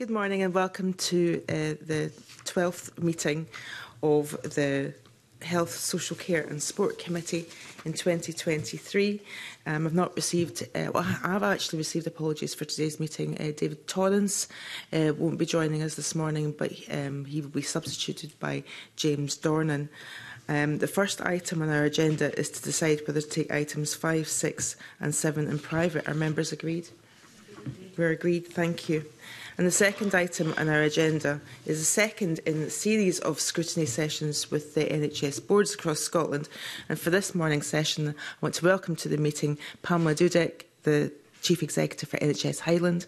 Good morning and welcome to uh, the 12th meeting of the Health, Social Care and Sport Committee in 2023. Um, I've not received, uh, well, I've actually received apologies for today's meeting. Uh, David Torrance uh, won't be joining us this morning, but um, he will be substituted by James Dornan. Um, the first item on our agenda is to decide whether to take items 5, 6 and 7 in private. Are members agreed? We're agreed, thank you. And the second item on our agenda is the second in a series of scrutiny sessions with the NHS boards across Scotland. And for this morning's session, I want to welcome to the meeting Pamela Dudek, the Chief Executive for NHS Highland,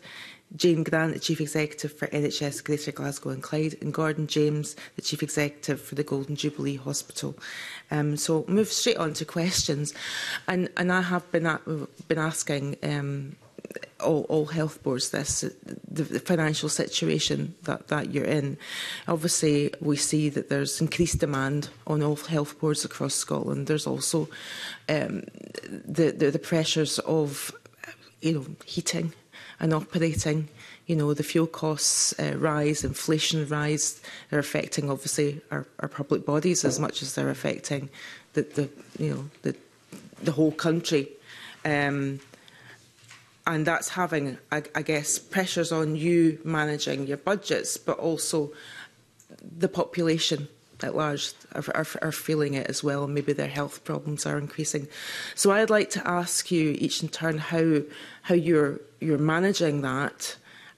Jane Grant, the Chief Executive for NHS Greater Glasgow and Clyde, and Gordon James, the Chief Executive for the Golden Jubilee Hospital. Um, so move straight on to questions. And, and I have been, a, been asking um, all, all health boards this the, the, financial situation that, that you're in. Obviously, we see that there's increased demand on all health boards across Scotland. There's also um, the, the the pressures of you know heating and operating you know, the fuel costs uh, rise, inflation rise, they're affecting obviously our, our public bodies as much as they're affecting the, the you know, the, the whole country. Um, and that's having, I, I guess, pressures on you managing your budgets, but also the population at large are, are, are feeling it as well. Maybe their health problems are increasing. So I'd like to ask you each in turn how how you're you're managing that,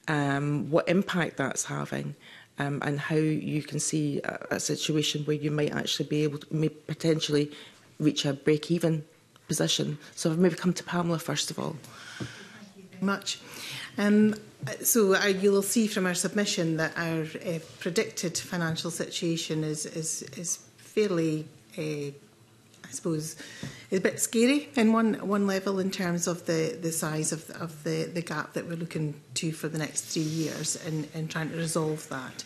um, what impact that's having, um, and how you can see a, a situation where you might actually be able to maybe potentially reach a break even position. So I've maybe come to Pamela first of all much. Um, so uh, you will see from our submission that our uh, predicted financial situation is is is fairly, uh, I suppose, is a bit scary in one one level in terms of the the size of of the the gap that we're looking to for the next three years and and trying to resolve that.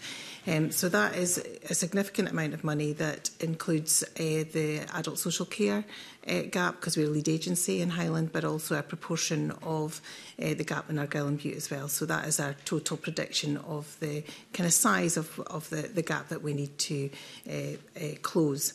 Um, so that is a significant amount of money that includes uh, the adult social care uh, gap because we're a lead agency in Highland, but also a proportion of uh, the gap in Argyll and Butte as well. So that is our total prediction of the kind of size of, of the, the gap that we need to uh, uh, close.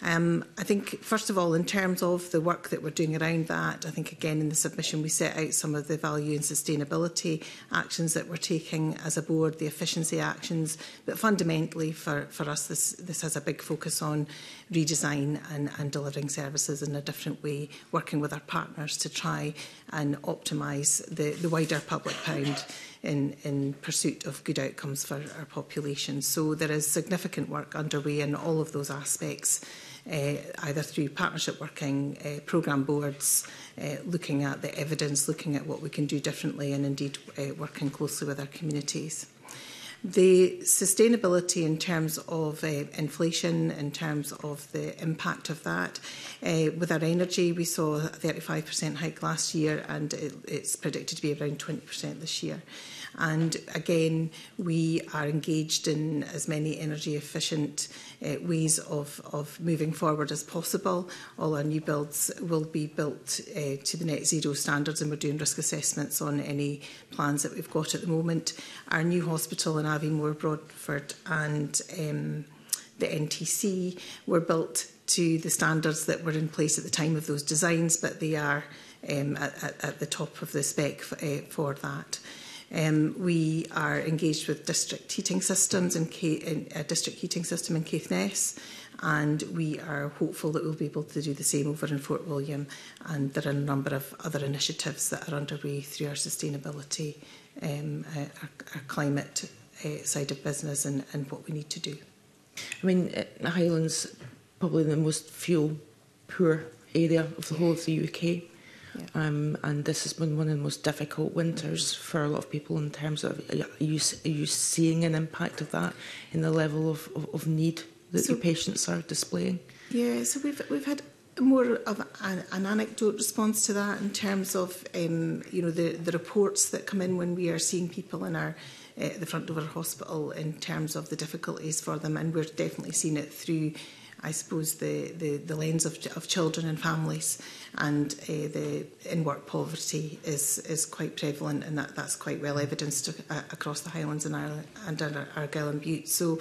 Um, I think, first of all, in terms of the work that we're doing around that, I think again in the submission we set out some of the value and sustainability actions that we're taking as a board, the efficiency actions, but fundamentally for, for us this, this has a big focus on redesign and, and delivering services and in a different way, working with our partners to try and optimise the, the wider public pound in, in pursuit of good outcomes for our population. So there is significant work underway in all of those aspects. Uh, either through partnership working, uh, programme boards, uh, looking at the evidence, looking at what we can do differently and indeed working closely with our communities. The sustainability in terms of uh, inflation, in terms of the impact of that, uh, with our energy, we saw a 35% hike last year and it, it's predicted to be around 20% this year. Uh, And again, we are engaged in as many energy efficient uh, ways of, of moving forward as possible. All our new builds will be built uh, to the net zero standards and we're doing risk assessments on any plans that we've got at the moment. Our new hospital in Aviemore, Broadford and um, the NTC were built to the standards that were in place at the time of those designs, but they are um, at, at the top of the spec for, uh, for that. Um, we are engaged with district heating systems in, in a uh, district heating system in Caithness, and we are hopeful that we'll be able to do the same over in Fort William. And there are a number of other initiatives that are underway through our sustainability, um, our, our climate uh, side of business, and, and what we need to do. I mean, the uh, Highlands probably the most fuel poor area of the whole of the UK. Yeah. Um, and this has been one of the most difficult winters for a lot of people in terms of are you, are you seeing an impact of that in the level of, of, of need that so, your patients are displaying? Yeah, so we've, we've had more of an, an anecdote response to that in terms of um, you know the, the reports that come in when we are seeing people in our uh, the front door hospital in terms of the difficulties for them and we're definitely seeing it through I suppose, the, the, the lens of, of children and families. And uh, the in-work poverty is, is quite prevalent and that, that's quite well evidenced uh, across the Highlands and, Ireland, and Ar Argyll and Butte. So,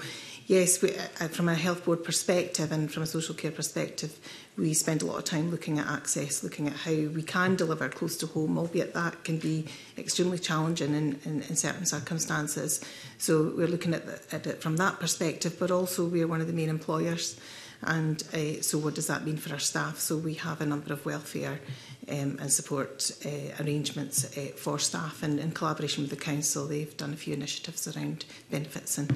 yes, we, uh, from a health board perspective and from a social care perspective, we spend a lot of time looking at access, looking at how we can deliver close to home, albeit that can be extremely challenging in, in, in certain circumstances. So we're looking at, the, at it from that perspective, but also we are one of the main employers. And uh, so what does that mean for our staff? So we have a number of welfare um, and support uh, arrangements uh, for staff and in collaboration with the council they've done a few initiatives around benefits and uh,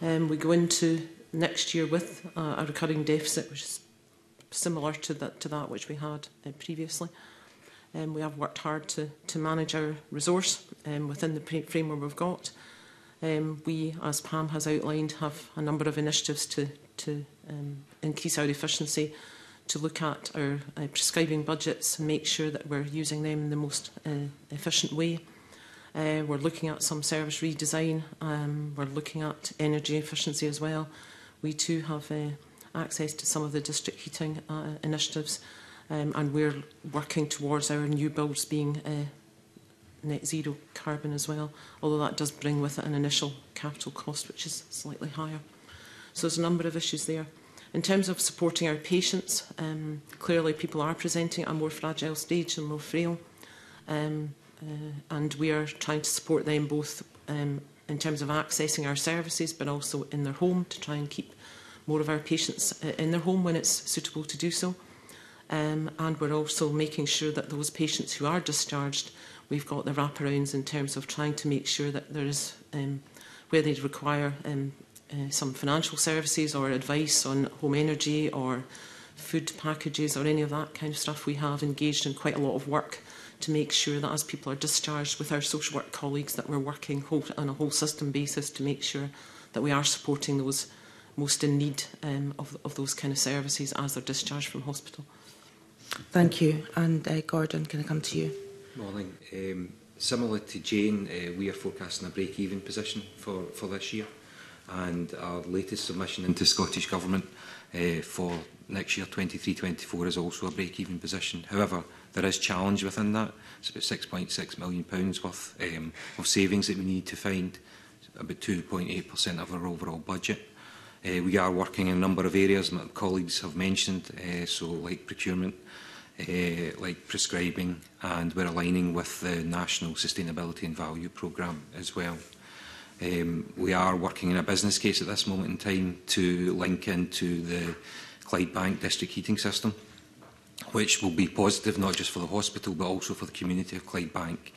Um, we go into next year with uh, a recurring deficit, which is similar to that, to that which we had uh, previously. Um, we have worked hard to, to manage our resource um, within the framework we've got. Um, we, as Pam has outlined, have a number of initiatives to, to um, increase our efficiency, to look at our uh, prescribing budgets and make sure that we're using them in the most uh, efficient way. Uh, we're looking at some service redesign. Um, we're looking at energy efficiency as well. We too have uh, access to some of the district heating uh, initiatives um, and we're working towards our new builds being uh, net zero carbon as well, although that does bring with it an initial capital cost which is slightly higher. So there's a number of issues there. In terms of supporting our patients, um, clearly people are presenting at a more fragile stage and more frail. Um, uh, and we are trying to support them both um, in terms of accessing our services, but also in their home to try and keep more of our patients uh, in their home when it's suitable to do so. Um, and we're also making sure that those patients who are discharged, we've got the wraparounds in terms of trying to make sure that there is, um, where they require um, Uh, some financial services or advice on home energy or food packages or any of that kind of stuff. We have engaged in quite a lot of work to make sure that as people are discharged with our social work colleagues that we're working whole, on a whole system basis to make sure that we are supporting those most in need um, of, of those kind of services as they're discharged from hospital. Thank you. And uh, Gordon, can I come to you? Morning. Um, similar to Jane, uh, we are forecasting a break-even position for, for this year and our latest submission into Scottish Government uh, for next year 23-24 is also a break-even position. However, there is challenge within that. It's about 6.6 million pounds worth um, of savings that we need to find, about 2.8% of our overall budget. Uh, we are working in a number of areas my colleagues have mentioned, uh, so like procurement, uh, like prescribing, and we're aligning with the National Sustainability and Value Programme as well. Um, we are working in a business case at this moment in time to link into the Clyde Bank district heating system, which will be positive not just for the hospital but also for the community of Clyde Bank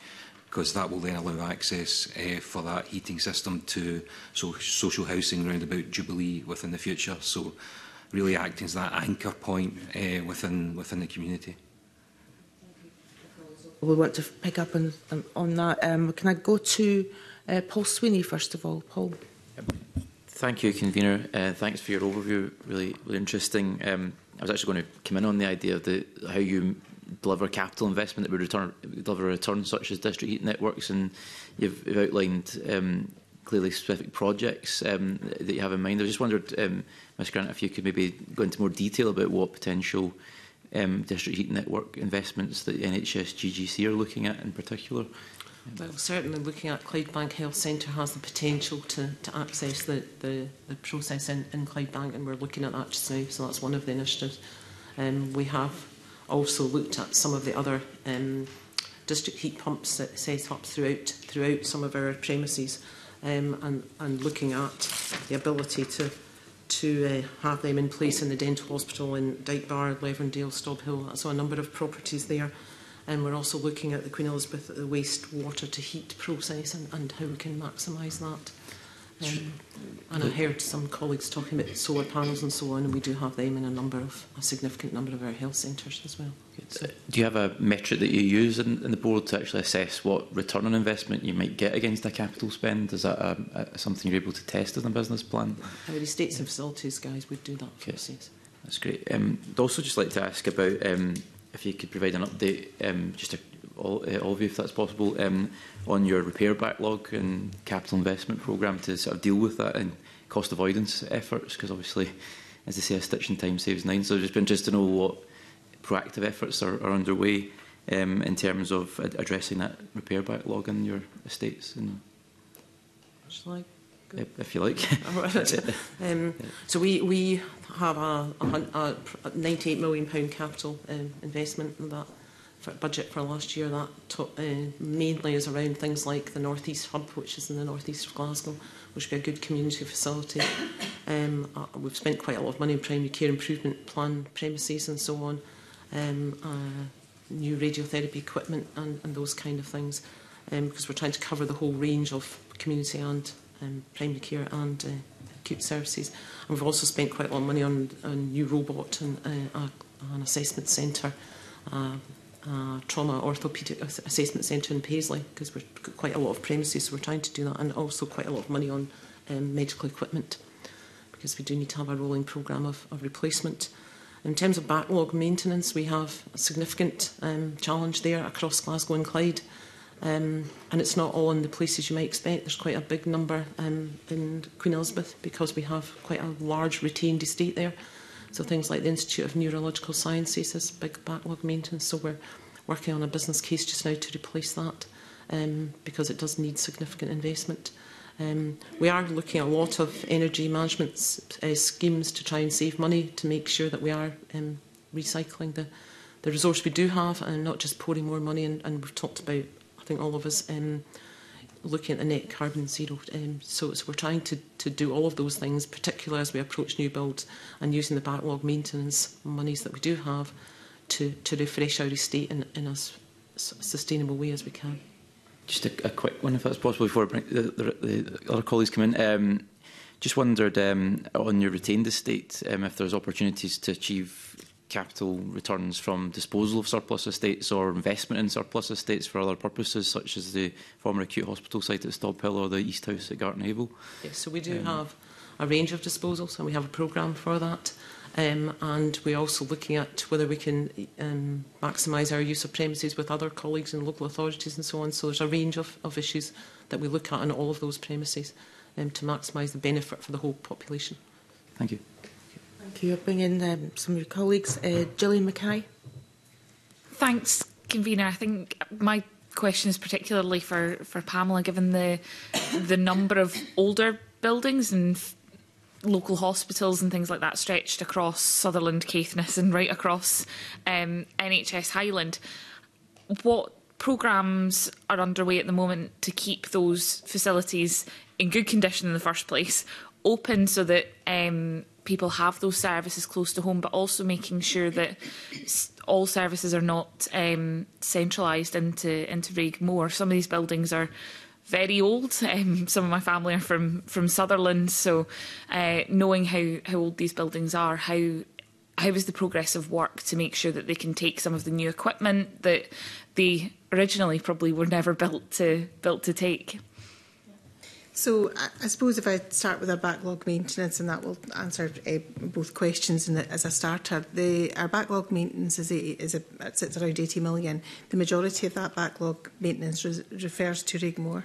because that will then allow access uh, for that heating system to so social housing around about Jubilee within the future. So really acting as that anchor point uh, within, within the community. We want to pick up on, on that. Um, can I go to Uh, Paul Sweeney, first of all. Paul. Thank you, convener. Uh, thanks for your overview. Really, really interesting. Um, I was actually going to come in on the idea of the how you deliver capital investment that would return deliver a return, such as district heat networks, and you've, you've outlined um, clearly specific projects um, that you have in mind. I just wondered, um, Ms Grant, if you could maybe go into more detail about what potential um, district heat network investments that NHS GGC are looking at in particular. Well, certainly looking at Clydebank Health Centre has the potential to, to access the, the, the process in, in Clydebank and we're looking at that just now, so that's one of the initiatives. Um, we have also looked at some of the other um, district heat pumps that uh, set up throughout, throughout some of our premises um, and, and looking at the ability to to uh, have them in place in the dental hospital in Dyke Bar, Leverndale, Stobhill. So a number of properties there. And we're also looking at the Queen Elizabeth the water to heat process and, and how we can maximise that. Um, and I heard some colleagues talking about solar panels and so on, and we do have them in a number of a significant number of our health centres as well. So. Do you have a metric that you use in, in, the board to actually assess what return on investment you might get against a capital spend? Is that a, um, a, uh, something you're able to test in a business plan? Our estates and facilities guys would do that okay. for us. That's great. Um, I'd also just like to ask about um, if you could provide an update, um, just a, all, uh, all of you, if that's possible, um, on your repair backlog and capital investment programme to sort of deal with that and cost avoidance efforts, because obviously, as they say, a stitch in time saves nine. So just been interested to know what proactive efforts are, are underway um, in terms of ad addressing that repair backlog in your estates. And... Shall I if you like. um, so we, we have a, a, a £98 million pound capital um, investment in that for budget for last year. That uh, mainly is around things like the North East Hub, which is in the North East of Glasgow, which would be a good community facility. Um, uh, we've spent quite a lot of money on primary care improvement plan premises and so on, um, uh, new radiotherapy equipment and, and those kind of things, um, because we're trying to cover the whole range of community and um, primary care and uh, acute services. And we've also spent quite a lot of money on a new robot and uh, an assessment centre, uh, a trauma orthopaedic assessment centre in Paisley, because we've got quite a lot of premises, so we're trying to do that, and also quite a lot of money on um, medical equipment, because we do need to have a rolling programme of, of replacement. In terms of backlog maintenance, we have a significant um, challenge there across Glasgow and Clyde. Um, and it's not all in the places you might expect. There's quite a big number um, in Queen Elizabeth because we have quite a large retained estate there. So things like the Institute of Neurological Sciences has big backlog maintenance. So we're working on a business case just now to replace that um, because it does need significant investment. Um, we are looking at a lot of energy management uh, schemes to try and save money to make sure that we are um, recycling the, the resource we do have and not just pouring more money in. And we've talked about think all of us um, looking at the net carbon zero. Um, so, so we're trying to, to do all of those things, particularly as we approach new builds and using the backlog maintenance monies that we do have to, to refresh our estate in, in as sustainable way as we can. Just a, a quick one, if that's possible, before I bring the, the, the other colleagues come in. Um, just wondered um, on your retained estate um, if there's opportunities to achieve capital returns from disposal of surplus estates or investment in surplus estates for other purposes, such as the former acute hospital site at Stobhill or the East House at Gartenhable. Yes, so we do um, have a range of disposals and we have a programme for that. Um, and we're also looking at whether we can um, maximise our use of premises with other colleagues and local authorities and so on. So there's a range of, of issues that we look at on all of those premises um, to maximise the benefit for the whole population. Thank you. Thank you. bring in um, some of your colleagues. Uh, Gillian Mackay. Thanks, Convener. I think my question is particularly for, for Pamela, given the the number of older buildings and local hospitals and things like that stretched across Sutherland, Caithness and right across um, NHS Highland. What programmes are underway at the moment to keep those facilities in good condition in the first place, open so that um, people have those services close to home, but also making sure that all services are not um, centralised into into Raig more. Some of these buildings are very old. Um, some of my family are from from Sutherland, so uh, knowing how how old these buildings are, how how is the progress of work to make sure that they can take some of the new equipment that they originally probably were never built to built to take. So I, I suppose if I start with our backlog maintenance, and that will answer uh, both questions. And as a starter, the, our backlog maintenance is, a, is a, it sits around 80 million. The majority of that backlog maintenance re refers to Rigmore.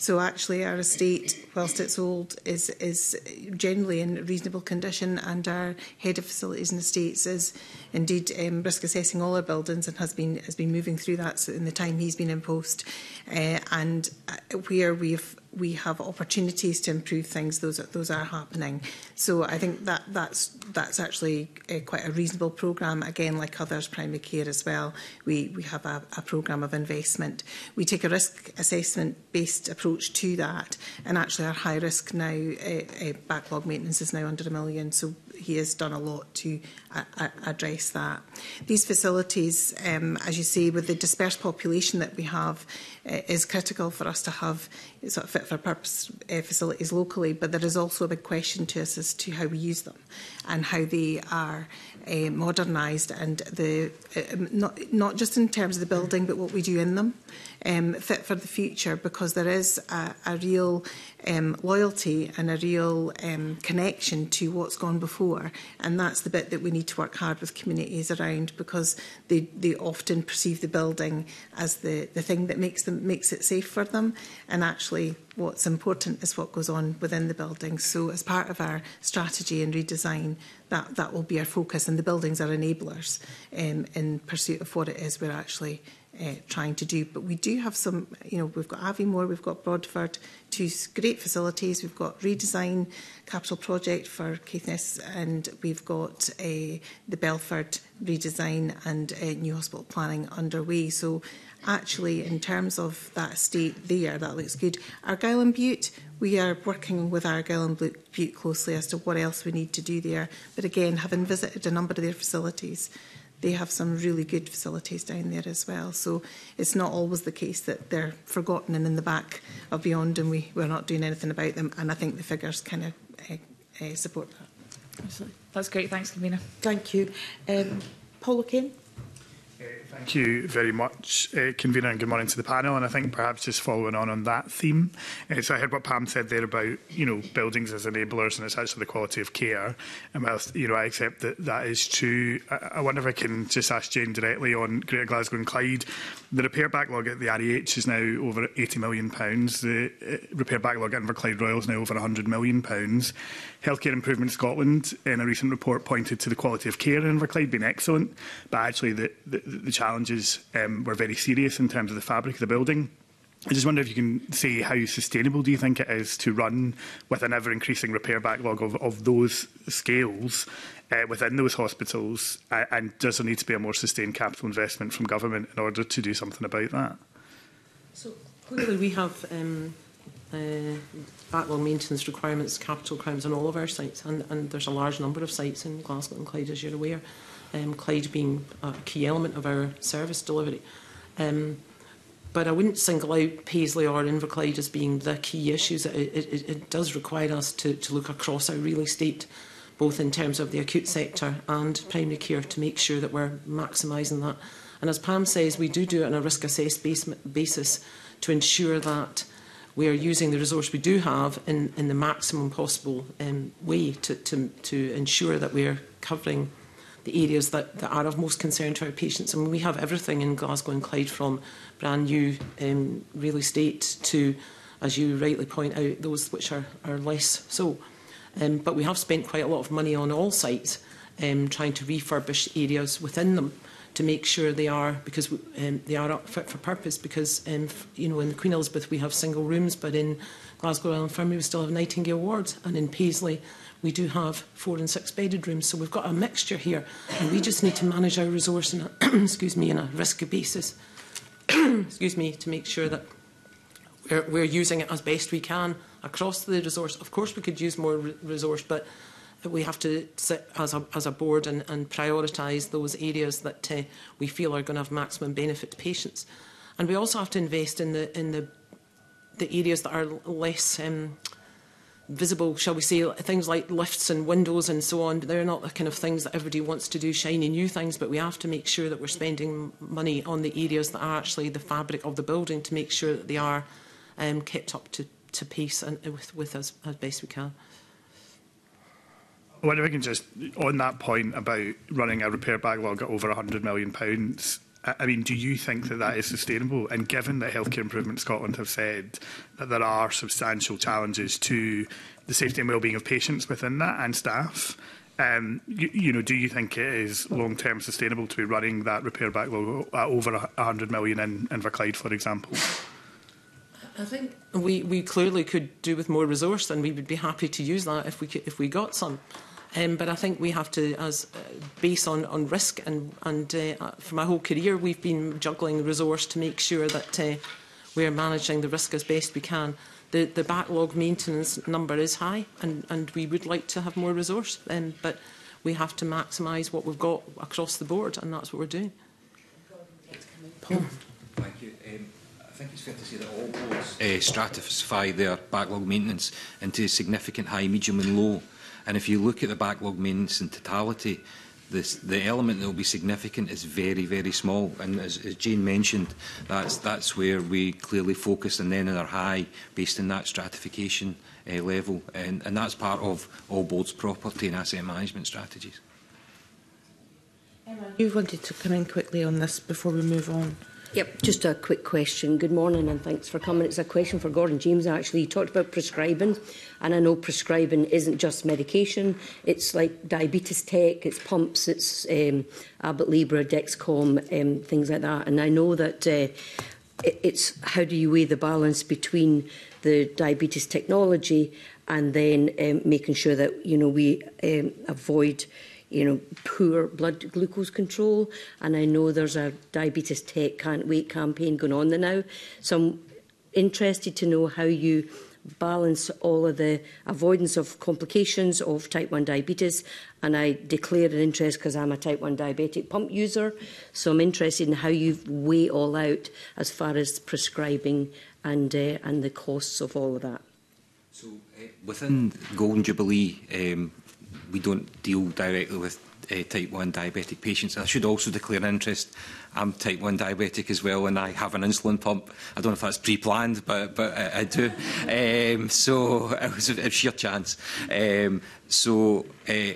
So actually, our estate, whilst it's old, is is generally in reasonable condition, and our head of facilities and estates is indeed um, risk assessing all our buildings and has been has been moving through that in the time he's been in post, eh, uh, and where we've we have opportunities to improve things, those are, those are happening. So I think that that's that's actually a, eh, quite a reasonable programme. Again, like others, primary care as well, we we have a, a programme of investment. We take a risk assessment based approach to that, and actually our high risk now uh, uh, backlog maintenance is now under a million. So he has done a lot to uh, address that. These facilities, um, as you say, with the dispersed population that we have, uh, is critical for us to have sort of fit for purpose uh, facilities locally, but there is also a big question to us as to how we use them and how they are uh, modernised and the uh, not, not just in terms of the building, but what we do in them um, fit for the future because there is a, a real um, loyalty and a real um, connection to what's gone before. And that's the bit that we need to work hard with communities around because they, they often perceive the building as the, the thing that makes them makes it safe for them. And actually what's important is what goes on within the building. So as part of our strategy and redesign, that, that will be our focus and the buildings are enablers um, in pursuit of what it is we're actually uh, trying to do. But we do have some, you know, we've got Aviemore, we've got Broadford, two great facilities. We've got redesign capital project for Caithness and we've got uh, the Belford redesign and uh, new hospital planning underway. So actually, in terms of that state there, that looks good. Argyll and Butte, we are working with Argyll and Butte closely as to what else we need to do there. But again, having visited a number of their facilities, they have some really good facilities down there as well. So it's not always the case that they're forgotten and in the back of beyond and we, we're not doing anything about them. And I think the figures kind of uh, eh, uh, eh, support that. Absolutely. That's great. Thanks, Convener. Thank you. Um, Paul O'Kane. Thank you very much, uh, Convener, and good morning to the panel. And I think perhaps just following on on that theme, uh, so I heard what Pam said there about, you know, buildings as enablers and it's actually the quality of care. And whilst, you know, I accept that that is true, I, I wonder if I can just ask Jane directly on Greater Glasgow and Clyde. The repair backlog at the REH is now over £80 million. The uh, repair backlog at Inverclyde Royal is now over £100 million. Healthcare Improvement Scotland, in a recent report, pointed to the quality of care in Inverclyde being excellent, but actually the, the, the challenges um, were very serious in terms of the fabric of the building. I just wonder if you can say how sustainable do you think it is to run with an ever-increasing repair backlog of, of those scales uh, within those hospitals, uh, and does there need to be a more sustained capital investment from government in order to do something about that? So clearly we have um, uh, backlow maintenance requirements, capital crimes on all of our sites. And, and there's a large number of sites in Glasgow and Clyde, as you're aware, um, Clyde being a key element of our service delivery. Um, but I wouldn't single out Paisley or Inverclyde as being the key issues. It, it, it does require us to, to look across our real estate, both in terms of the acute sector and primary care, to make sure that we're maximising that. And as Pam says, we do do it on a risk assessed basis to ensure that we are using the resource we do have in, in the maximum possible um, way to, to, to ensure that we are covering the areas that, that are of most concern to our patients. I mean, we have everything in Glasgow and Clyde from brand new um, real estate to, as you rightly point out, those which are, are less so. Um, but we have spent quite a lot of money on all sites um, trying to refurbish areas within them. to make sure they are because um, they are fit for purpose. Because um, you know, in Queen Elizabeth we have single rooms, but in Glasgow Royal Infirmary we still have Nightingale wards, and in Paisley we do have four and six bedded rooms. So we've got a mixture here, and we just need to manage our resource in a, excuse me, in a risk basis. excuse me, to make sure that we're, we're using it as best we can across the resource. Of course, we could use more re resource, but we have to sit as a, as a board and, and prioritise those areas that uh, we feel are going to have maximum benefit to patients. And we also have to invest in the, in the, the areas that are less um, visible, shall we say, things like lifts and windows and so on. They're not the kind of things that everybody wants to do, shiny new things, but we have to make sure that we're spending money on the areas that are actually the fabric of the building to make sure that they are um, kept up to, to pace and with, with us as best we can. I wonder if I can just, on that point about running a repair backlog at over £100 million, pounds, I mean, do you think that that is sustainable? And given that Healthcare Improvement Scotland have said that there are substantial challenges to the safety and well-being of patients within that and staff, um, you, you know, do you think it is long-term sustainable to be running that repair backlog at over 100 million in, Inverclyde, for example? I think we, we clearly could do with more resource, and we would be happy to use that if we, could, if we got some. Um, but I think we have to, as uh, based on, on risk and, and uh, uh for my whole career, we've been juggling resource to make sure that uh, are managing the risk as best we can. The, the backlog maintenance number is high and, and we would like to have more resource, um, but we have to maximise what we've got across the board and that's what we're doing. Paul. Thank you. Um, I think it's fair to say that all boards uh, stratify their backlog maintenance into significant high, medium and low And if you look at the backlog maintenance in totality, this, the element that will be significant is very, very small. And as, as Jane mentioned, that's, that's where we clearly focus and then in our high based on that stratification uh, level. And, and that's part of all boards' property and asset management strategies. Emma, you wanted to come in quickly on this before we move on. Yep, just a quick question. Good morning and thanks for coming. It's a question for Gordon James actually. He talked about prescribing and I know prescribing isn't just medication. It's like diabetes tech, it's pumps, it's um, Abbott Libra, Dexcom, um, things like that. And I know that uh, it, it's how do you weigh the balance between the diabetes technology and then um, making sure that you know we um, avoid you know, poor blood glucose control. And I know there's a diabetes tech can't wait campaign going on there now. So I'm interested to know how you balance all of the avoidance of complications of type 1 diabetes and I declare an interest because I'm a type 1 diabetic pump user so I'm interested in how you weigh all out as far as prescribing and uh, and the costs of all of that. So uh, within Golden Jubilee um, we don't deal directly with uh, type 1 diabetic patients. I should also declare an interest. I'm type 1 diabetic as well, and I have an insulin pump. I don't know if that's pre-planned, but, but I, I do. um, so it was a, a sheer chance. Um, so uh,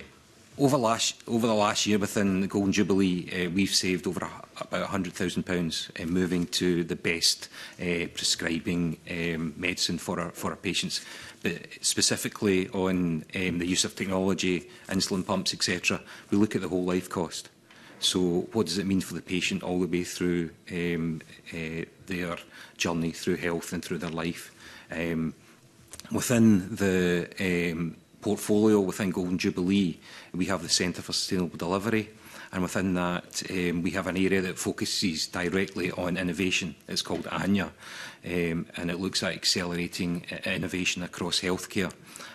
over, last, over the last year within the Golden Jubilee, uh, we've saved over a, about £100,000 uh, moving to the best uh, prescribing um, medicine for our, for our patients specifically on um, the use of technology, insulin pumps, etc., we look at the whole life cost. So what does it mean for the patient all the way through um, uh, their journey through health and through their life? Um, within the um, portfolio, within Golden Jubilee, we have the Centre for Sustainable Delivery, And within that, um, we have an area that focuses directly on innovation. It's called ANYA, um, and it looks at accelerating uh, innovation across healthcare.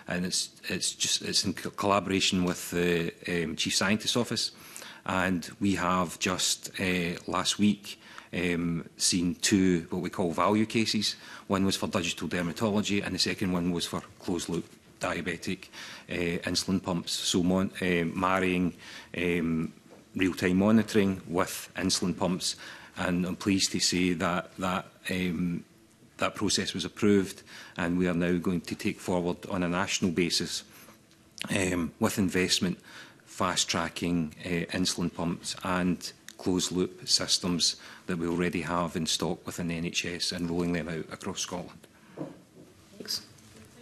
And it's, it's, just, it's in collaboration with the um, Chief Scientist Office. And we have just uh, last week um, seen two what we call value cases. One was for digital dermatology, and the second one was for closed loop diabetic uh, insulin pumps. So, um, marrying um, real-time monitoring with insulin pumps. And I'm pleased to say that that um, that process was approved, and we are now going to take forward on a national basis um, with investment, fast tracking uh, insulin pumps and closed loop systems that we already have in stock within the NHS and rolling them out across Scotland. Thanks.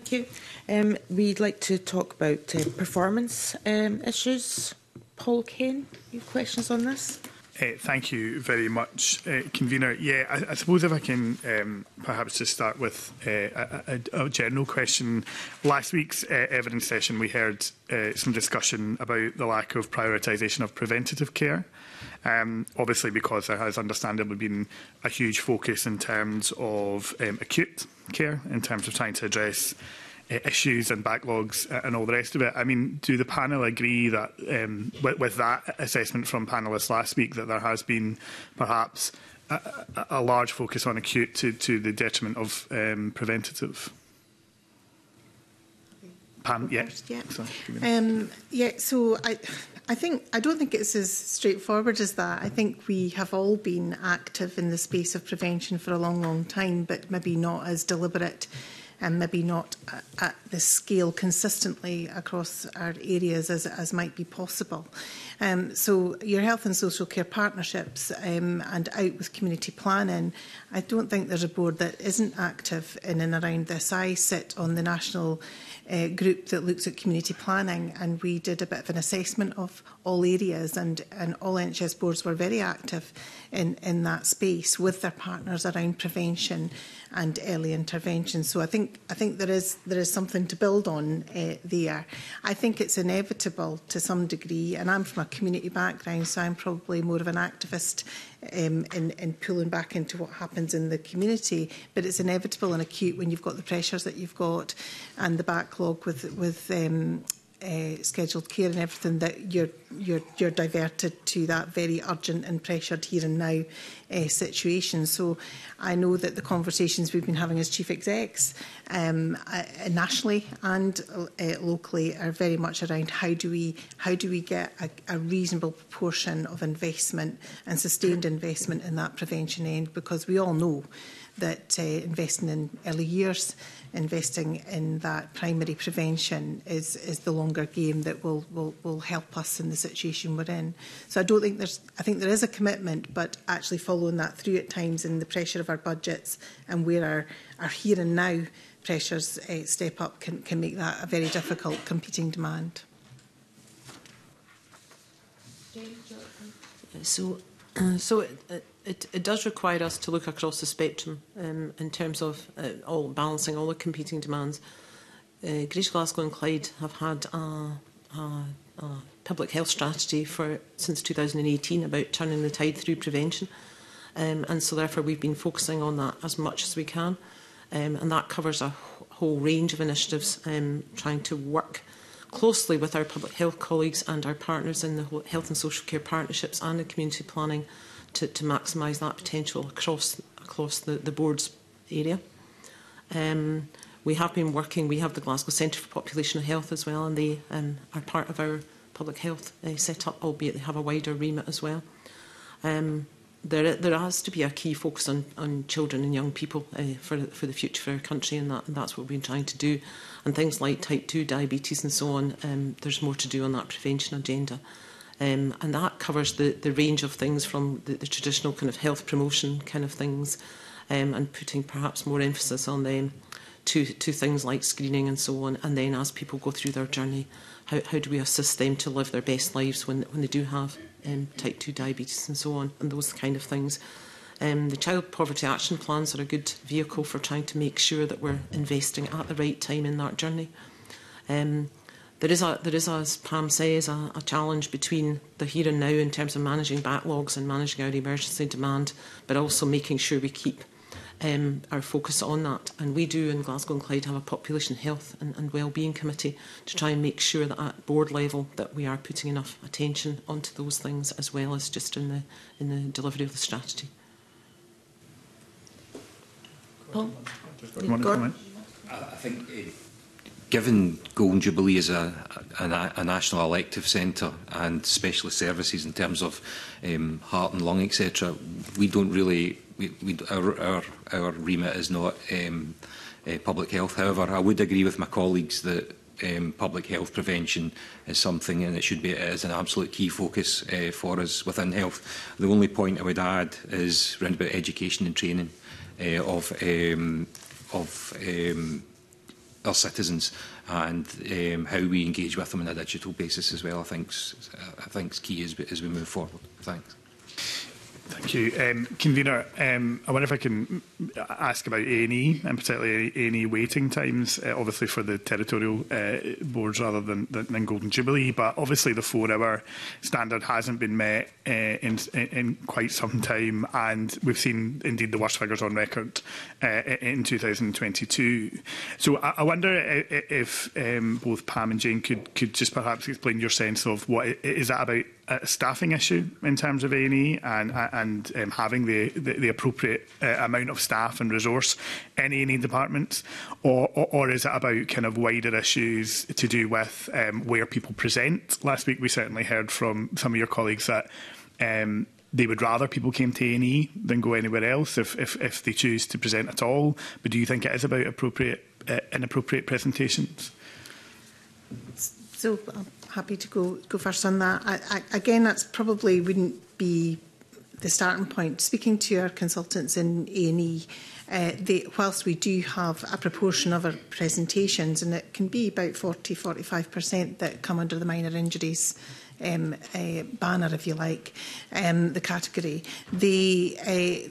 Thank you. Um, we'd like to talk about uh, performance um, issues. Paul Kane, your questions on this? Uh, thank you very much, uh, convener. Yeah, I, I suppose if I can um, perhaps just start with uh, a, a, a general question. Last week's uh, evidence session, we heard uh, some discussion about the lack of prioritisation of preventative care. Um, obviously, because there has understandably been a huge focus in terms of um, acute care, in terms of trying to address issues and backlogs uh, and all the rest of it. I mean, do the panel agree that um, with, with that assessment from panelists last week that there has been perhaps a, a large focus on acute to, to the detriment of um, preventative? Pam, yeah. yeah. Um, yeah, so I, I think I don't think it's as straightforward as that. I think we have all been active in the space of prevention for a long, long time, but maybe not as deliberate. Mm and maybe not uh, at, at the scale consistently across our areas as, as might be possible. Um, so your health and social care partnerships um, and out with community planning, I don't think there's a board that isn't active in and around this. I sit on the national uh, group that looks at community planning and we did a bit of an assessment of all areas and, and all NHS boards were very active in, in that space with their partners around prevention and early intervention. So I think I think there is there is something to build on uh, there. I think it's inevitable to some degree, and I'm from a community background, so I'm probably more of an activist um, in, in pulling back into what happens in the community. But it's inevitable and acute when you've got the pressures that you've got and the backlog with with um, uh, scheduled care and everything that you're you're you're diverted to that very urgent and pressured here and now uh, situation. So I know that the conversations we've been having as chief execs um, uh, nationally and uh, locally are very much around how do we how do we get a, a reasonable proportion of investment and sustained investment in that prevention end because we all know that uh, investing in early years, investing in that primary prevention is, is the longer game that will, will, will help us in the situation we're in. So I don't think there's, I think there is a commitment, but actually following that through at times in the pressure of our budgets and where our, our here and now pressures uh, step up can, can make that a very difficult competing demand. So, uh, so uh, it, it does require us to look across the spectrum um, in terms of uh, all balancing all the competing demands. Uh, Greece Glasgow and Clyde have had a, a, a public health strategy for since 2018 about turning the tide through prevention. Um, and so therefore we've been focusing on that as much as we can. Um, and that covers a whole range of initiatives um, trying to work closely with our public health colleagues and our partners in the health and social care partnerships and the community planning to, to maximise that potential across across the, the board's area. Um, we have been working, we have the Glasgow Centre for Population Health as well, and they um, are part of our public health uh, set-up, albeit they have a wider remit as well. Um, there, there has to be a key focus on, on children and young people uh, for, for the future for our country, and, that, and that's what we've been trying to do. And things like type 2 diabetes and so on, um, there's more to do on that prevention agenda. Um, and that covers the, the range of things from the, the traditional kind of health promotion kind of things um, and putting perhaps more emphasis on them to, to things like screening and so on. And then as people go through their journey, how, how do we assist them to live their best lives when, when they do have um, type 2 diabetes and so on, and those kind of things. Um, the Child Poverty Action Plans are a good vehicle for trying to make sure that we're investing at the right time in that journey. Um, there is a there is a, as Pam says, a, a, challenge between the here and now in terms of managing backlogs and managing our emergency demand, but also making sure we keep um, our focus on that. And we do in Glasgow and Clyde have a population health and, and wellbeing committee to try and make sure that at board level that we are putting enough attention onto those things as well as just in the in the delivery of the strategy. Paul, I think. It, um, given Golden Jubilee is a, a, a national elective centre and specialist services in terms of um, heart and lung, etc., we don't really, we, we, our, our, our remit is not um, uh, public health. However, I would agree with my colleagues that um, public health prevention is something and it should be as an absolute key focus uh, for us within health. The only point I would add is around about education and training uh, of um, of um, our citizens and um, how we engage with them on a digital basis as well, I think, I think's key as, as we move forward. Thanks. Thank you. Um, Convener, um, I wonder if I can ask about A&E, and particularly A&E waiting times, uh, obviously for the territorial uh, boards rather than, than, than Golden Jubilee, but obviously the four-hour standard hasn't been met uh, in, in quite some time, and we've seen indeed the worst figures on record uh, in 2022. So I, I wonder if um, both Pam and Jane could, could just perhaps explain your sense of what is that about a staffing issue in terms of A&E and, e and um, having the, the, the appropriate uh, amount of staff and resource in A&E departments? Or, or, or is it about kind of wider issues to do with um, where people present? Last week we certainly heard from some of your colleagues that um, they would rather people came to A&E than go anywhere else if, if, if they choose to present at all. But do you think it is about appropriate, uh, inappropriate presentations? So I'll um, happy to go, go first on that. I, I, again, that's probably wouldn't be the starting point. Speaking to our consultants in E, uh, they, whilst we do have a proportion of our presentations, and it can be about 40-45% that come under the minor injuries um, a uh, banner, if you like, um, the category, they,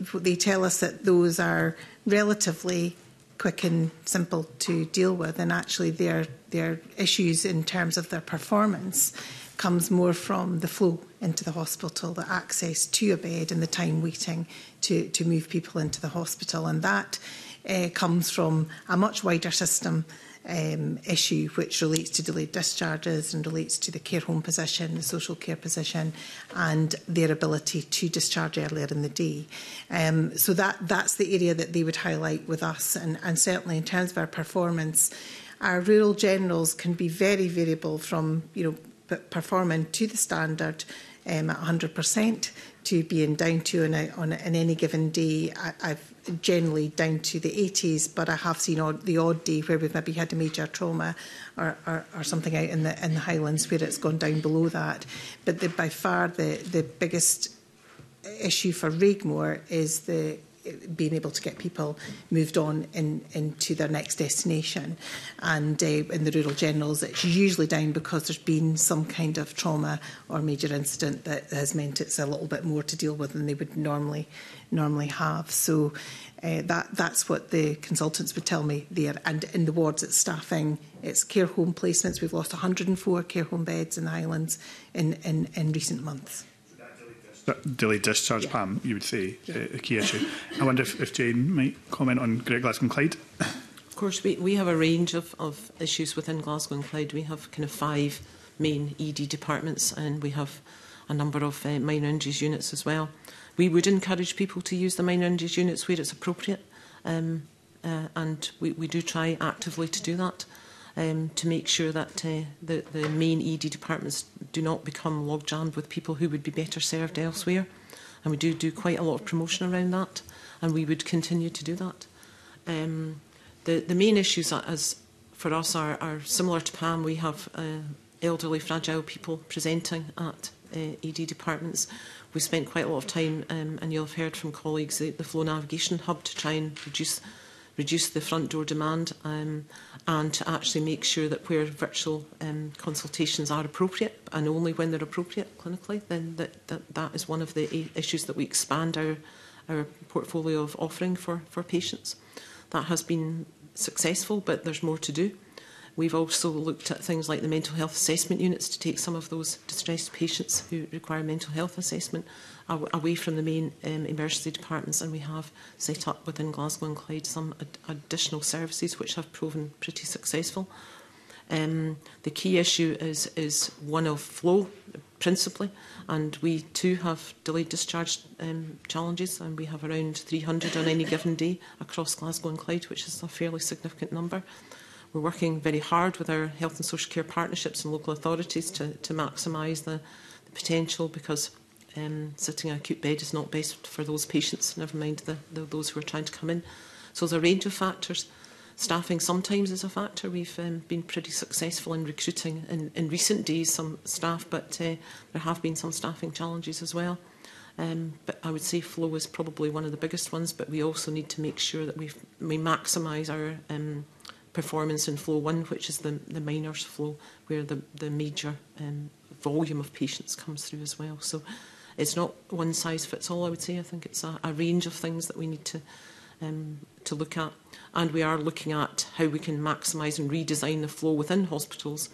uh, they tell us that those are relatively quick and simple to deal with, and actually their their issues in terms of their performance comes more from the flow into the hospital, the access to a bed, and the time waiting to to move people into the hospital, and that uh, comes from a much wider system um, issue which relates to delayed discharges and relates to the care home position, the social care position and their ability to discharge earlier in the day. Um, so that, that's the area that they would highlight with us and, and certainly in terms of our performance, our rural generals can be very variable from you know performing to the standard um, at 100% to being down to on, a, on, a, on any given day. I, I've generally down to the 80s, but I have seen odd, the odd day where we've maybe had a major trauma or, or, or something out in the in the Highlands where it's gone down below that. But the, by far the, the biggest issue for Regmore is the being able to get people moved on in, into their next destination. And uh, in the rural generals, it's usually down because there's been some kind of trauma or major incident that has meant it's a little bit more to deal with than they would normally normally have. So uh, that that's what the consultants would tell me there. And in the wards, it's staffing, it's care home placements. We've lost 104 care home beds in the islands in, in, in recent months delayed discharge, yeah. Pam, you would say, yeah. a, uh, a key issue. I wonder if, if Jane might comment on Great Glasgow and Clyde. Of course, we, we have a range of, of issues within Glasgow and Clyde. We have kind of five main ED departments and we have a number of uh, minor injuries units as well. We would encourage people to use the minor injuries units where it's appropriate um, uh, and we, we do try actively to do that um, to make sure that uh, the, the main ED departments do not become logjammed with people who would be better served elsewhere. And we do do quite a lot of promotion around that, and we would continue to do that. Um, the, the main issues as for us are, are similar to PAM. We have uh, elderly, fragile people presenting at uh, ED departments. We spent quite a lot of time, um, and you'll have heard from colleagues, the, the flow navigation hub to try and reduce reduce the front door demand um, and to actually make sure that where virtual um, consultations are appropriate and only when they're appropriate clinically, then that, that, that is one of the issues that we expand our, our portfolio of offering for, for patients. That has been successful, but there's more to do. We've also looked at things like the mental health assessment units to take some of those distressed patients who require mental health assessment away from the main um, emergency departments and we have set up within Glasgow and Clyde some ad additional services which have proven pretty successful. Um, the key issue is, is one of flow principally and we too have delayed discharge um, challenges and we have around 300 on any given day across Glasgow and Clyde which is a fairly significant number. We're working very hard with our health and social care partnerships and local authorities to, to maximise the, the potential because um, sitting in an acute bed is not best for those patients, never mind the, the, those who are trying to come in. So there's a range of factors. Staffing sometimes is a factor. We've um, been pretty successful in recruiting in, in recent days some staff, but uh, there have been some staffing challenges as well. Um, but I would say flow is probably one of the biggest ones, but we also need to make sure that we we maximise our um, performance in flow one, which is the, the minors flow, where the, the major um, volume of patients comes through as well. So it's not one size fits all, I would say. I think it's a, a range of things that we need to um, to look at. And we are looking at how we can maximise and redesign the flow within hospitals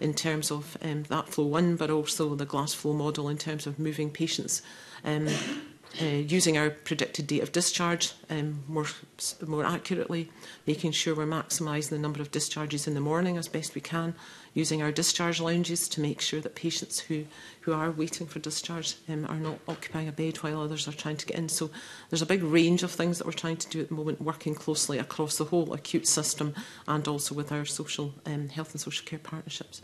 in terms of um, that flow one, but also the glass flow model in terms of moving patients um, uh, using our predicted date of discharge um, more, more accurately, making sure we're maximising the number of discharges in the morning as best we can, using our discharge lounges to make sure that patients who, who are waiting for discharge um, are not occupying a bed while others are trying to get in. So there's a big range of things that we're trying to do at the moment, working closely across the whole acute system and also with our social um, health and social care partnerships.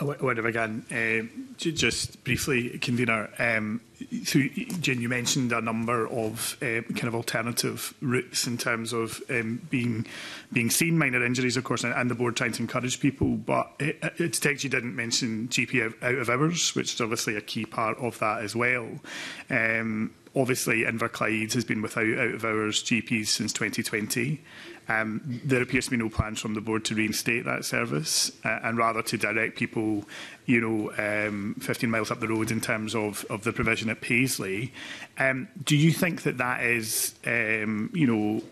A oh, word I again, Uh, eh, just briefly, convener, um, through, Jane, you mentioned a number of uh, kind of alternative routes in terms of um, being being seen minor injuries, of course, and, and the board trying to encourage people. But it, it detects you didn't mention GP out of hours, which is obviously a key part of that as well. Um, obviously, Inverclyde has been without out of hours GPs since 2020. Um, there appears to be no plans from the board to reinstate that service uh, and rather to direct people, you know, um, 15 miles up the road in terms of, of the provision at Paisley. Um, do you think that that is, um, you know,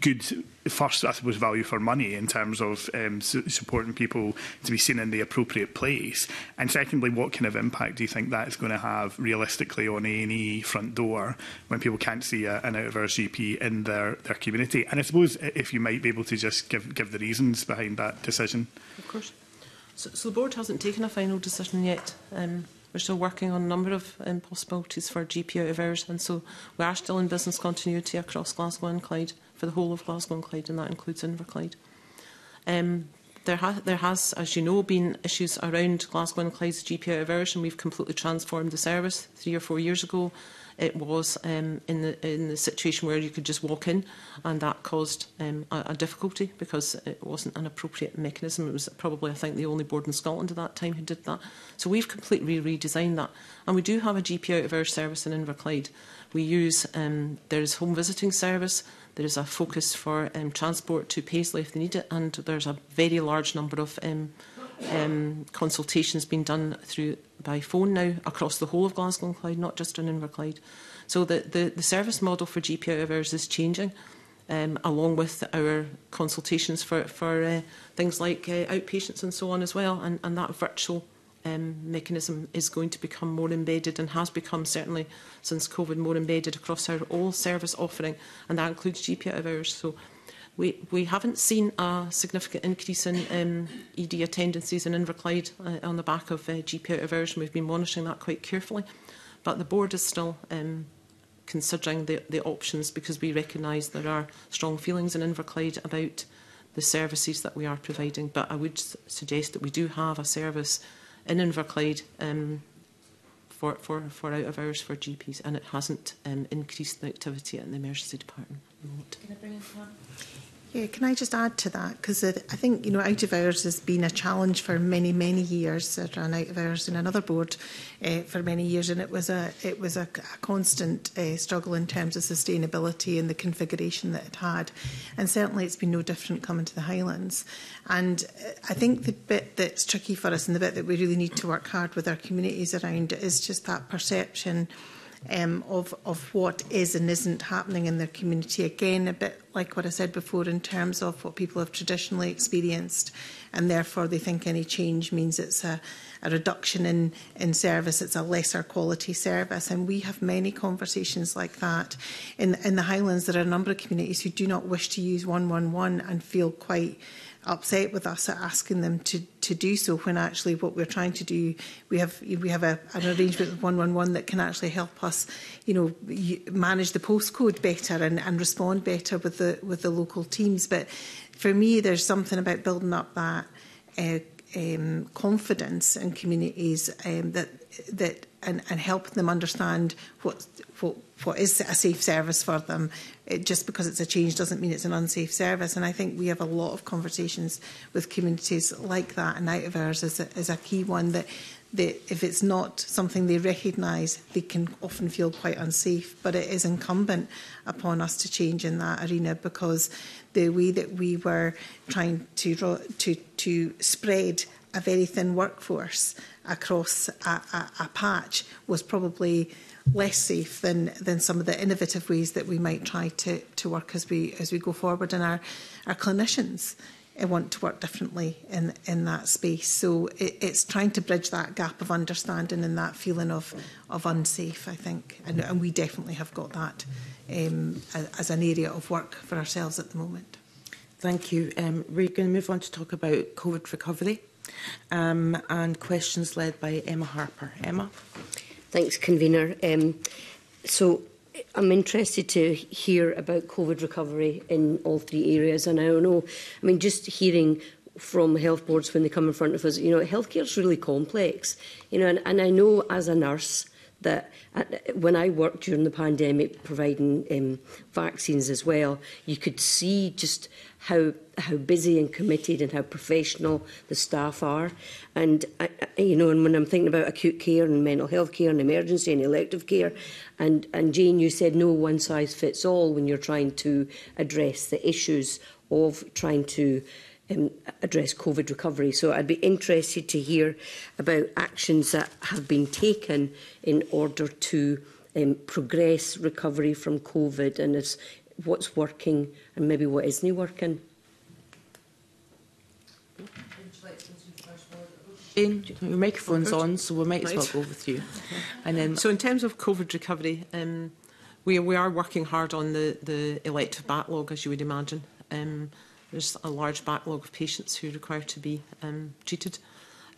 good first, I suppose, value for money in terms of um, su supporting people to be seen in the appropriate place? And secondly, what kind of impact do you think that is going to have realistically on A&E front door when people can't see a, an out-of-hours GP in their, their community? And I suppose if you might be able to just give, give the reasons behind that decision. Of course. So, so the board hasn't taken a final decision yet. Um, we're still working on a number of um, possibilities for GP out of hours, and so we are still in business continuity across Glasgow and Clyde for the whole of Glasgow and Clyde, and that includes Inverclyde. Um, there, ha there has, as you know, been issues around Glasgow and Clyde's GP out of hours, and we've completely transformed the service. Three or four years ago, it was um, in, the, in the situation where you could just walk in, and that caused um, a, a difficulty because it wasn't an appropriate mechanism. It was probably, I think, the only board in Scotland at that time who did that. So we've completely redesigned that, and we do have a GP out of hours service in Inverclyde. We use um, there is home visiting service There is a focus for um, transport to Paisley if they need it, and there's a very large number of um, um, consultations being done through by phone now across the whole of Glasgow and Clyde, not just in Inverclyde. So the, the, the service model for GP out of hours is changing, um, along with our consultations for, for uh, things like uh, outpatients and so on as well, and, and that virtual um, mechanism is going to become more embedded and has become certainly since COVID more embedded across our all service offering and that includes GP out of hours. So we, we haven't seen a significant increase in um, ED attendances in Inverclyde uh, on the back of uh, GP out of hours and we've been monitoring that quite carefully. But the board is still um, considering the, the options because we recognise there are strong feelings in Inverclyde about the services that we are providing. But I would suggest that we do have a service in Inverclyde um, for, for, for out of hours for GPs, and it hasn't um, increased the activity in the emergency department. Can I bring in Yeah, can I just add to that? Because I think, you know, out of hours has been a challenge for many, many years. I ran out of hours in another board uh, for many years, and it was a it was a, a constant uh, struggle in terms of sustainability and the configuration that it had. And certainly it's been no different coming to the Highlands. And eh, I think the bit that's tricky for us and the bit that we really need to work hard with our communities around is just that perception – um, of, of what is and isn't happening in their community. Again, a bit like what I said before in terms of what people have traditionally experienced and therefore they think any change means it's a, a reduction in, in service, it's a lesser quality service. And we have many conversations like that. In, in the Highlands, there are a number of communities who do not wish to use 111 and feel quite upset with us at asking them to, to do so when actually what we're trying to do we have we have a, an arrangement with 111 that can actually help us you know manage the postcode better and, and respond better with the with the local teams but for me there's something about building up that uh, um, confidence in communities um, that that and, and help them understand what, what what is a safe service for them. It, just because it's a change doesn't mean it's an unsafe service. And I think we have a lot of conversations with communities like that, and out of ours is a, is a key one that. That if it's not something they recognise, they can often feel quite unsafe. But it is incumbent upon us to change in that arena because the way that we were trying to to to spread a very thin workforce across a, a, a patch was probably less safe than than some of the innovative ways that we might try to to work as we as we go forward and our our clinicians eh, want to work differently in in that space so it, it's trying to bridge that gap of understanding and that feeling of of unsafe i think and, and we definitely have got that um, as an area of work for ourselves at the moment thank you um, we're going to move on to talk about covid recovery um, and questions led by Emma Harper. Emma. Thanks, convener. Um, so I'm interested to hear about COVID recovery in all three areas. And I don't know, I mean, just hearing from health boards when they come in front of us, you know, healthcare is really complex. You know, and, and I know as a nurse, that uh, when I worked during the pandemic providing um, vaccines as well, you could see just how how busy and committed and how professional the staff are. And, I, I, you know, and when I'm thinking about acute care and mental health care and emergency and elective care, and, and Jane, you said no one size fits all when you're trying to address the issues of trying to um, address COVID recovery. So I'd be interested to hear about actions that have been taken in order to um, progress recovery from COVID and is, what's working and maybe what isn't working. Jane, your microphone's oh, on, so we might as well go with you. And then, so in terms of COVID recovery, um, we, we are working hard on the, the elective backlog, as you would imagine. Um, There's a large backlog of patients who require to be um, treated.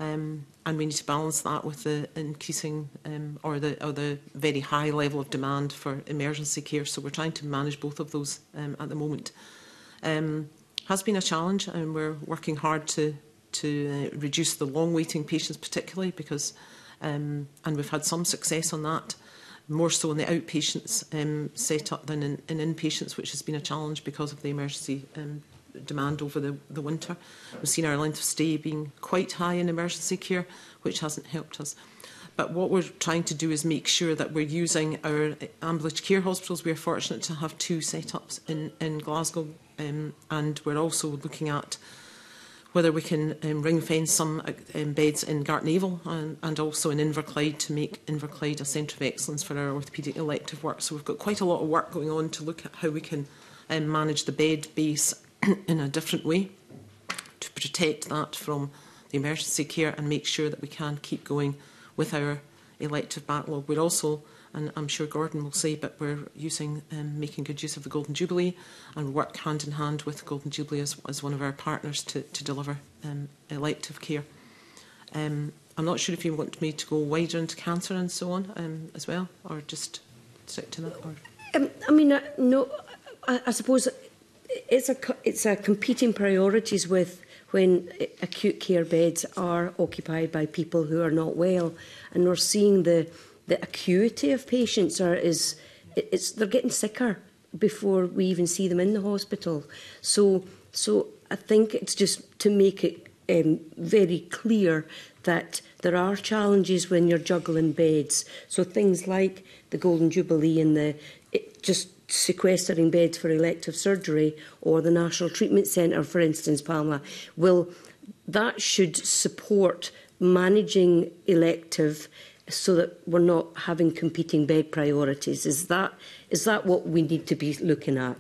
Um, and we need to balance that with the increasing um, or the or the very high level of demand for emergency care. So we're trying to manage both of those um, at the moment. Um, has been a challenge, and we're working hard to to uh, reduce the long waiting patients, particularly because, um, and we've had some success on that. More so in the outpatients um, set up than in, in inpatients, which has been a challenge because of the emergency um, demand over the, the winter. We've seen our length of stay being quite high in emergency care, which hasn't helped us. But what we're trying to do is make sure that we're using our eh, ambulatory care hospitals. We are fortunate to have two setups in, in Glasgow, um, and we're also looking at whether we can um, ring fence some eh, um, beds in Gartnavel and, and also in Inverclyde to make Inverclyde a centre of excellence for our orthopaedic elective work. So we've got quite a lot of work going on to look at how we can um, manage the bed base in a different way to protect that from the emergency care and make sure that we can keep going with our elective backlog. We're also, and I'm sure Gordon will say, but we're using um, making good use of the Golden Jubilee and work hand in hand with Golden Jubilee as, as one of our partners to, to deliver um, elective care. Um, I'm not sure if you want me to go wider into cancer and so on um, as well, or just stick to that. Or... Um, I mean, uh, no, I, I suppose it's a it's a competing priorities with when acute care beds are occupied by people who are not well, and we're seeing the the acuity of patients are is it's they're getting sicker before we even see them in the hospital. So so I think it's just to make it um, very clear that there are challenges when you're juggling beds. So things like the Golden Jubilee and the it, just sequestering beds for elective surgery or the National Treatment Centre, for instance, Palma, will that should support managing elective so that we're not having competing bed priorities. Is that is that what we need to be looking at?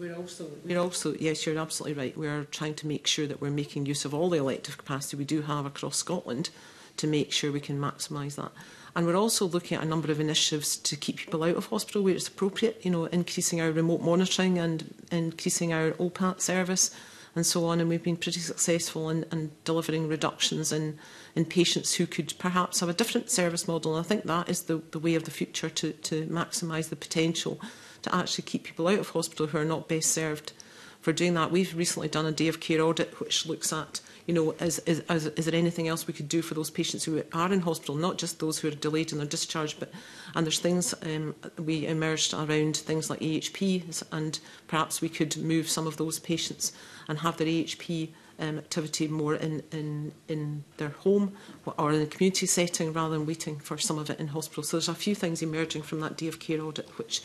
we're also we're also yes you're absolutely right we're trying to make sure that we're making use of all the elective capacity we do have across Scotland to make sure we can maximise that And we're also looking at a number of initiatives to keep people out of hospital where it's appropriate, you know, increasing our remote monitoring and increasing our OPAT service and so on. And we've been pretty successful in, in delivering reductions in, in patients who could perhaps have a different service model. And I think that is the, the way of the future to, to maximise the potential to actually keep people out of hospital who are not best served. For doing that, we've recently done a day of care audit which looks at you know, is, is, is, is there anything else we could do for those patients who are in hospital, not just those who are delayed in their discharge, but and there's things um, we emerged around things like EHPs, and perhaps we could move some of those patients and have their EHP um, activity more in, in, in their home or in a community setting rather than waiting for some of it in hospital. So there's a few things emerging from that day of care audit which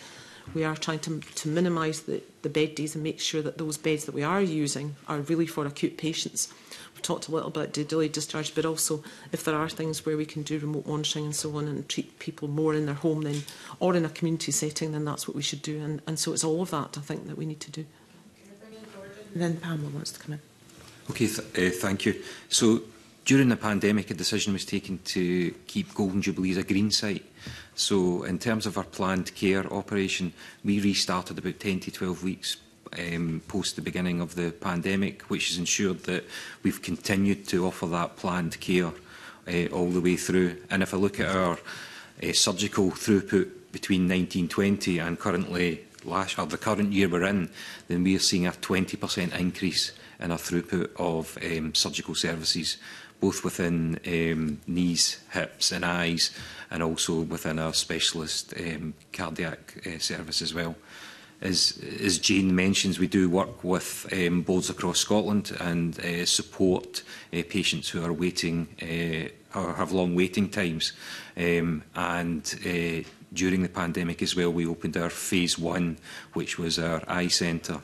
we are trying to, to minimise the, the bed days and make sure that those beds that we are using are really for acute patients. We've talked a little bit about delayed discharge, but also if there are things where we can do remote monitoring and so on and treat people more in their home then, or in a community setting, then that's what we should do. And, and so it's all of that, I think, that we need to do. And then Pamela wants to come in. Okay, th uh, thank you. So during the pandemic, a decision was taken to keep Golden Jubilee as a green site. So in terms of our planned care operation, we restarted about 10 to 12 weeks um, post the beginning of the pandemic, which has ensured that we've continued to offer that planned care uh, all the way through. And if I look at our uh, surgical throughput between 1920 and currently last, or the current year we're in, then we are seeing a 20% increase in our throughput of um, surgical services, both within um, knees, hips and eyes, and also within our specialist um, cardiac uh, service as well as, as Jane mentions, we do work with um, boards across Scotland and uh, support uh, patients who are waiting uh, or have long waiting times. Um, and uh, during the pandemic as well, we opened our phase one, which was our eye centre.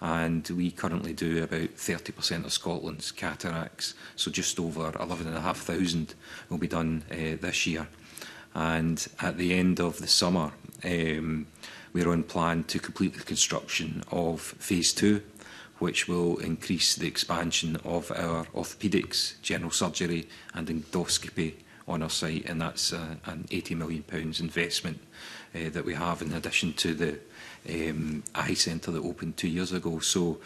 And we currently do about 30% of Scotland's cataracts, so just over 11,500 will be done uh, this year. And at the end of the summer, um, We're on plan to complete the construction of phase two, which will increase the expansion of our orthopaedics, general surgery and endoscopy on our site, and that's uh, an £80 million pounds investment uh, that we have in addition to the um, eye centre that opened two years ago. So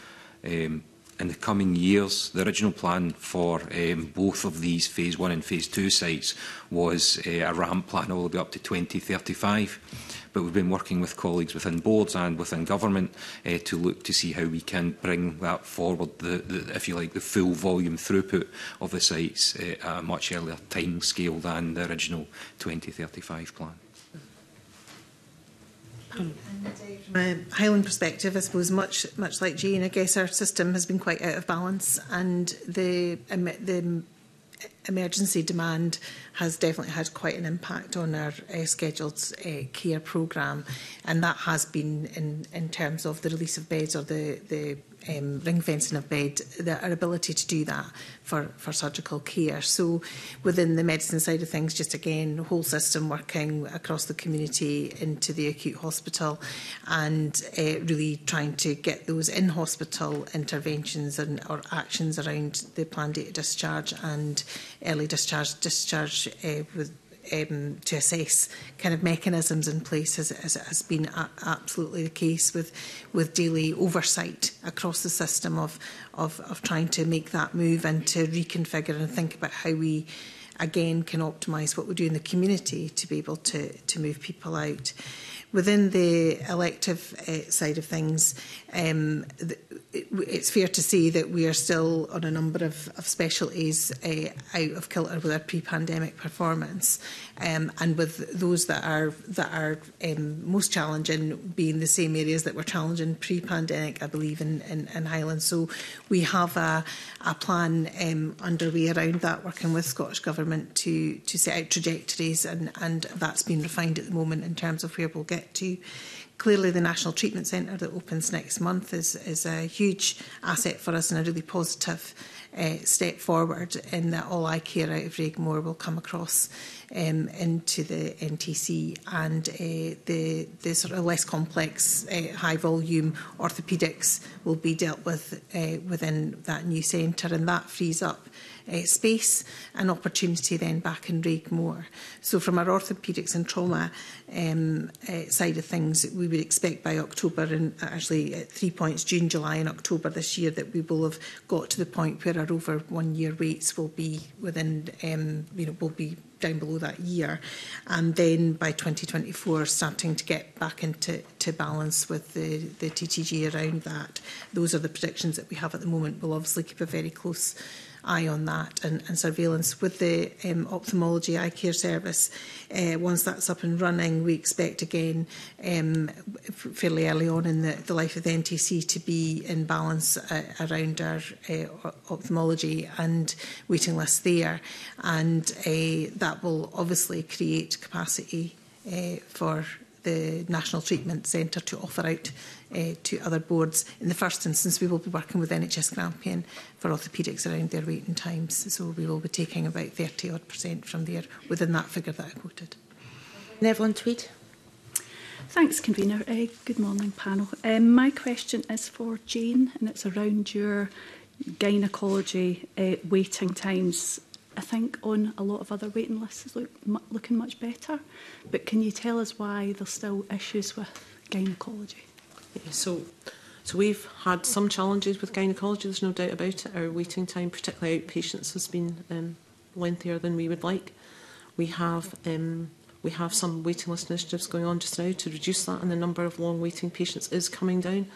um, in the coming years, the original plan for um, both of these phase one and phase two sites was uh, a ramp plan all the way up to 2035 but we've been working with colleagues within boards and within government uh, to look to see how we can bring that forward, the, the, if you like, the full volume throughput of the sites uh, at a much earlier time scale than the original 2035 plan. and from a Highland perspective, I suppose much much like Jane, I guess our system has been quite out of balance, and the um, the emergency demand has definitely had quite an impact on our uh, scheduled uh, care programme and that has been in, in terms of the release of beds or the, the um, ring fencing of bed, the, our ability to do that for, for surgical care. So within the medicine side of things, just again, whole system working across the community into the acute hospital and uh, really trying to get those in-hospital interventions and or actions around the planned data discharge and early discharge, discharge uh, with um, to assess kind of mechanisms in place has, has, has been absolutely the case with with daily oversight across the system of, of of trying to make that move and to reconfigure and think about how we again can optimize what we do in the community to be able to to move people out. Within the elective uh, side of things, um, it's fair to say that we are still on a number of, of specialties uh, eh, out of kilter with our pre-pandemic performance, um, and with those that are that are um, most challenging being the same areas that were challenging pre-pandemic, I believe, in, in, in Highland. So we have a, a plan um, underway around that, working with Scottish Government to to set out trajectories, and and that's been refined at the moment in terms of where we'll get to clearly the National Treatment Centre that opens next month is, is a huge asset for us and a really positive uh, step forward in that all I care out of Regmore will come across um, into the NTC and uh, the, the sort of less complex uh, high volume orthopaedics will be dealt with uh, within that new centre and that frees up uh, space and opportunity then back in Moor. So from our orthopaedics and trauma um, uh, side of things, we would expect by October, and actually at eh, three points, June, July and October this year, that we will have got to the point where our over one year waits will be within, um, you know, will be down below that year and then by 2024 starting to get back into to balance with the, the TTG around that. Those are the predictions that we have at the moment. We'll obviously keep a very close eye on that and, and surveillance. With the um, ophthalmology eye care service, uh, once that's up and running, we expect again um, fairly early on in the, the life of the NTC to be in balance uh, around our uh, ophthalmology and waiting lists there. And uh, that will obviously create capacity uh, for the National Treatment Centre to offer out uh, to other boards. In the first instance, we will be working with NHS Grampian for orthopaedics around their waiting times. So we will be taking about 30 odd percent from there within that figure that I quoted. Nevlin Tweed. Thanks, convener. Uh, good morning, panel. Um, my question is for Jane, and it's around your gynaecology uh, eh, waiting times. I think on a lot of other waiting lists look, looking much better, but can you tell us why there's still issues with gynaecology? Yeah, so So we've had some challenges with gynaecology, there's no doubt about it. Our waiting time, particularly outpatients, has been um, lengthier than we would like. We have um, we have some waiting list initiatives going on just now to reduce that, and the number of long waiting patients is coming down.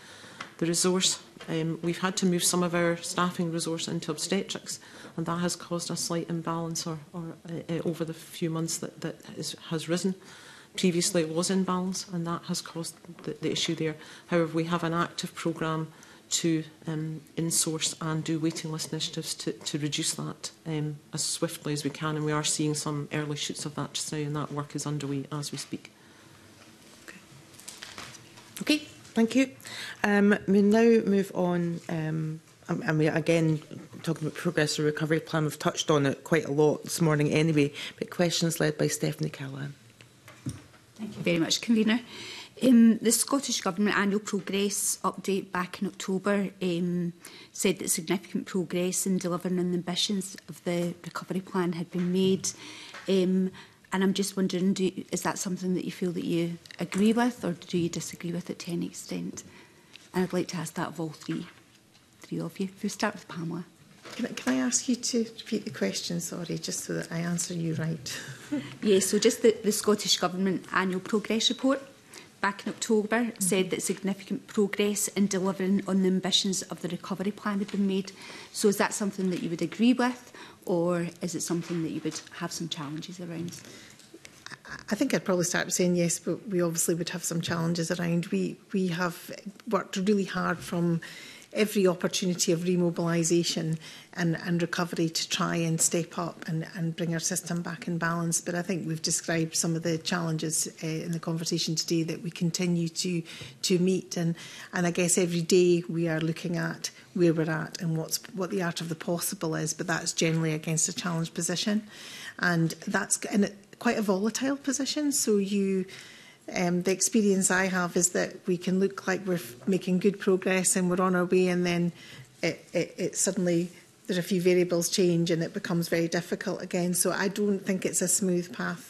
The resource um, we've had to move some of our staffing resource into obstetrics, and that has caused a slight imbalance or, or uh, over the few months that, that is, has risen previously was in balance and that has caused the, the issue there. However, we have an active programme to um, insource and do waiting list initiatives to, to reduce that um, as swiftly as we can and we are seeing some early shoots of that just now and that work is underway as we speak. Okay, okay thank you. Um, we now move on um, and we again talking about progress or recovery plan, we've touched on it quite a lot this morning anyway, but questions led by Stephanie Callahan. Thank you very much, Convener. Um, the Scottish Government annual progress update back in October um, said that significant progress in delivering on the ambitions of the recovery plan had been made. Um, and I'm just wondering, do, is that something that you feel that you agree with or do you disagree with it to any extent? And I'd like to ask that of all three, three of you. If we start with Pamela. Can I, can I ask you to repeat the question, sorry, just so that I answer you right? yes, so just the, the Scottish Government annual progress report back in October mm -hmm. said that significant progress in delivering on the ambitions of the recovery plan had been made. So is that something that you would agree with or is it something that you would have some challenges around? I think I'd probably start saying yes, but we obviously would have some challenges around. We we have worked really hard from every opportunity of remobilisation and, and recovery to try and step up and, and bring our system back in balance. But I think we've described some of the challenges uh, in the conversation today that we continue to to meet. And, and I guess every day we are looking at where we're at and what's what the art of the possible is, but that's generally against a challenged position. And that's and it, quite a volatile position. So you Um, the experience I have is that we can look like we're making good progress and we're on our way, and then it, it, it suddenly there's a few variables change and it becomes very difficult again. So I don't think it's a smooth path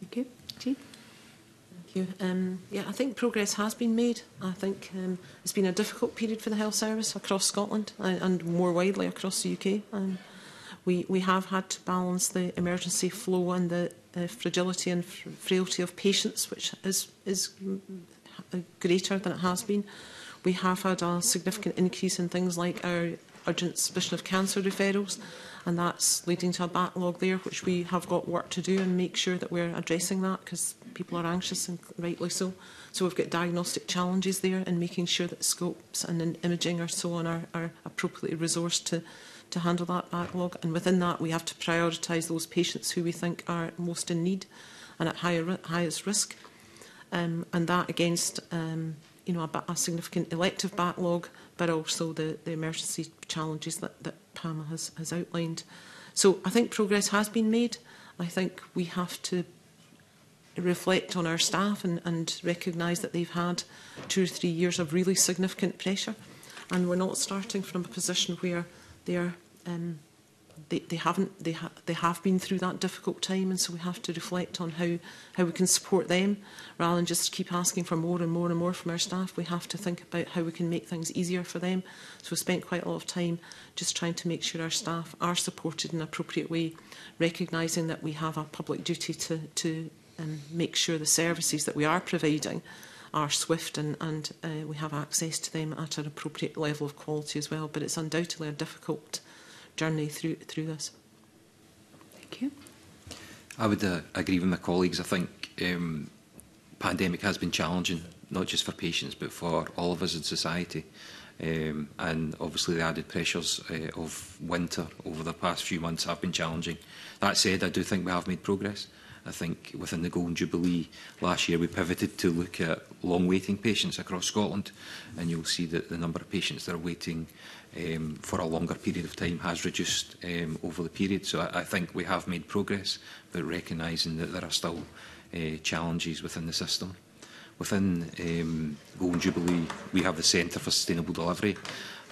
Thank you. Jean? Thank you. Um, yeah, I think progress has been made. I think um, it's been a difficult period for the health service across Scotland and, uh, and more widely across the UK. Um, we, we have had to balance the emergency flow and the uh, fragility and fr frailty of patients, which is, is greater than it has been. We have had a significant increase in things like our urgent suspicion of cancer referrals and that's leading to a backlog there, which we have got work to do and make sure that we're addressing that because people are anxious and rightly so. So we've got diagnostic challenges there and making sure that scopes and imaging or so on are, are appropriately resourced to, to handle that backlog. And within that, we have to prioritize those patients who we think are most in need and at higher, highest risk. Um, and that against um, you know, a, a significant elective backlog but also the, the emergency challenges that, that PAMA has, has outlined. So I think progress has been made. I think we have to reflect on our staff and, and recognise that they've had two or three years of really significant pressure and we're not starting from a position where they are um, they, they haven't they ha they have been through that difficult time and so we have to reflect on how how we can support them rather than just keep asking for more and more and more from our staff we have to think about how we can make things easier for them so we spent quite a lot of time just trying to make sure our staff are supported in an appropriate way recognizing that we have a public duty to to um, make sure the services that we are providing are swift and, and uh, we have access to them at an appropriate level of quality as well. But it's undoubtedly a difficult journey through through this. Thank you. I would uh, agree with my colleagues. I think um, pandemic has been challenging, not just for patients, but for all of us in society. Um, and obviously the added pressures uh, of winter over the past few months have been challenging. That said, I do think we have made progress. I think within the Golden Jubilee last year we pivoted to look at long waiting patients across Scotland and you'll see that the number of patients that are waiting um, for a longer period of time has reduced um, over the period. So I, I think we have made progress, but recognising that there are still uh, challenges within the system. Within um, Golden Jubilee, we have the Centre for Sustainable Delivery,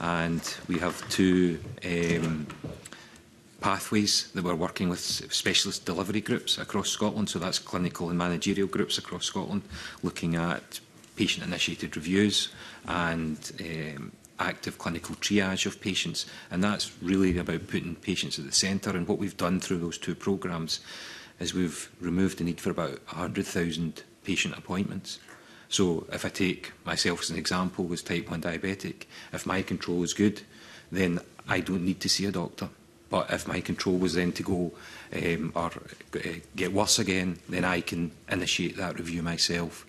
and we have two um, pathways that we're working with specialist delivery groups across Scotland. So that's clinical and managerial groups across Scotland, looking at patient-initiated reviews and um, active clinical triage of patients. And that's really about putting patients at the centre. And what we've done through those two programmes is we've removed the need for about 100,000 patient appointments. So if I take myself as an example as type 1 diabetic, if my control is good, then I don't need to see a doctor. But if my control was then to go um, or uh, get worse again, then I can initiate that review myself.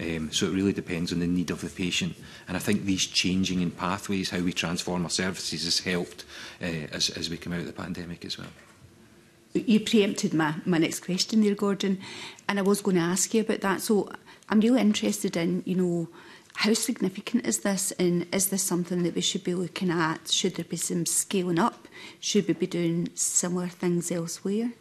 Um, so it really depends on the need of the patient. And I think these changing in pathways, how we transform our services, has helped uh, as, as we come out of the pandemic as well. You preempted my, my next question there, Gordon, and I was going to ask you about that. So I'm really interested in, you know, how significant is this and is this something that we should be looking at? Should there be some scaling up? Should we be doing similar things elsewhere?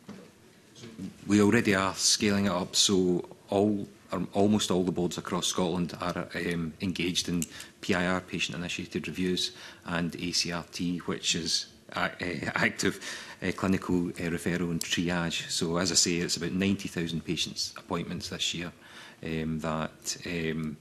We already are scaling it up, so all almost all the boards across Scotland are um, engaged in PIR, patient-initiated reviews, and ACRT, which is uh, active uh, clinical uh, referral and triage. So, as I say, it's about 90,000 patients' appointments this year um, that um,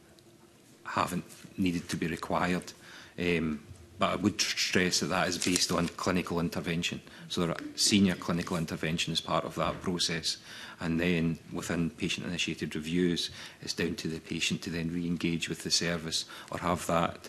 haven't needed to be required um, but I would stress of that is based on clinical intervention. So there are senior clinical intervention is part of that process. And then within patient-initiated reviews, it's down to the patient to then re-engage with the service or have that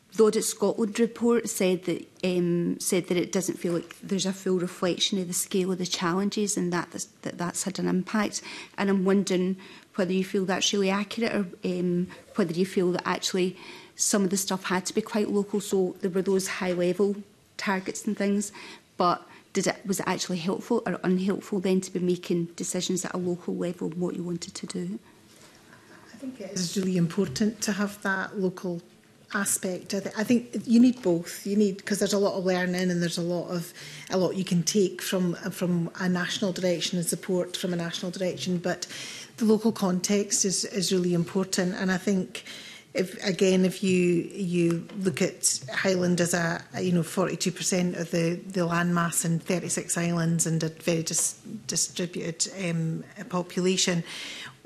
the Audit Scotland report said that um, said that it doesn't feel like there's a full reflection of the scale of the challenges and that that's, that that's had an impact. And I'm wondering whether you feel that's really accurate or um, whether you feel that actually some of the stuff had to be quite local, so there were those high-level targets and things. But did it, was it actually helpful or unhelpful then to be making decisions at a local level of what you wanted to do? I think it is really important to have that local aspect. I, th I think you need both. You need because there's a lot of learning and there's a lot of a lot you can take from from a national direction and support from a national direction. But the local context is is really important, and I think if, again, if you you look at Highland as a, you know 42% of the the landmass in and 36 islands and a very dis distributed um, population,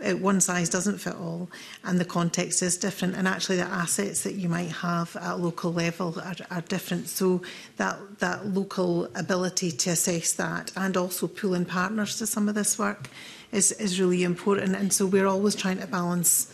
uh, one size doesn't fit all, and the context is different, and actually the assets that you might have at local level are, are different. So that that local ability to assess that and also pull in partners to some of this work is is really important. And so we're always trying to balance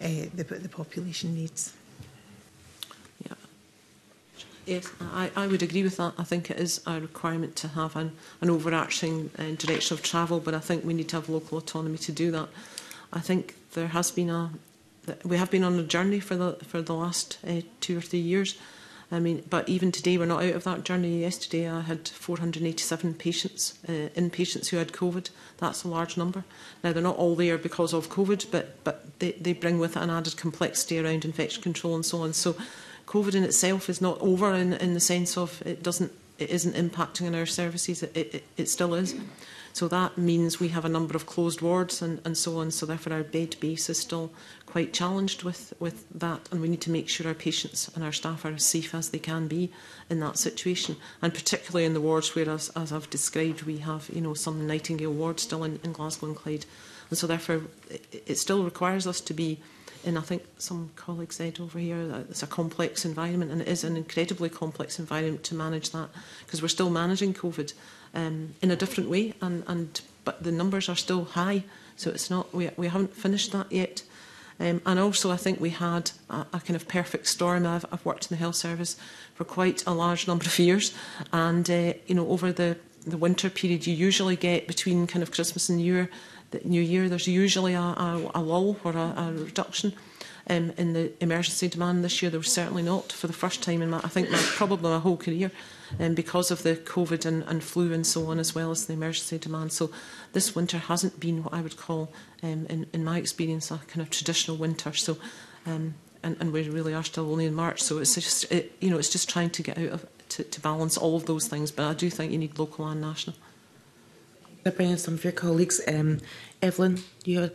uh, the, the population needs. Yeah. Yes, I, I would agree with that. I think it is a requirement to have an, an overarching uh, direction of travel, but I think we need to have local autonomy to do that. I think there has been a, we have been on a journey for the, for the last uh, two or three years I mean, but even today, we're not out of that journey. Yesterday, I had 487 patients, uh, inpatients who had COVID. That's a large number. Now, they're not all there because of COVID, but, but they, they bring with it an added complexity around infection control and so on. So COVID in itself is not over in, in the sense of it doesn't it isn't impacting on our services. It, it, it still is. So that means we have a number of closed wards and, and so on. So therefore our bed base is still quite challenged with, with that and we need to make sure our patients and our staff are as safe as they can be in that situation. And particularly in the wards where, as, as I've described, we have you know some Nightingale wards still in, in Glasgow and Clyde. And so therefore it, it still requires us to be and I think some colleagues said over here that it's a complex environment and it is an incredibly complex environment to manage that because we're still managing COVID um, in a different way. And, and but the numbers are still high, so it's not we we haven't finished that yet. Um, and also, I think we had a, a kind of perfect storm. I've, I've worked in the health service for quite a large number of years, and uh, you know over the the winter period, you usually get between kind of Christmas and New Year. The New Year, there's usually a, a, a lull or a, a reduction um, in the emergency demand. This year, there was certainly not for the first time in my, I think, my, probably my whole career um, because of the COVID and, and flu and so on, as well as the emergency demand. So this winter hasn't been what I would call, um, in, in my experience, a kind of traditional winter. So um, and, and we really are still only in March. So it's just it, you know it's just trying to get out of to, to balance all of those things. But I do think you need local and national. I bring in some of your colleagues. Um, Evelyn, do you have a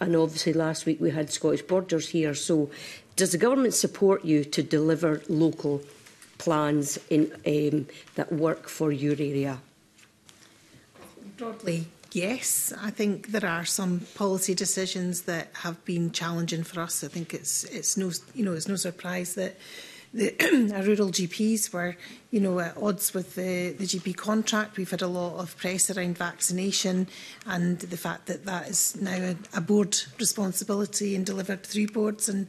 and obviously last week we had Scottish Borders here. So, does the Government support you to deliver local plans in, um, that work for your area? Broadly, yes. I think there are some policy decisions that have been challenging for us. I think it's it's no you know it's no surprise that the our rural GPs were you know at odds with the the GP contract. We've had a lot of press around vaccination and the fact that that is now a, a board responsibility and delivered through boards and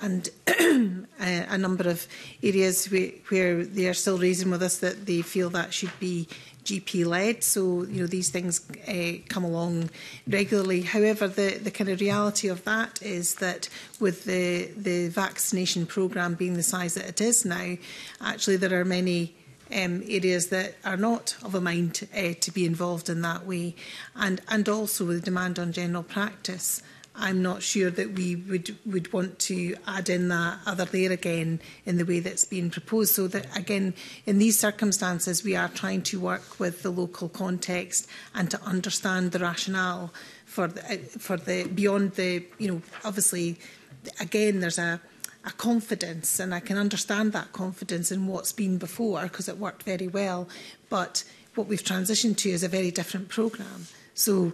and uh, a number of areas where, where they are still raising with us that they feel that should be GP led. So you know these things uh, come along regularly. However, the the kind of reality of that is that with the the vaccination program being the size that it is now, actually there are many. Um, areas that are not of a mind uh, to be involved in that way, and and also with demand on general practice I'm not sure that we would, would want to add in that other layer again in the way that's been proposed. So that, again, in these circumstances, we are trying to work with the local context and to understand the rationale for the, uh, for the beyond the, you know, obviously, again, there's a, a confidence and I can understand that confidence in what's been before because it worked very well. But what we've transitioned to is a very different programme. So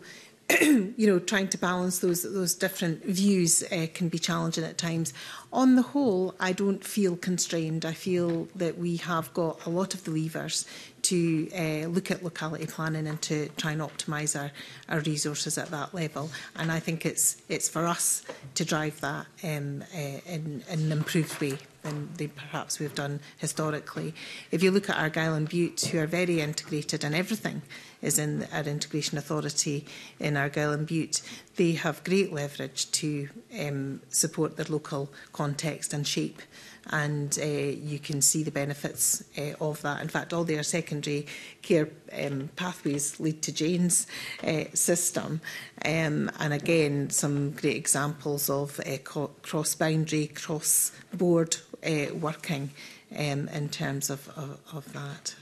you know, trying to balance those those different views uh, can be challenging at times. On the whole, I don't feel constrained. I feel that we have got a lot of the levers to uh, look at locality planning and to try and optimise our, our resources at that level. And I think it's it's for us to drive that um, uh, in, in an improved way than they, perhaps we've done historically. If you look at Argyll and Butte, who are very integrated in everything, is in our Integration Authority in Argyll and Butte. They have great leverage to um, support their local context and shape and uh, you can see the benefits uh, of that. In fact, all their secondary care um, pathways lead to Jane's uh, system. Um, and again, some great examples of uh, cross-boundary, cross-board uh, working um, in terms of, of, of that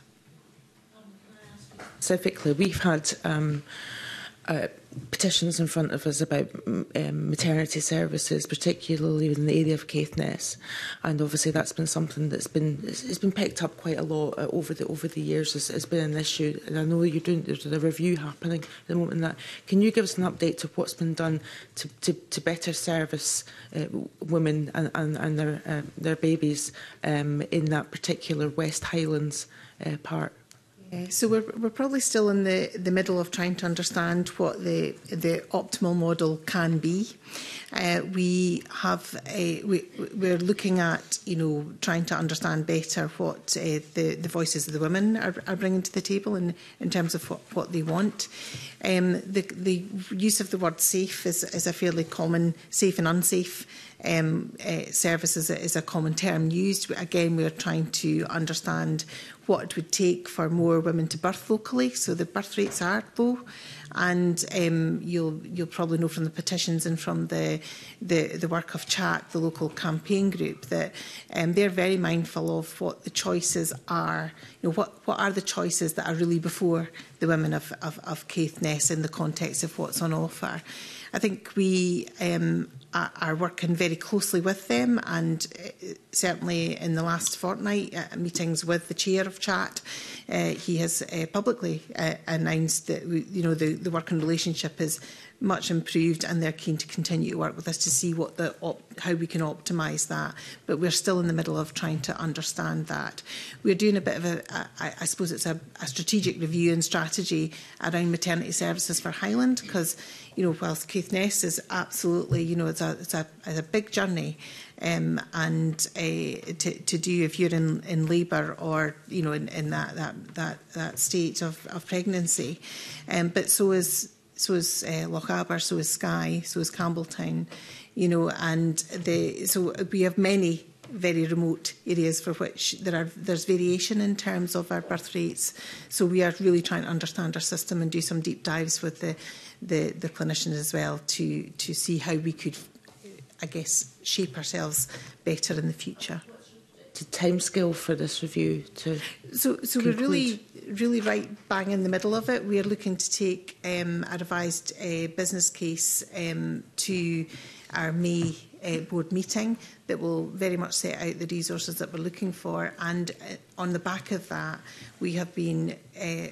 specifically, we've had um, uh, petitions in front of us about um, maternity services, particularly in the area of Caithness, and obviously that's been something that's been it's, been picked up quite a lot uh, over the over the years. It's, it's been an issue, and I know you're doing there's a review happening at the moment. That can you give us an update to what's been done to to, to better service uh, women and and, and their uh, their babies um, in that particular West Highlands uh, part? Eh, so we're, we're probably still in the, the middle of trying to understand what the, the optimal model can be. Uh, we have a, we, we're looking at you know trying to understand better what uh, the, the voices of the women are, are bringing to the table in, in terms of what, what they want. Um, the, the use of the word safe is, is a fairly common safe and unsafe um, uh, eh, services is a common term used. Again, we are trying to understand what it would take for more women to birth locally. So the birth rates are low, and um, you'll you'll probably know from the petitions and from the the, the work of chat, the local campaign group, that um, they're very mindful of what the choices are. You know, what what are the choices that are really before the women of of, of Caithness in the context of what's on offer. I think we um, are working very closely with them and eh, certainly in the last fortnight uh, meetings with the chair of chat uh, he has uh, publicly uh, announced that we, you know the, the working relationship is much improved and they're keen to continue to work with us to see what the how we can optimize that. But we're still in the middle of trying to understand that. We're doing a bit of a, I, I suppose it's a, a strategic review and strategy around maternity services for Highland because, you know, whilst Keith Ness is absolutely, you know, it's a, it's a, it's a big journey um, and uh, to, to do if you're in, in labour or you know in, in that, that that that state of, of pregnancy, um, but so is so is uh, eh, Loch Aber, so is Skye, so is Campbelltown, you know, and the, so we have many very remote areas for which there are there's variation in terms of our birth rates. So we are really trying to understand our system and do some deep dives with the the, the clinicians as well to to see how we could, I guess, shape ourselves better in the future. time timescale for this review to so so conclude. we're really really right bang in the middle of it. We're looking to take um, a revised uh, business case um, to our May uh, board meeting that will very much set out the resources that we're looking for. And uh, on the back of that, we have been uh,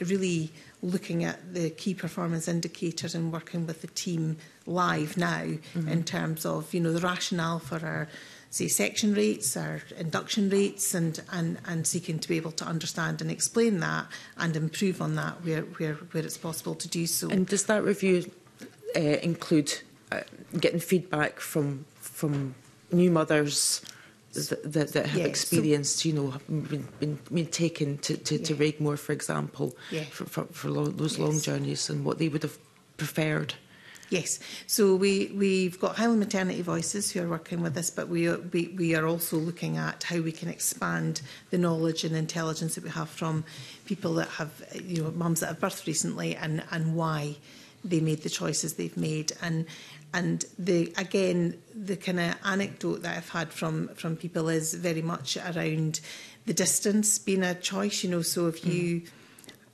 really looking at the key performance indicators and working with the team live now mm -hmm. in terms of you know the rationale for our C-section rates, or induction rates, and, and, and seeking to be able to understand and explain that and improve on that where, where, where it's possible to do so. And does that review uh, include uh, getting feedback from from new mothers that, that, that have yeah, experienced, so, you know, been, been, been taken to, to, yeah. to Raigmore, for example, yeah. for, for, for long, those yes. long journeys and what they would have preferred? Yes. So we, we've got Highland Maternity Voices who are working with us, but we, are, we, we are also looking at how we can expand the knowledge and intelligence that we have from people that have, you know, mums that have birthed recently and, and why they made the choices they've made. And and the again the kind of anecdote that I've had from from people is very much around the distance being a choice you know so if hmm. you mm.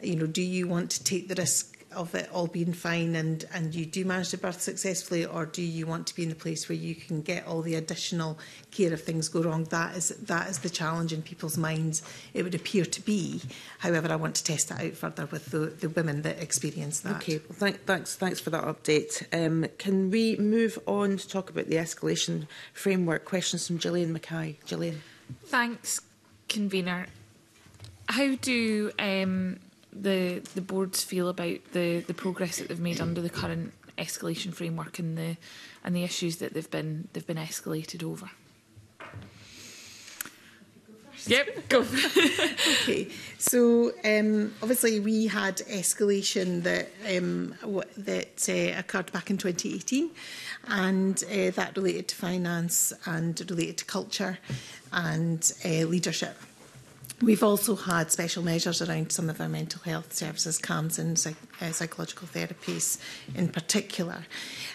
you know do you want to take the risk of it all being fine and, and you do manage the birth successfully or do you want to be in the place where you can get all the additional care if things go wrong? That is, that is the challenge in people's minds, it would appear to be. However, I want to test that out further with the, the women that experience that. Okay, well, thank, thanks, thanks for that update. Um, can we move on to talk about the escalation framework? Questions from Gillian Mackay. Gillian. Thanks, convener. How do... Um, the the boards feel about the the progress that they've made under the current escalation framework and the and the issues that they've been they've been escalated over. Yep, go. okay, so um, obviously we had escalation that um, that uh, occurred back in 2018, and uh, that related to finance and related to culture and uh, leadership. We've also had special measures around some of our mental health services, CAMS and psych uh, psychological therapies in particular.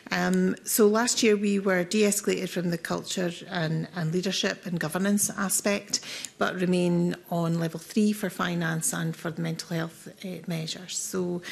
Um, so last year we were de-escalated from the culture and, and leadership and governance aspect, but remain on level three for finance and for the mental health uh, measures. So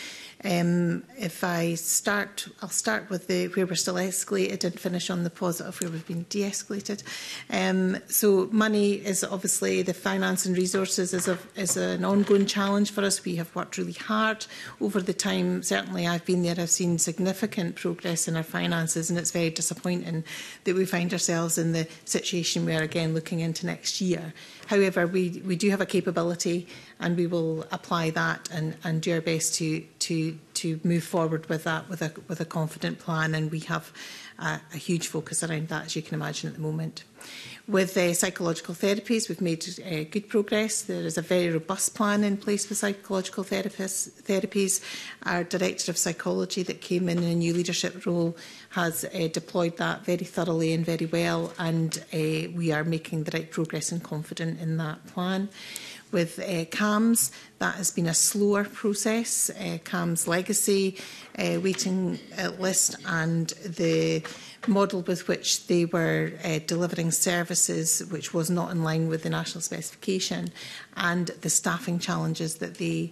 um, if I start, I'll start with the where we're still escalated and finish on the positive where we've been de-escalated. Um, so money is obviously the finance and resources resources is, a, is an ongoing challenge for us. We have worked really hard over the time. Certainly, I've been there. I've seen significant progress in our finances, and it's very disappointing that we find ourselves in the situation we are again looking into next year. However, we, we do have a capability, and we will apply that and, and do our best to, to, to move forward with that with a, with a confident plan. And we have a, a huge focus around that, as you can imagine, at the moment. With uh, psychological therapies, we've made uh, good progress. There is a very robust plan in place for psychological therapists, therapies. Our Director of Psychology that came in in a new leadership role has uh, deployed that very thoroughly and very well, and uh, we are making the right progress and confident in that plan with uh, CAMS. That has been a slower process. Uh, CAMS legacy, uh, waiting uh, list, and the model with which they were uh, delivering services which was not in line with the national specification and the staffing challenges that they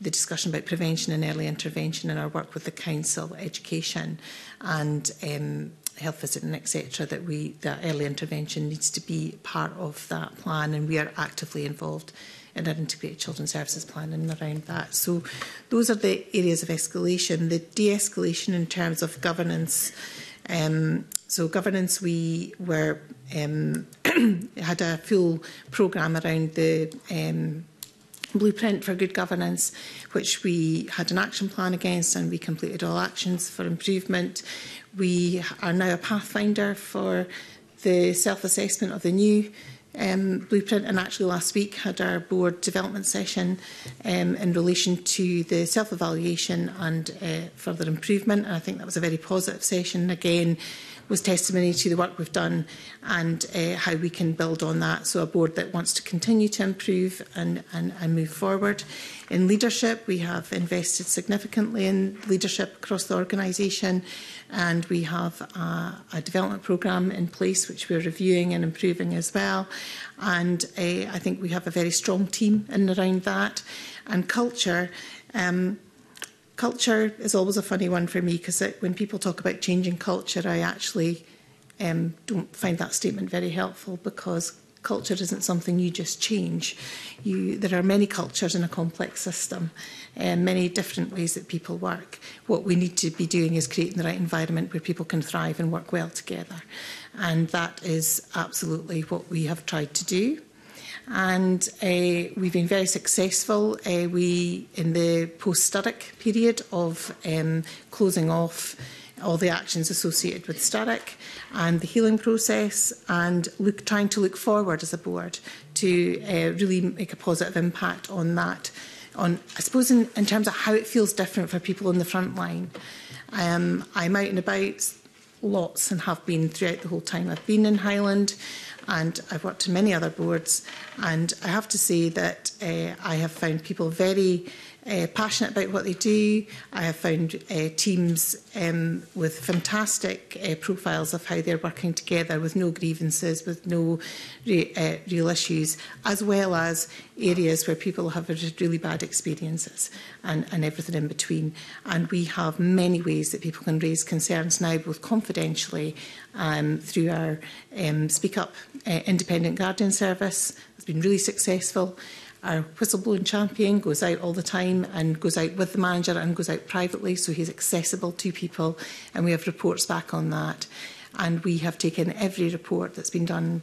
the discussion about prevention and early intervention in our work with the council, education and um, health visit and etc. that we that early intervention needs to be part of that plan and we are actively involved in our integrated children's services plan and around that. So those are the areas of escalation. The de-escalation in terms of governance um, so governance, we were um, had a full program around the um, blueprint for good governance, which we had an action plan against and we completed all actions for improvement. We are now a pathfinder for the self-assessment of the new um, blueprint and actually last week had our board development session um, in relation to the self-evaluation and uh, further improvement and I think that was a very positive session again was testimony to the work we've done and uh, how we can build on that. So a board that wants to continue to improve and, and, and move forward. In leadership, we have invested significantly in leadership across the organisation and we have a, a development programme in place which we're reviewing and improving as well. And uh, I think we have a very strong team in and around that. And culture, um, culture is always a funny one for me because when people talk about changing culture, I actually um, don't find that statement very helpful because culture isn't something you just change. You, there are many cultures in a complex system and um, many different ways that people work. What we need to be doing is creating the right environment where people can thrive and work well together. And that is absolutely what we have tried to do and uh, we've been very successful. Uh, we, in the post-Sturrock period of um, closing off all the actions associated with Sturrock and the healing process and look, trying to look forward as a board to uh, really make a positive impact on that. On, I suppose in, in terms of how it feels different for people on the front line. Um, I'm out and about lots and have been throughout the whole time I've been in Highland and I've worked in many other boards and I have to say that uh, I have found people very uh, passionate about what they do. I have found uh, teams um, with fantastic uh, profiles of how they're working together with no grievances, with no re uh, real issues, as well as areas where people have had really bad experiences and, and everything in between. And we have many ways that people can raise concerns now, both confidentially um, through our um, Speak Up uh, Independent Guardian Service. It's been really successful. Our whistleblowing champion goes out all the time and goes out with the manager and goes out privately, so he's accessible to people, and we have reports back on that. And we have taken every report that's been done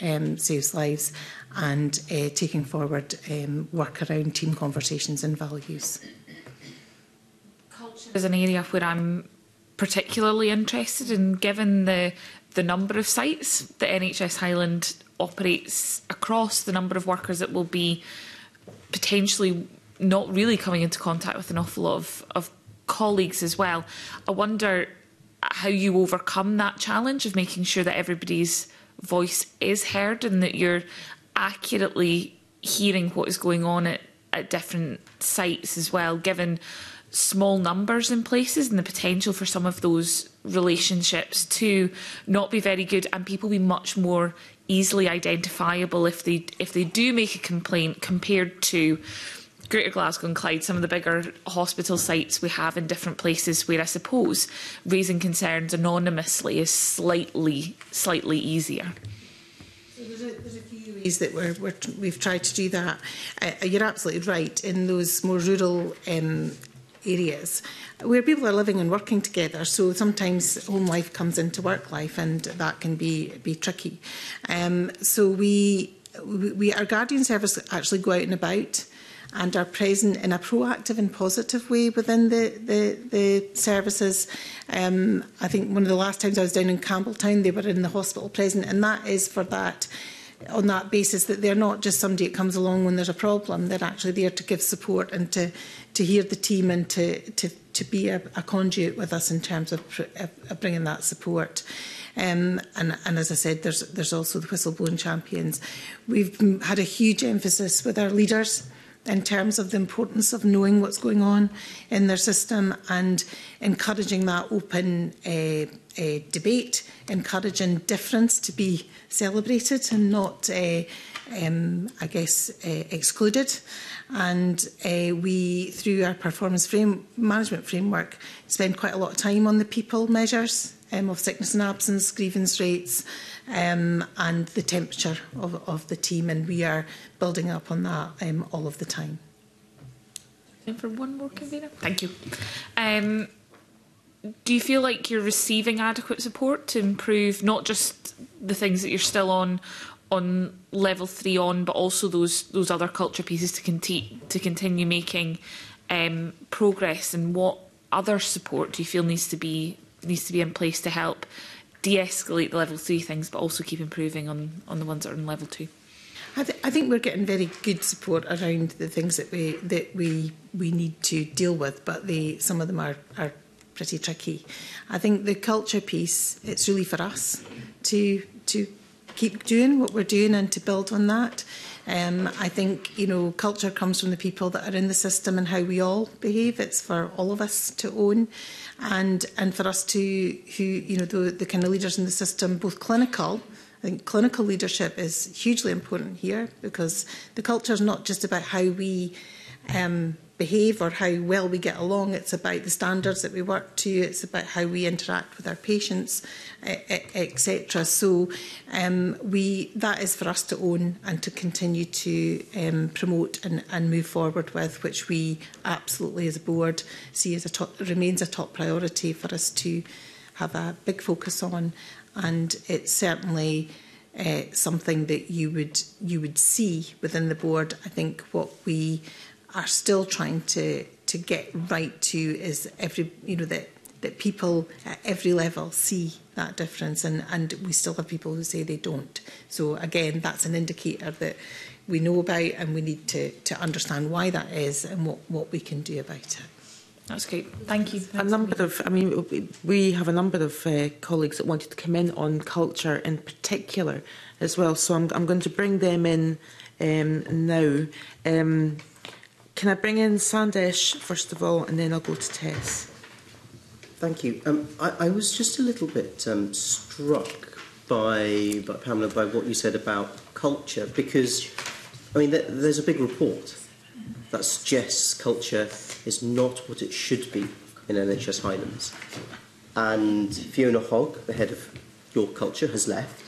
um, saves lives, and uh, taking forward um, work around team conversations and values. Culture is an area where I'm particularly interested in, given the the number of sites that NHS Highland operates across, the number of workers that will be potentially not really coming into contact with an awful lot of, of colleagues as well. I wonder how you overcome that challenge of making sure that everybody's voice is heard and that you're accurately hearing what is going on at, at different sites as well, given small numbers in places and the potential for some of those relationships to not be very good and people be much more easily identifiable if they if they do make a complaint compared to Greater Glasgow and Clyde, some of the bigger hospital sites we have in different places where I suppose raising concerns anonymously is slightly slightly easier. So there's a, there's a few ways that we're, we're, we've tried to do that. Uh, you're absolutely right. In those more rural um, areas where people are living and working together. So sometimes home life comes into work life, and that can be be tricky. Um, so we, we our guardian service actually go out and about and are present in a proactive and positive way within the, the, the services. Um, I think one of the last times I was down in Campbelltown, they were in the hospital present, and that is for that on that basis that they're not just somebody that comes along when there's a problem. They're actually there to give support and to, to hear the team and to, to, to be a, a conduit with us in terms of, of bringing that support. Um, and, and as I said, there's, there's also the whistleblowing champions. We've had a huge emphasis with our leaders in terms of the importance of knowing what's going on in their system and encouraging that open uh, uh, debate encouraging difference to be celebrated and not, uh, um, I guess, uh, excluded. And uh, we, through our performance frame, management framework, spend quite a lot of time on the people measures um, of sickness and absence, grievance rates, um, and the temperature of, of the team. And we are building up on that um, all of the time. And for one more convener. Thank you. Um, do you feel like you're receiving adequate support to improve not just the things that you're still on on level three on, but also those those other culture pieces to continue to continue making um, progress? And what other support do you feel needs to be needs to be in place to help de-escalate the level three things, but also keep improving on on the ones that are in level two? I, th I think we're getting very good support around the things that we that we we need to deal with, but the some of them are, are pretty tricky. I think the culture piece, it's really for us to to keep doing what we're doing and to build on that. Um, I think you know culture comes from the people that are in the system and how we all behave. It's for all of us to own, and and for us to who you know the, the kind of leaders in the system, both clinical. I think clinical leadership is hugely important here because the culture is not just about how we um, behave or how well we get along. It's about the standards that we work to. It's about how we interact with our patients, e, e, etc. So um, we that is for us to own and to continue to um, promote and, and move forward with, which we absolutely as a board see as a top, remains a top priority for us to have a big focus on. And it's certainly uh, something that you would you would see within the board. I think what we are still trying to to get right to is every you know that that people at every level see that difference and and we still have people who say they don't so again that's an indicator that we know about and we need to to understand why that is and what what we can do about it That's great. Thank you. a number of, I mean, we have a number of uh, colleagues that wanted to come in on culture in particular as well. So I'm, I'm going to bring them in um, now. Um, Can I bring in Sandesh first of all, and then I'll go to Tess? Thank you. Um, I, I was just a little bit um, struck by, by Pamela by what you said about culture because, I mean, there, there's a big report that suggests culture is not what it should be in NHS Highlands. And Fiona Hogg, the head of your Culture, has left.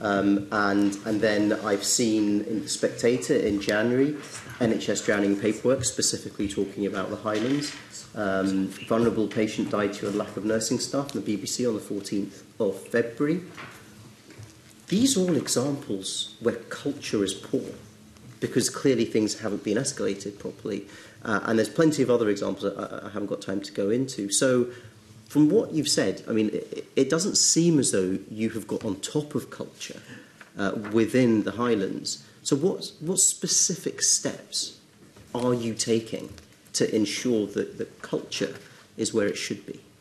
Um, and, and then I've seen in The Spectator in January NHS drowning paperwork specifically talking about the Highlands. Um, vulnerable patient died to a lack of nursing staff in the BBC on the 14th of February. These are all examples where culture is poor because clearly things haven't been escalated properly. Uh, and there's plenty of other examples I, I haven't got time to go into. So from what you've said, I mean, it, it doesn't seem as though you have got on top of culture uh, within the Highlands. So what, what specific steps are you taking to ensure that the culture is where it should be?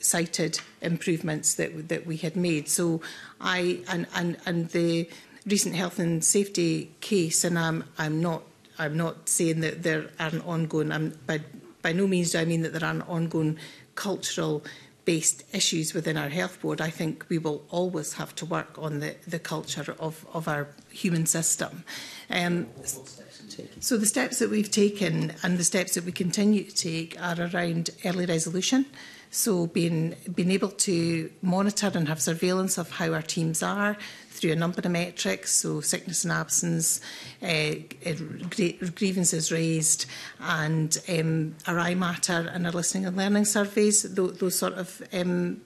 cited improvements that that we had made. So, I and and and the recent health and safety case, and I'm I'm not I'm not saying that there aren't ongoing, I'm, but by no means do I mean that there are ongoing cultural based issues within our health board, I think we will always have to work on the, the culture of, of our human system. Um, so the steps that we've taken and the steps that we continue to take are around early resolution. So being, being able to monitor and have surveillance of how our teams are, through a number of metrics, so sickness and absence, uh, grievances raised, and um, our iMatter and our listening and learning surveys, those, those sort of um,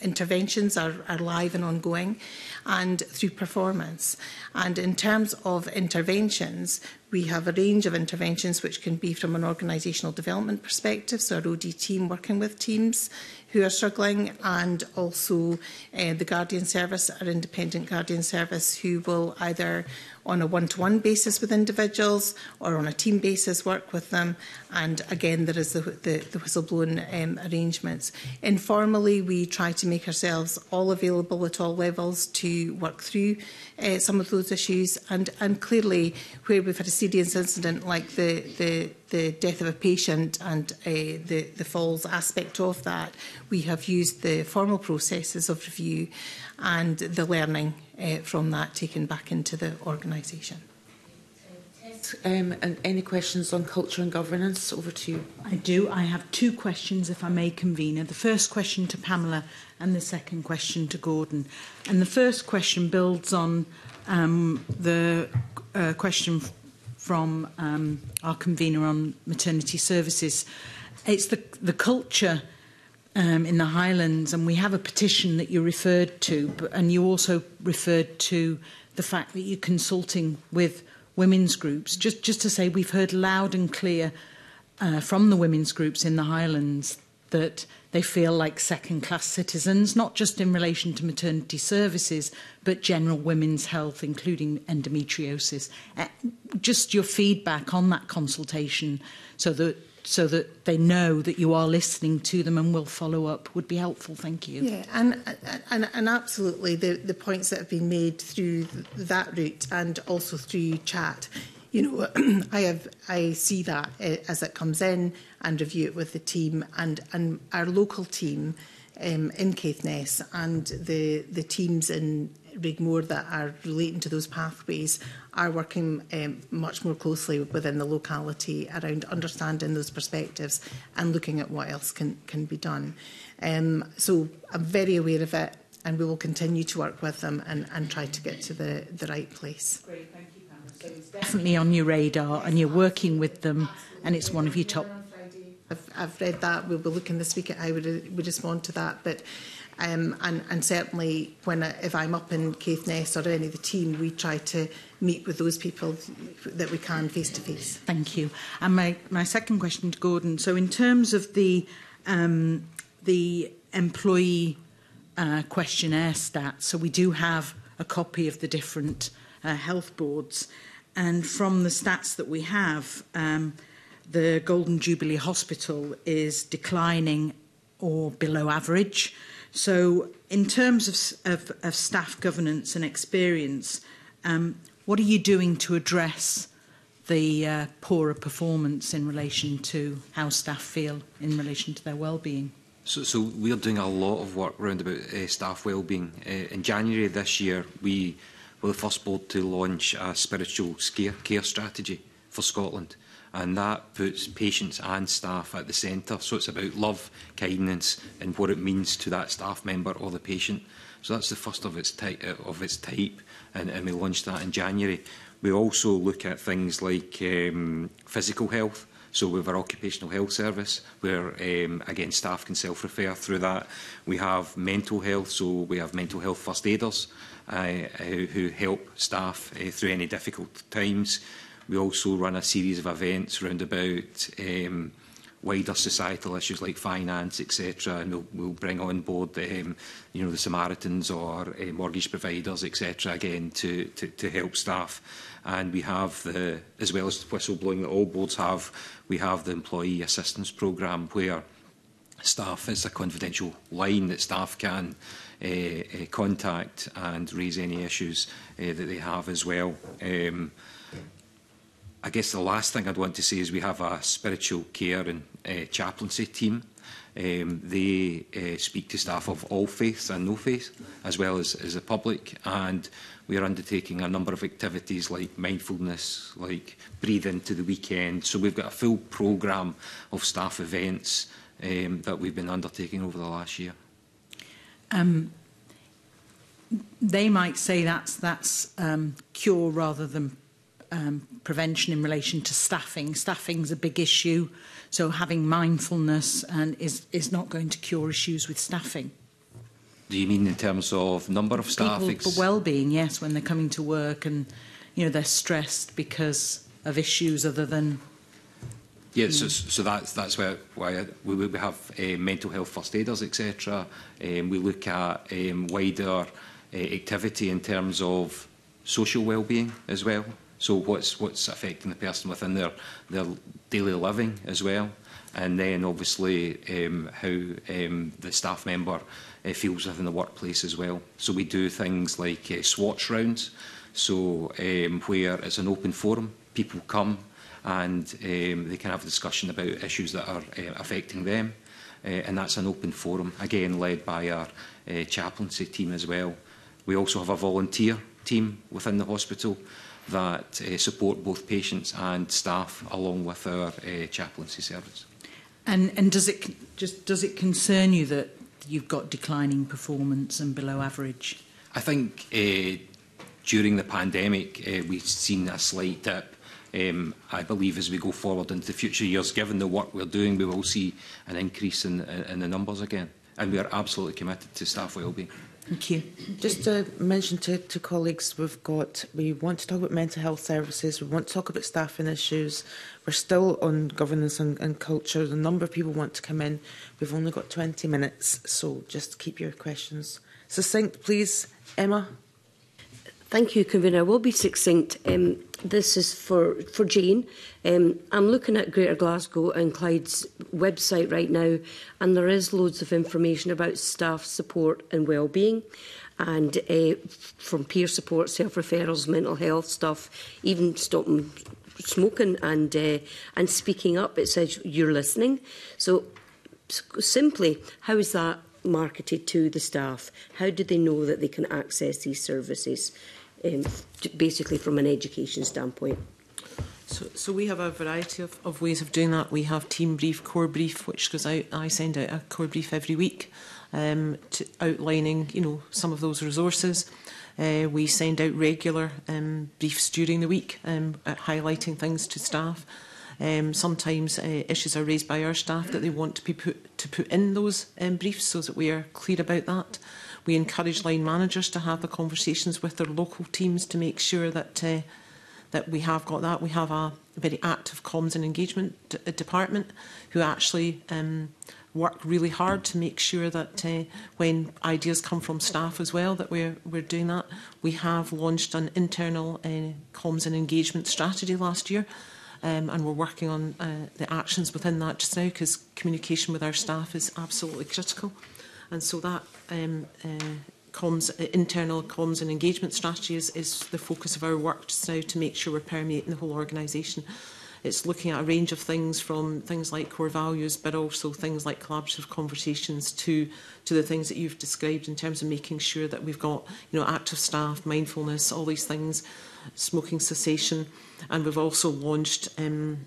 interventions are, are live and ongoing, and through performance. And in terms of interventions, we have a range of interventions which can be from an organisational development perspective, so our OD team working with teams who are struggling, and also uh, the Guardian Service, our independent Guardian Service, who will either on a one-to-one -one basis with individuals or on a team basis work with them. And again, there is the, the, the whistleblown um, arrangements. Informally, we try to make ourselves all available at all levels to work through uh, some of those issues. And, and clearly, where we've had a serious incident like the, the, the death of a patient and uh, the, the falls aspect of that, we have used the formal processes of review and the learning uh, from that taken back into the organisation. Smith, um, and any questions on culture and governance? Over to you. I do. I have two questions, if I may, convener. The first question to Pamela and the second question to Gordon. And the first question builds on um, the uh, question from um, our convener on maternity services. It's the, the culture um, in the Highlands, and we have a petition that you referred to, and you also referred to the fact that you're consulting with women's groups, just, just to say we've heard loud and clear uh, from the women's groups in the Highlands that they feel like second class citizens, not just in relation to maternity services, but general women's health, including endometriosis. Uh, just your feedback on that consultation so that so that they know that you are listening to them and will follow up would be helpful. Thank you. Yeah, and and, and absolutely the, the points that have been made through that route and also through chat. You know, I have I see that eh, as it comes in and review it with the team and and our local team um, in Caithness and the the teams in more that are relating to those pathways are working um, much more closely within the locality around understanding those perspectives and looking at what else can, can be done. Um, so I'm very aware of it and we will continue to work with them and, and try to get to the, the right place. Great, thank you, Pam. So it's definitely on your radar and you're working with them and it's one of your top... I've, I've read that. We'll be looking this week at how we, re we respond to that. But Um, and, and certainly when I, uh, if I'm up in Caithness or any of the team, we try to meet with those people that we can face to face. Thank you. And my, my second question to Gordon. So in terms of the um, the employee uh, questionnaire stats, so we do have a copy of the different uh, health boards. And from the stats that we have, um, the Golden Jubilee Hospital is declining or below average. So in terms of, of, of staff governance and experience, um, what are you doing to address the uh, poorer performance in relation to how staff feel in relation to their well-being? So, so we're doing a lot of work around about uh, staff well-being. Uh, in January this year, we were the first board to launch a spiritual care, care strategy for Scotland and that puts patients and staff at the centre. So it's about love, kindness, and what it means to that staff member or the patient. So that's the first of its, ty uh, of its type, and, and we launched that in January. We also look at things like um, physical health. So we have our occupational health service, where um, again staff can self-refer through that. We have mental health, so we have mental health first aiders uh, who help staff uh, through any difficult times. We also run a series of events around about um, wider societal issues like finance, etc. And we'll, we'll bring on board the, um, you know, the Samaritans or uh, mortgage providers, etc. Again, to, to, to help staff. And we have the, as well as the whistleblowing that all boards have, we have the employee assistance programme where staff is a confidential line that staff can uh, uh, contact and raise any issues uh, that they have as well. Um, I guess the last thing I'd want to say is we have a spiritual care and uh, chaplaincy team. Um, they uh, speak to staff of all faiths and no faiths, as well as, as the public. And we are undertaking a number of activities like mindfulness, like breathing into the weekend. So we've got a full programme of staff events um, that we've been undertaking over the last year. Um, they might say that's, that's um, cure rather than um, prevention in relation to staffing. Staffing's a big issue, so having mindfulness and um, is, is not going to cure issues with staffing. Do you mean in terms of number of staff? People for well-being, yes, when they're coming to work and you know they're stressed because of issues other than. Yeah, so, so that's that's where why uh, we, we have uh, mental health first aiders, etc. Um, we look at um, wider uh, activity in terms of social well-being as well. So what's what's affecting the person within their their daily living as well, and then obviously um, how um, the staff member uh, feels within the workplace as well. So we do things like uh, swatch rounds, so um, where it's an open forum, people come and um, they can have a discussion about issues that are uh, affecting them. Uh, and that's an open forum, again led by our uh, chaplaincy team as well. We also have a volunteer team within the hospital that uh, support both patients and staff along with our uh, chaplaincy service. And, and does it just does it concern you that you've got declining performance and below average? I think uh, during the pandemic uh, we've seen a slight dip. Um, I believe as we go forward into the future years, given the work we're doing, we will see an increase in, in the numbers again. And we are absolutely committed to staff wellbeing. Thank you. Just to mention to, to colleagues, we've got, we want to talk about mental health services, we want to talk about staffing issues, we're still on governance and, and culture, the number of people want to come in, we've only got 20 minutes, so just keep your questions succinct, please. Emma? Thank you, Convener. We'll be succinct. Um, this is for, for Jane. Um, I'm looking at Greater Glasgow and Clyde's website right now, and there is loads of information about staff support and well-being and uh, from peer support, self-referrals, mental health stuff, even stopping smoking and uh, and speaking up. It says you're listening. So simply, how is that marketed to the staff? How do they know that they can access these services? um, basically from an education standpoint. So, so we have a variety of, of ways of doing that. We have team brief, core brief, which goes out. I send out a core brief every week, um, to outlining you know some of those resources. Uh, we send out regular um, briefs during the week, um, highlighting things to staff. Um, sometimes uh, issues are raised by our staff that they want to be put to put in those um, briefs, so that we are clear about that. We encourage line managers to have the conversations with their local teams to make sure that uh, that we have got that. We have a very active comms and engagement uh, department who actually um, work really hard to make sure that uh, when ideas come from staff as well that we're, we're doing that. We have launched an internal uh, comms and engagement strategy last year um, and we're working on uh, the actions within that just now because communication with our staff is absolutely critical. And so that um, uh, comms, uh, internal comms and engagement strategy is, is the focus of our work just now to make sure we're permeating the whole organisation. It's looking at a range of things from things like core values, but also things like collaborative conversations to, to the things that you've described in terms of making sure that we've got you know, active staff, mindfulness, all these things, smoking cessation. And we've also launched um,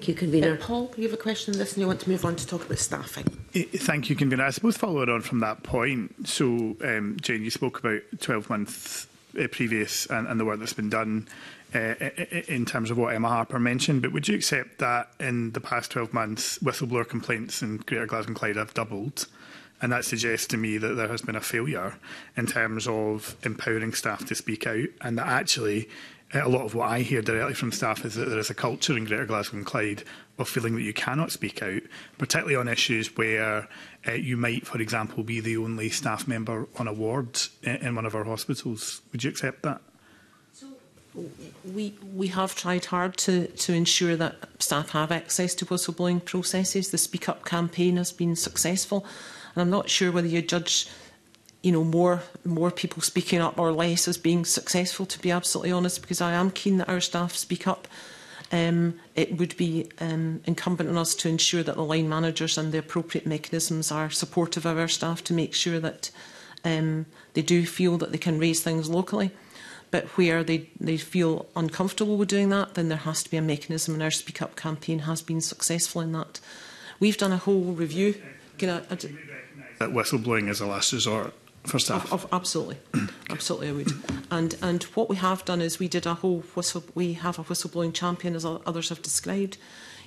Thank you, Convener. Uh, Paul, you have a question on this and you want to move on to talk about staffing. Thank you, Convener. I suppose following on from that point, so um, Jane, you spoke about 12-month uh, previous and, and the work that's been done uh, in terms of what Emma Harper mentioned, but would you accept that in the past 12 months, whistleblower complaints in Greater Glasgow and Clyde have doubled? And that suggests to me that there has been a failure in terms of empowering staff to speak out and that actually a lot of what I hear directly from staff is that there is a culture in Greater Glasgow and Clyde of feeling that you cannot speak out, particularly on issues where uh, you might, for example, be the only staff member on a ward in, in one of our hospitals. Would you accept that? we we have tried hard to to ensure that staff have access to whistleblowing processes. The Speak Up campaign has been successful, and I'm not sure whether you judge you know more more people speaking up or less as being successful to be absolutely honest because I am keen that our staff speak up um, it would be um, incumbent on us to ensure that the line managers and the appropriate mechanisms are supportive of our staff to make sure that um, they do feel that they can raise things locally but where they, they feel uncomfortable with doing that then there has to be a mechanism and our speak up campaign has been successful in that we've done a whole review Can I, I, that whistleblowing is a last resort for staff? Of, of, absolutely, absolutely, I would. And and what we have done is we did a whole whistle. We have a whistleblowing champion, as others have described.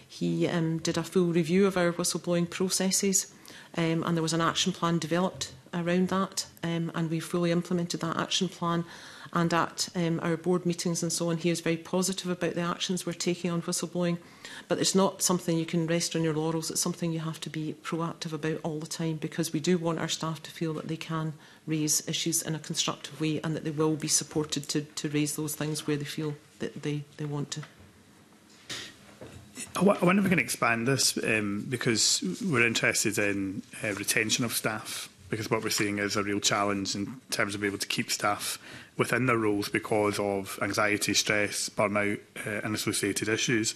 He um, did a full review of our whistleblowing processes, um, and there was an action plan developed around that, um, and we fully implemented that action plan and at um, our board meetings and so on, he was very positive about the actions we're taking on whistleblowing. But it's not something you can rest on your laurels. It's something you have to be proactive about all the time because we do want our staff to feel that they can raise issues in a constructive way and that they will be supported to, to raise those things where they feel that they, they want to. I wonder if we can expand this um, because we're interested in uh, retention of staff because what we're seeing is a real challenge in terms of being able to keep staff within their roles because of anxiety, stress, burnout uh, and associated issues.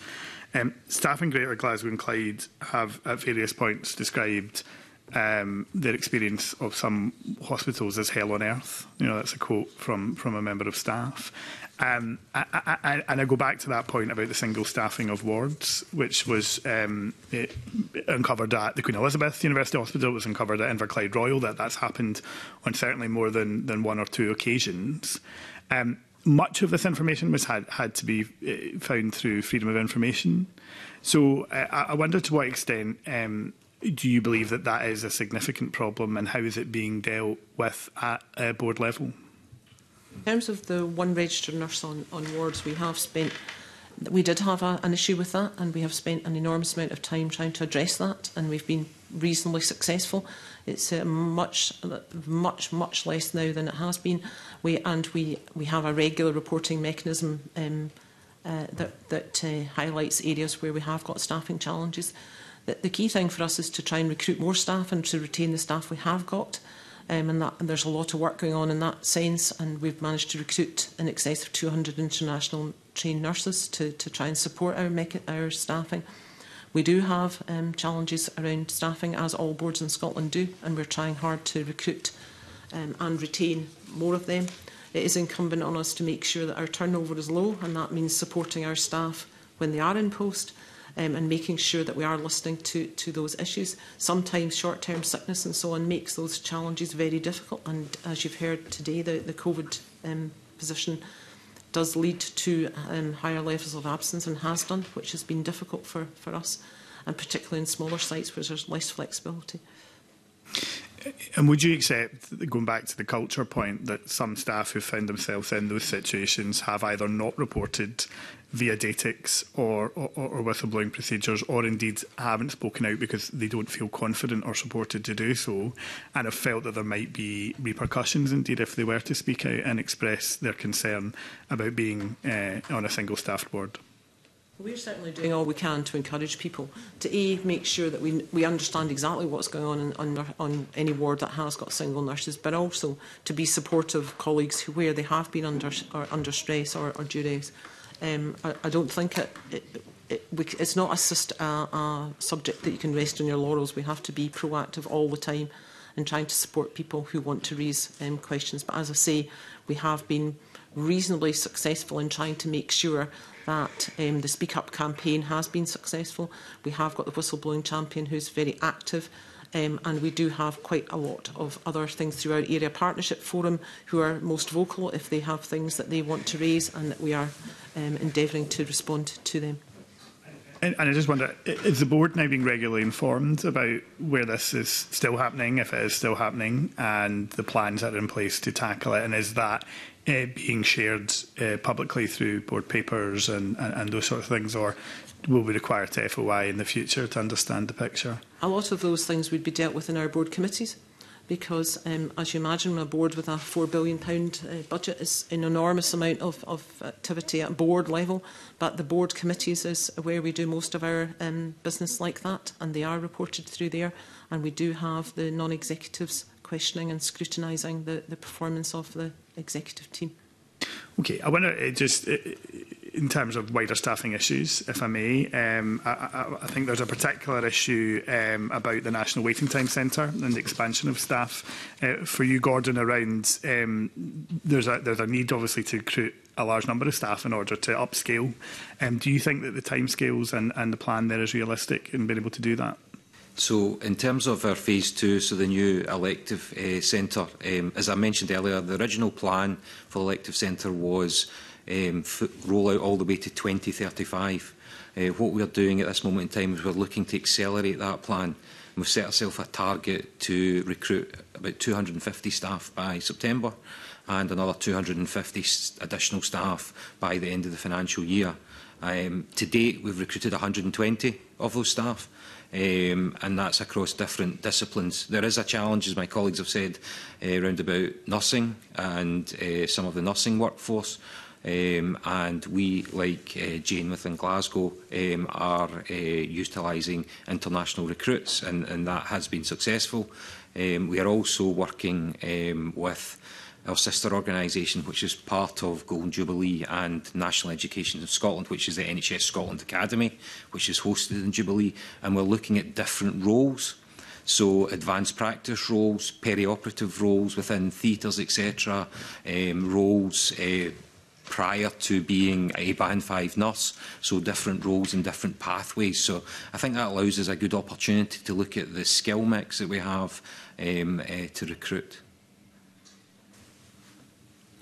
Um, staff in Greater Glasgow and Clyde have at various points described um, their experience of some hospitals as hell on earth. You know, that's a quote from, from a member of staff. Um, I, I, I, and I go back to that point about the single staffing of wards, which was um, it, uncovered at the Queen Elizabeth University Hospital, was uncovered at Inverclyde Royal, that that's happened on certainly more than, than one or two occasions. Um, much of this information was had, had to be uh, found through freedom of information. So uh, I wonder to what extent um, do you believe that that is a significant problem and how is it being dealt with at a board level? In terms of the one registered nurse on, on wards, we have spent we did have a, an issue with that, and we have spent an enormous amount of time trying to address that, and we've been reasonably successful. It's uh, much, much, much less now than it has been. We and we we have a regular reporting mechanism um, uh, that that uh, highlights areas where we have got staffing challenges. The, the key thing for us is to try and recruit more staff and to retain the staff we have got um, and, that, and there's a lot of work going on in that sense. And we've managed to recruit in excess of 200 international trained nurses to, to try and support our, make our staffing. We do have um, challenges around staffing, as all boards in Scotland do, and we're trying hard to recruit um, and retain more of them. It is incumbent on us to make sure that our turnover is low, and that means supporting our staff when they are in post um, and making sure that we are listening to, to those issues. Sometimes short-term sickness and so on makes those challenges very difficult. And as you've heard today, the, the COVID um, position does lead to um, higher levels of absence and has done, which has been difficult for, for us, and particularly in smaller sites where there's less flexibility. And would you accept, going back to the culture point, that some staff who find themselves in those situations have either not reported via Datix or, or, or whistleblowing procedures, or indeed haven't spoken out because they don't feel confident or supported to do so, and have felt that there might be repercussions indeed if they were to speak out and express their concern about being uh, on a single staffed board? We're certainly doing all we can to encourage people to A, make sure that we, we understand exactly what's going on in, on, on any ward that has got single nurses, but also to be supportive of colleagues who, where they have been under, or under stress or, or duress. Um, I, I don't think it, it, it, it's not a, a, a subject that you can rest on your laurels. We have to be proactive all the time in trying to support people who want to raise um, questions. But as I say, we have been reasonably successful in trying to make sure that um, the Speak Up campaign has been successful. We have got the whistleblowing champion who's very active. Um, and we do have quite a lot of other things through our Area Partnership Forum who are most vocal if they have things that they want to raise and that we are um, endeavouring to respond to them. And, and I just wonder, is the board now being regularly informed about where this is still happening, if it is still happening, and the plans that are in place to tackle it? And is that uh, being shared uh, publicly through board papers and, and, and those sort of things, or will we require to FOI in the future to understand the picture? A lot of those things would be dealt with in our board committees because, um, as you imagine, a board with a £4 billion uh, budget is an enormous amount of, of activity at board level, but the board committees is where we do most of our um, business like that, and they are reported through there, and we do have the non-executives questioning and scrutinising the, the performance of the executive team. Okay, I wonder uh, just uh, uh, in terms of wider staffing issues, if I may, um, I, I, I think there's a particular issue um, about the National Waiting Time Centre and the expansion of staff. Uh, for you, Gordon, around um, there's a there's a need obviously to recruit a large number of staff in order to upscale. Um, do you think that the timescales and, and the plan there is realistic in being able to do that? So in terms of our phase two, so the new elective uh, centre, um, as I mentioned earlier, the original plan for the elective centre was um, roll out all the way to 2035. Uh, eh, what we're doing at this moment in time is we're looking to accelerate that plan. We've set ourselves a target to recruit about 250 staff by September and another 250 additional staff by the end of the financial year. Um, to date, we've recruited 120 of those staff um, and that's across different disciplines. There is a challenge, as my colleagues have said, uh, around about nursing and uh, some of the nursing workforce. Um, and we, like uh, Jane within Glasgow, um, are uh, utilising international recruits, and, and that has been successful. Um, we are also working um, with our sister organisation, which is part of Golden Jubilee and National Education of Scotland, which is the NHS Scotland Academy, which is hosted in Jubilee. And we're looking at different roles. So advanced practice roles, perioperative roles within theatres, etc., um, roles uh, prior to being a band 5 nurse so different roles and different pathways so I think that allows us a good opportunity to look at the skill mix that we have um, uh, to recruit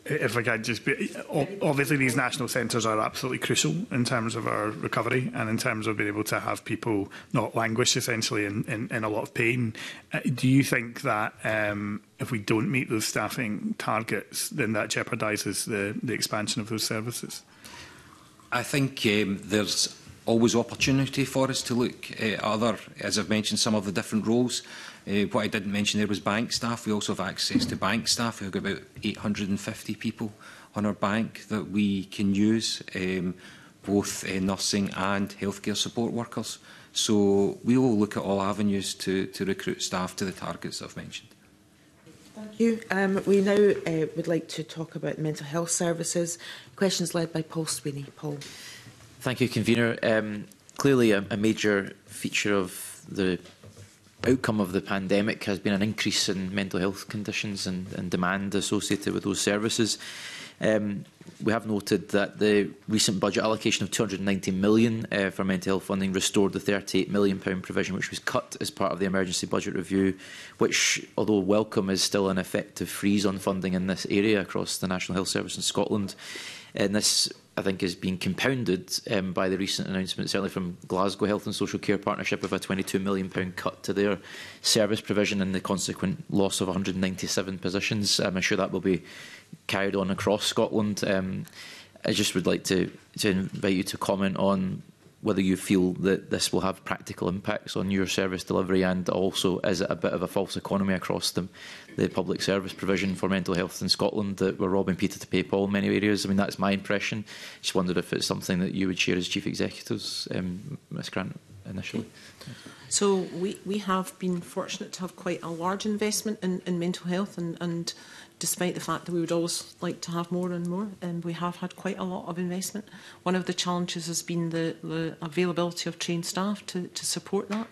if I can just be, obviously these national centres are absolutely crucial in terms of our recovery and in terms of being able to have people not languish essentially in, in, in a lot of pain. Uh, do you think that um, if we don't meet those staffing targets, then that jeopardises the, the expansion of those services? I think um, there's always opportunity for us to look at other, as I've mentioned, some of the different roles. Uh, what I didn't mention there was bank staff. We also have access to bank staff. We've got about 850 people on our bank that we can use, um, both uh, nursing and healthcare support workers. So we will look at all avenues to, to recruit staff to the targets I've mentioned. Thank you. Um, we now uh, would like to talk about mental health services. Questions led by Paul Sweeney. Paul. Thank you, Convener. Um, clearly a, a major feature of the outcome of the pandemic has been an increase in mental health conditions and, and demand associated with those services. Um, we have noted that the recent budget allocation of £290 million uh, for mental health funding restored the £38 million pound provision which was cut as part of the emergency budget review, which, although welcome, is still an effective freeze on funding in this area across the National Health Service in Scotland. And this I think is being compounded um, by the recent announcement, certainly from Glasgow Health and Social Care Partnership, of a £22 million cut to their service provision and the consequent loss of 197 positions. Um, I'm sure that will be carried on across Scotland. Um, I just would like to, to invite you to comment on whether you feel that this will have practical impacts on your service delivery and also is it a bit of a false economy across them the public service provision for mental health in Scotland that we're robbing Peter to pay Paul in many areas? I mean, that's my impression. Just wondered if it's something that you would share as Chief Executives, um, Ms Grant, initially. So we, we have been fortunate to have quite a large investment in, in mental health and, and despite the fact that we would always like to have more and more, um, we have had quite a lot of investment. One of the challenges has been the, the availability of trained staff to, to support that.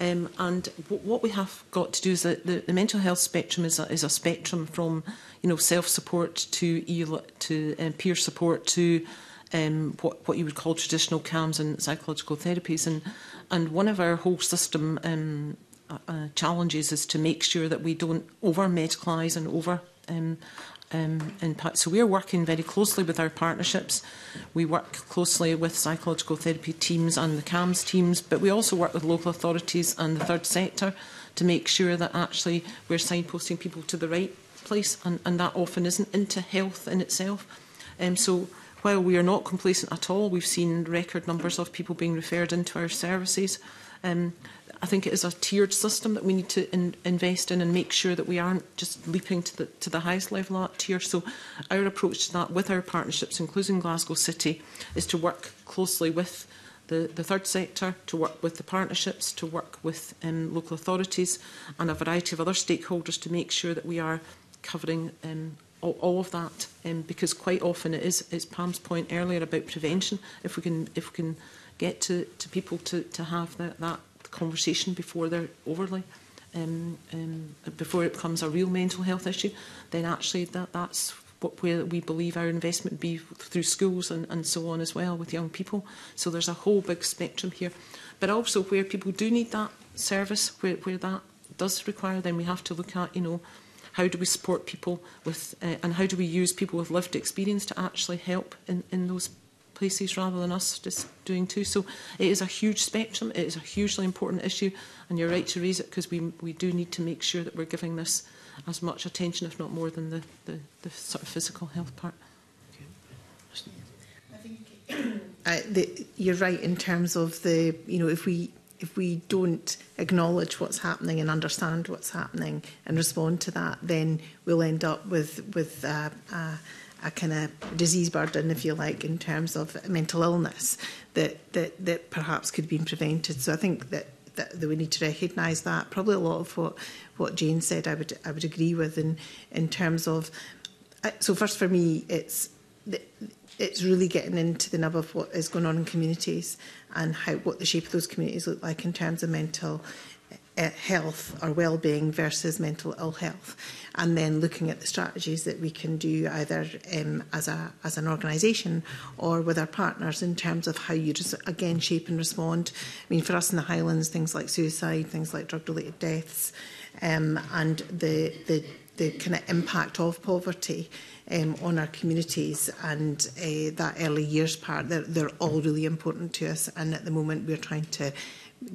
Um, and what we have got to do is that the, the mental health spectrum is a, is a spectrum from, you know, self-support to EU, to um, peer support to um, what, what you would call traditional CAMS and psychological therapies. And, and one of our whole system um, Uh, uh, challenges is to make sure that we don't over medicalise and over um, um, impact. So we're working very closely with our partnerships. We work closely with psychological therapy teams and the CAMS teams, but we also work with local authorities and the third sector to make sure that actually we're signposting people to the right place, and, and that often isn't into health in itself. Um, so while we are not complacent at all, we've seen record numbers of people being referred into our services. Um, I think it is a tiered system that we need to in, invest in and make sure that we aren't just leaping to the, to the highest level tier. So our approach to that with our partnerships, including Glasgow City, is to work closely with the, the third sector, to work with the partnerships, to work with um, local authorities and a variety of other stakeholders to make sure that we are covering um, all, all of that um, because quite often it is, it's Pam's point earlier about prevention. If we can, if we can get to, to people to, to have that, that conversation before they're overly um, um, before it becomes a real mental health issue, then actually that that's what where we believe our investment be through schools and, and so on as well with young people. So there's a whole big spectrum here. But also where people do need that service, where, where that does require, then we have to look at, you know, how do we support people with, uh, and how do we use people with lived experience to actually help in, in those places rather than us just doing too. So it is a huge spectrum. It is a hugely important issue, and you're right to raise it because we we do need to make sure that we're giving this as much attention, if not more, than the the, the sort of physical health part. I Uh, the, you're right in terms of the you know if we if we don't acknowledge what's happening and understand what's happening and respond to that, then we'll end up with with uh, uh, a kind of disease burden, if you like, in terms of mental illness that that that perhaps could have been prevented. So I think that that, we need to recognise that. Probably a lot of what what Jane said, I would I would agree with in in terms of. So first for me, it's it's really getting into the nub of what is going on in communities and how what the shape of those communities look like in terms of mental health or well-being versus mental ill health and then looking at the strategies that we can do either um, as a as an organisation or with our partners in terms of how you just again shape and respond I mean for us in the Highlands things like suicide things like drug related deaths um, and the the the kind of impact of poverty um, on our communities and uh, that early years part they're, they're all really important to us and at the moment we're trying to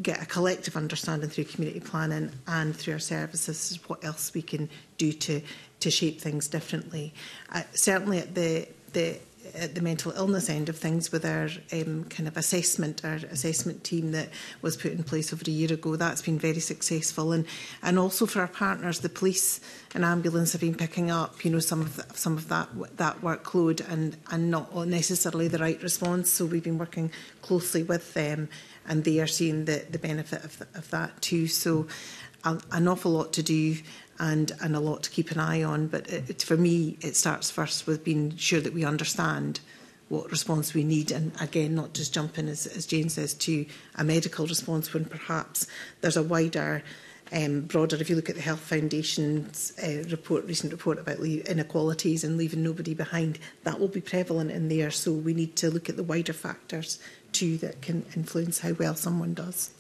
get a collective understanding through community planning and through our services is what else we can do to to shape things differently. Uh, certainly at the the at the mental illness end of things with our um, kind of assessment, our assessment team that was put in place over a year ago. That's been very successful, and and also for our partners, the police and ambulance have been picking up, you know, some of the, some of that that workload and and not necessarily the right response. So we've been working closely with them and they are seeing the, the benefit of, the, of that too. So an awful lot to do and, and a lot to keep an eye on. But it, it, for me, it starts first with being sure that we understand what response we need and again not just jump in as, as Jane says to a medical response when perhaps there's a wider um, broader if you look at the Health Foundation's uh, report recent report about inequalities and leaving nobody behind that will be prevalent in there so we need to look at the wider factors to you that can influence how well someone does.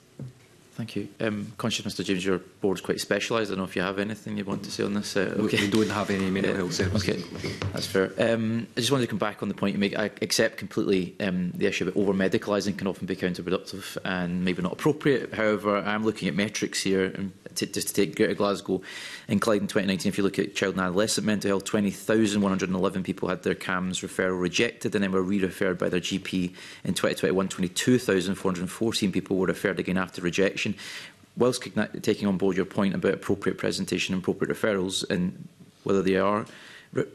Thank you. Um, conscious, Mr James, your board's quite specialised. I don't know if you have anything you want to say on this. Uh, okay. We don't have any mental health uh, services. Okay, that's fair. Um, I just wanted to come back on the point you make. I accept completely um, the issue about over-medicalising can often be counterproductive and maybe not appropriate. However, I'm looking at metrics here, and um, just to take Greater Glasgow and Clyde in 2019, if you look at child and adolescent mental health, 20,111 people had their CAMS referral rejected and then were re-referred by their GP. In 2021, 22,414 people were referred again after rejection question. Whilst taking on board your point about appropriate presentation and appropriate referrals and whether they are re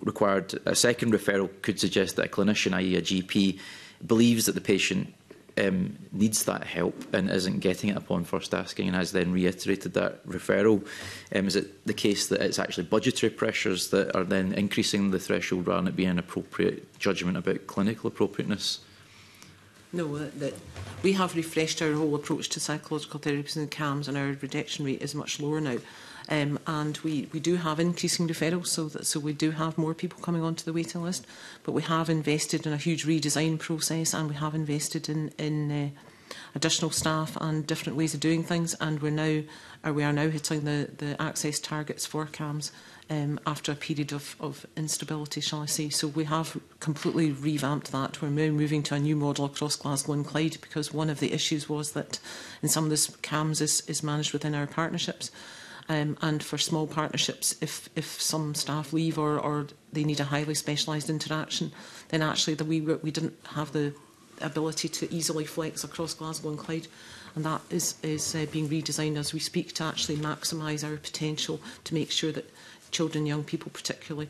required, a second referral could suggest that a clinician, i.e. a GP, believes that the patient um, needs that help and isn't getting it upon first asking and has then reiterated that referral. Um, is it the case that it's actually budgetary pressures that are then increasing the threshold rather than it being an appropriate judgment about clinical appropriateness? No, uh, that, we have refreshed our whole approach to psychological therapies and CAMS, and our rejection rate is much lower now. Um, and we, we do have increasing referrals, so that so we do have more people coming onto the waiting list. But we have invested in a huge redesign process, and we have invested in in uh, additional staff and different ways of doing things. And we're now, or we are now hitting the the access targets for CAMS um, after a period of, of instability, shall I say. So we have completely revamped that. We're now moving to a new model across Glasgow and Clyde because one of the issues was that in some of this CAMS is, is managed within our partnerships. Um, and for small partnerships, if, if some staff leave or, or they need a highly specialised interaction, then actually the, we, we didn't have the ability to easily flex across Glasgow and Clyde. And that is, is uh, being redesigned as we speak to actually maximise our potential to make sure that children, young people particularly,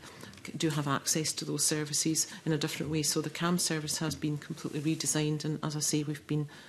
do have access to those services in a different way. So the CAM service has been completely redesigned, and as I say, we've been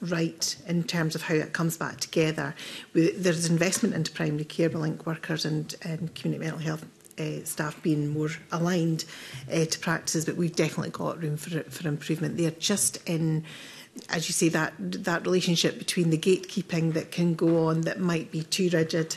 right in terms of how it comes back together. We, there's investment into primary care by link workers and, and community mental health uh, staff being more aligned uh, to practices, but we've definitely got room for, for improvement there. Just in, as you say, that that relationship between the gatekeeping that can go on that might be too rigid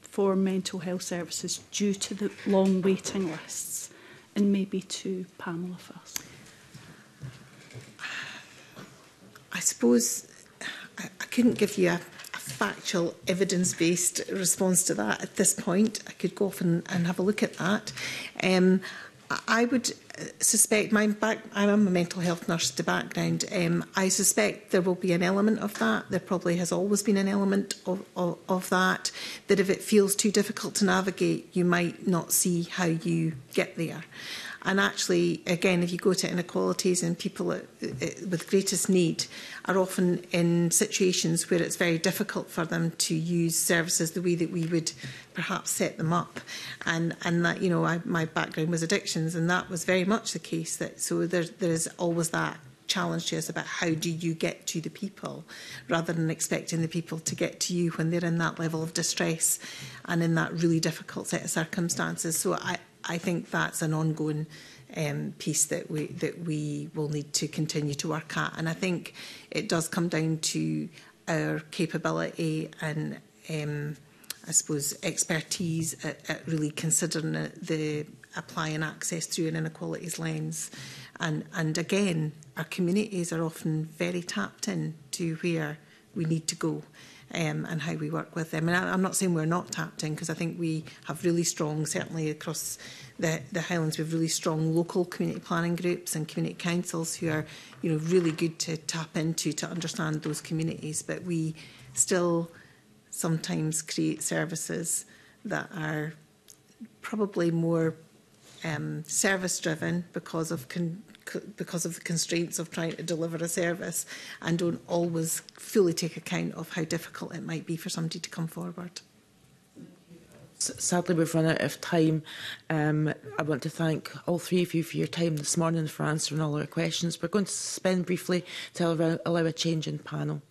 for mental health services due to the long waiting lists? And maybe to Pamela first. I suppose I, I couldn't give you a, a factual evidence-based response to that at this point. I could go off and, and have a look at that. Um, I would uh, suspect my back I'm a mental health nurse to background um I suspect there will be an element of that there probably has always been an element of, of of that that if it feels too difficult to navigate you might not see how you get there And actually, again, if you go to inequalities and people at, eh, eh, with greatest need are often in situations where it's very difficult for them to use services the way that we would perhaps set them up. And, and that, you know, I, my background was addictions and that was very much the case. That So there, there is always that challenge to us about how do you get to the people rather than expecting the people to get to you when they're in that level of distress and in that really difficult set of circumstances. So I, I think that's an ongoing um, piece that we that we will need to continue to work at. And I think it does come down to our capability and um, I suppose expertise at, at really considering the, applying access through an inequalities lens. And and again, our communities are often very tapped in to where we need to go um, and how we work with them. And I, I'm not saying we're not tapped in because I think we have really strong, certainly across the, the Highlands, we have really strong local community planning groups and community councils who are, you know, really good to tap into to understand those communities. But we still sometimes create services that are probably more um, service driven because of con because of the constraints of trying to deliver a service and don't always fully take account of how difficult it might be for somebody to come forward. Sadly, we've run out of time. Um, I want to thank all three of you for your time this morning for answering all our questions. We're going to suspend briefly to allow a change in panel.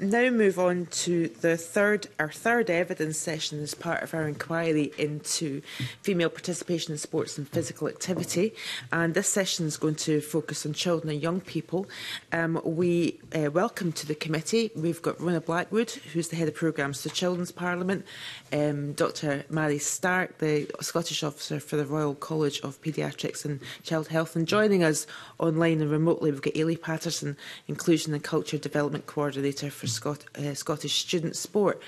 now move on to the third, our third evidence session as part of our inquiry into female participation in sports and physical activity. And this session is going to focus on children and young people. Um, we uh, welcome to the committee. We've got Rona Blackwood, who's the head of programs for Children's Parliament, um, Dr. Mary Stark, the Scottish officer for the Royal College of Paediatrics and Child Health, and joining us online and remotely, we've got Ailey Patterson, Inclusion and Culture Development Coordinator for Scot uh, Scottish student sport.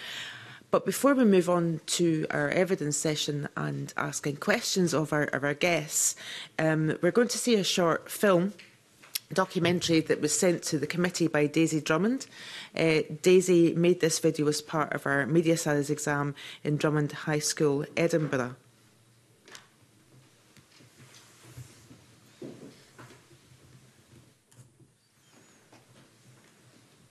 But before we move on to our evidence session and asking questions of our, of our guests, um, we're going to see a short film documentary that was sent to the committee by Daisy Drummond. Uh, Daisy made this video as part of our media studies exam in Drummond High School, Edinburgh.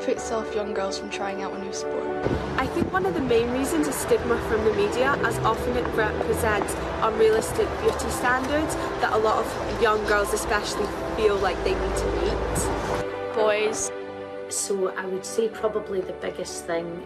puts off young girls from trying out a new sport? I think one of the main reasons is stigma from the media, as often it represents unrealistic beauty standards that a lot of young girls especially feel like they need to meet. Boys. So I would say probably the biggest thing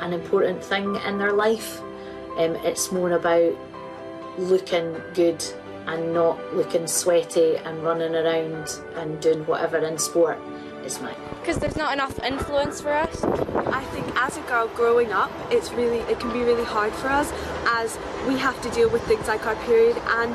an important thing in their life. Um, it's more about looking good and not looking sweaty and running around and doing whatever in sport. Because there's not enough influence for us. I think as a girl growing up, it's really it can be really hard for us as we have to deal with things like our period and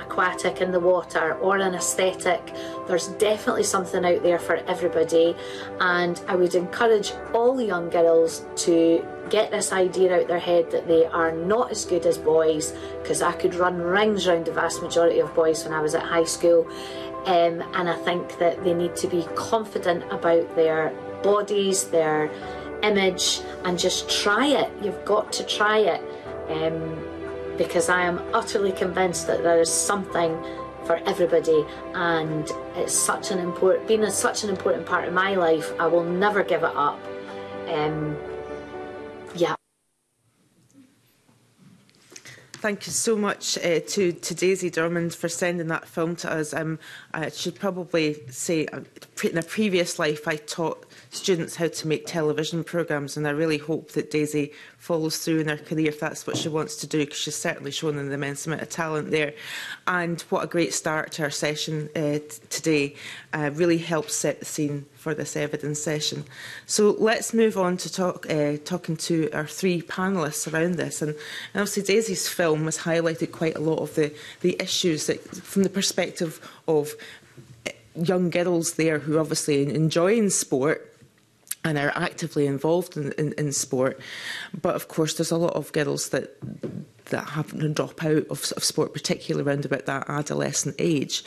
aquatic in the water or an aesthetic. There's definitely something out there for everybody, and I would encourage all young girls to get this idea out their head that they are not as good as boys because I could run rings around the vast majority of boys when I was at high school. Um, and I think that they need to be confident about their bodies, their image, and just try it. You've got to try it. Um, because I am utterly convinced that there is something for everybody and it's such an important been such an important part of my life I will never give it up um, yeah Thank you so much uh, to, to Daisy Durman for sending that film to us. Um, I should probably say, uh, in a previous life, I taught students how to make television programmes. And I really hope that Daisy follows through in her career if that's what she wants to do, because she's certainly shown an immense amount of talent there. And what a great start to our session uh, today. Uh, really helps set the scene for this evidence session. So let's move on to talk, uh, talking to our three panelists around this. And, and obviously Daisy's film has highlighted quite a lot of the, the issues that, from the perspective of uh, young girls there who obviously enjoying sport and are actively involved in, in, in sport. But of course, there's a lot of girls that that happen to drop out of, of sport, particularly around about that adolescent age.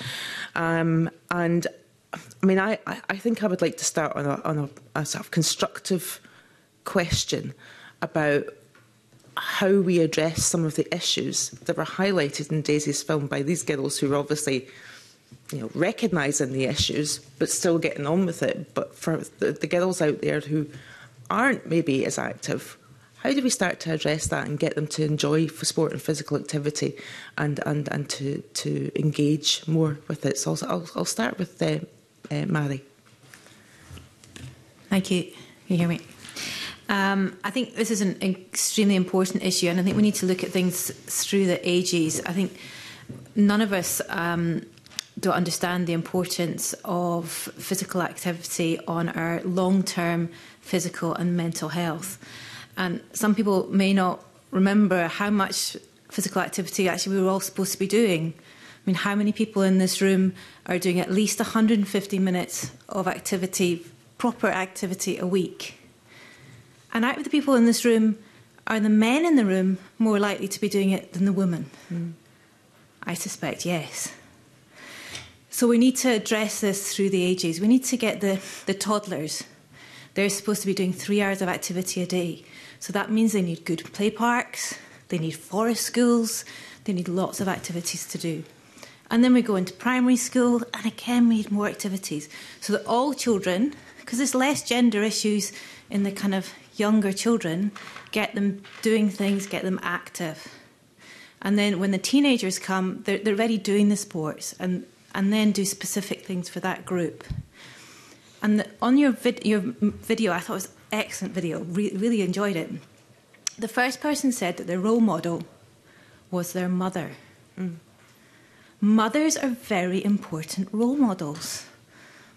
Um, and I mean, I, I think I would like to start on a, on a, a sort of constructive question about how we address some of the issues that were highlighted in Daisy's film by these girls who were obviously you know, recognising the issues but still getting on with it. But for the, the girls out there who aren't maybe as active, how do we start to address that and get them to enjoy sport and physical activity and, and, and to, to engage more with it? So I'll, I'll, I'll start with uh, uh, Mary. Thank you. You hear me? Um, I think this is an extremely important issue, and I think we need to look at things through the ages. I think none of us um, don't understand the importance of physical activity on our long term physical and mental health. And some people may not remember how much physical activity actually we were all supposed to be doing. I mean, how many people in this room are doing at least 150 minutes of activity, proper activity a week? And out of the people in this room, are the men in the room more likely to be doing it than the women? Mm. I suspect yes. So we need to address this through the ages. We need to get the, the toddlers. They're supposed to be doing three hours of activity a day. So that means they need good play parks, they need forest schools, they need lots of activities to do. And then we go into primary school, and again, we need more activities so that all children, because there's less gender issues in the kind of younger children, get them doing things, get them active. And then when the teenagers come, they're, they're already doing the sports and and then do specific things for that group. And the, on your, vid, your video, I thought it was excellent video, re really enjoyed it. The first person said that their role model was their mother. Mm. Mothers are very important role models.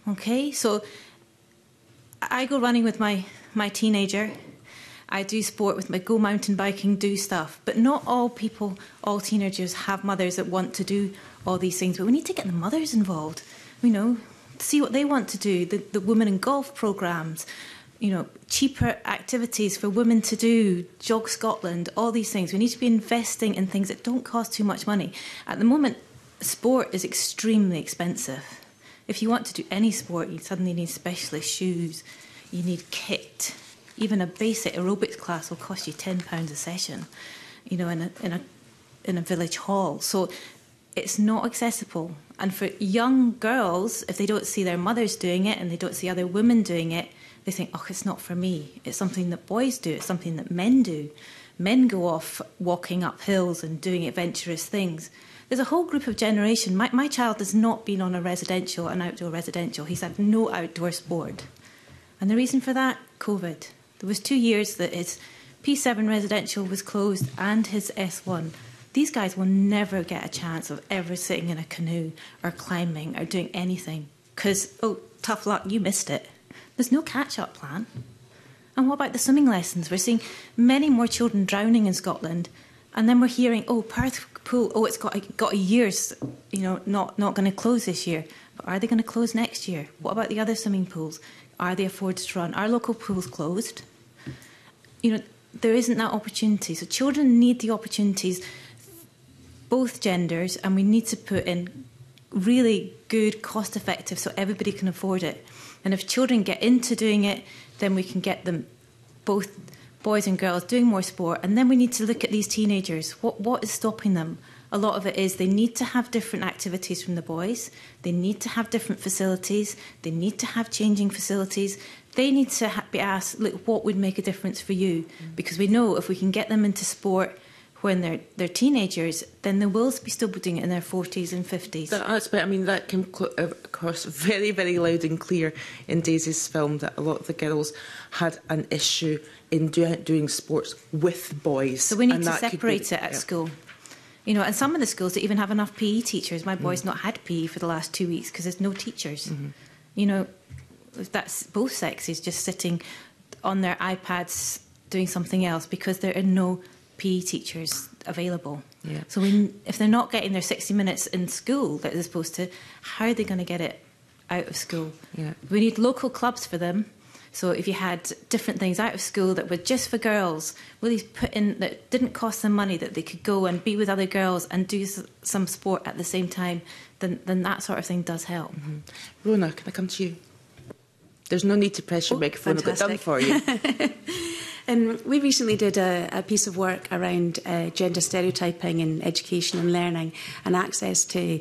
Okay, so I go running with my, my teenager. I do sport with my go mountain biking, do stuff. But not all people, all teenagers have mothers that want to do all these things, but we need to get the mothers involved, you know, see what they want to do, the, the women in golf programs, you know, cheaper activities for women to do, Jog Scotland, all these things. We need to be investing in things that don't cost too much money. At the moment, sport is extremely expensive. If you want to do any sport, you suddenly need specialist shoes, you need kit. Even a basic aerobics class will cost you £10 a session, you know, in a, in a, in a village hall. So it's not accessible. And for young girls, if they don't see their mothers doing it and they don't see other women doing it, they think, oh, it's not for me. It's something that boys do, it's something that men do. Men go off walking up hills and doing adventurous things. There's a whole group of generation. My, my child has not been on a residential, an outdoor residential. He's had no outdoor sport. And the reason for that, COVID. There was two years that his P7 residential was closed and his S1 these guys will never get a chance of ever sitting in a canoe or climbing or doing anything because, oh, tough luck, you missed it. There's no catch up plan. And what about the swimming lessons? We're seeing many more children drowning in Scotland. And then we're hearing, oh, Perth Pool, oh, it's got a, got a year's, you know, not, not going to close this year. But are they going to close next year? What about the other swimming pools? Are they afforded to run? Are local pools closed? You know, there isn't that opportunity. So children need the opportunities both genders, and we need to put in really good, cost effective, so everybody can afford it. And if children get into doing it, then we can get them both boys and girls doing more sport. And then we need to look at these teenagers. What what is stopping them? A lot of it is they need to have different activities from the boys. They need to have different facilities. They need to have changing facilities. They need to be asked, look, what would make a difference for you? Because we know if we can get them into sport when they're they're teenagers then they will be still putting it in their 40s and 50s that's but i mean that came cl- uh, across very very loud and clear in daisy's film that a lot of the girls had an issue in do- doing sports with boys so we need to separate be, it at yeah. school you know and some of the schools that even have enough pe teachers my mm. boy's mm. not had pe for the last two weeks because there's no teachers mm-hmm. you know that's both sexes just sitting on their ipads doing something else because there are no PE teachers available. Yeah. So when, if they're not getting their 60 minutes in school that they're supposed to, how are they going to get it out of school? Yeah. We need local clubs for them. So if you had different things out of school that were just for girls, really put in that didn't cost them money, that they could go and be with other girls and do some sport at the same time, then then that sort of thing does help. Mm-hmm. Rona, can I come to you? There's no need to press your oh, microphone. I've got done for you. Um, we recently did a, a, piece of work around uh, gender stereotyping in education and learning, and access to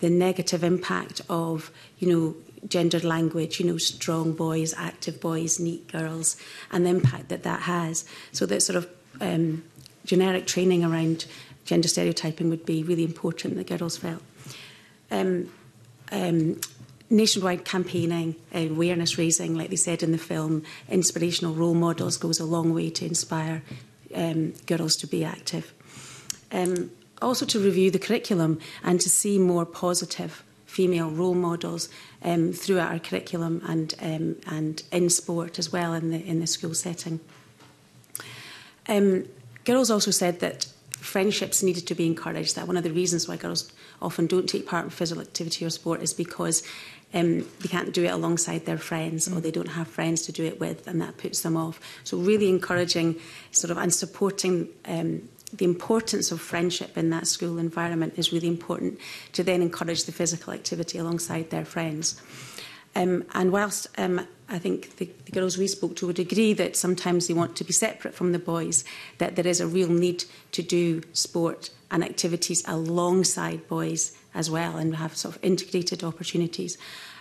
the negative impact of, you know, gendered language, you know, strong boys, active boys, neat girls, and the impact that that has. So that sort of um, generic training around gender stereotyping would be really important that girls felt. Um, um, nationwide campaigning, uh, awareness raising, like they said in the film, inspirational role models goes a long way to inspire um, girls to be active. Um, also to review the curriculum and to see more positive female role models um, throughout our curriculum and um, and in sport as well in the in the school setting. Um, girls also said that friendships needed to be encouraged. That one of the reasons why girls often don't take part in physical activity or sport is because um, they can't do it alongside their friends mm. or they don't have friends to do it with, and that puts them off. So really encouraging, sort of, and supporting um, the importance of friendship in that school environment is really important to then encourage the physical activity alongside their friends. Um, and whilst um, I think the, the girls we spoke to would agree that sometimes they want to be separate from the boys, that there is a real need to do sport and activities alongside boys as well and have sort of integrated opportunities.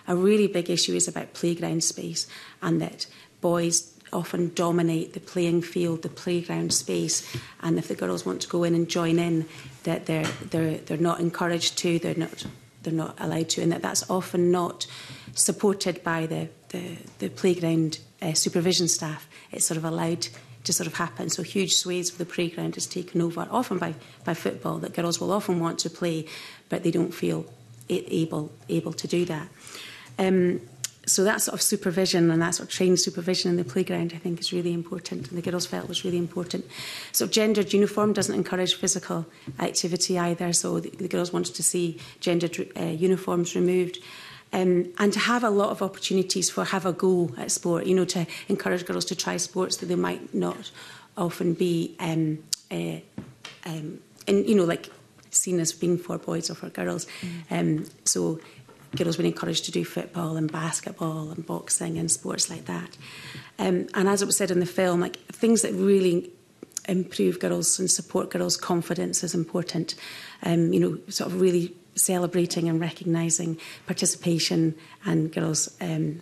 A really big issue is about playground space and that boys often dominate the playing field, the playground space, and if the girls want to go in and join in, that they're they're they're not encouraged to, they're not they're not allowed to, and that that's often not supported by the the, the playground uh, supervision staff. It's sort of allowed to sort of happen. So huge swathes of the playground is taken over, often by, by football, that girls will often want to play, but they don't feel able able to do that. Um, so that sort of supervision and that sort of trained supervision in the playground, I think, is really important. And the girls felt was really important. So gendered uniform doesn't encourage physical activity either. So the, the girls wanted to see gendered uh, uniforms removed. Um, and to have a lot of opportunities for have a go at sport, you know, to encourage girls to try sports that they might not often be, um, uh, um, and you know, like seen as being for boys or for girls. Mm. Um, so girls were encouraged to do football and basketball and boxing and sports like that. Um, and as it was said in the film, like things that really improve girls and support girls' confidence is important. Um, you know, sort of really celebrating and recognising participation and girls' um,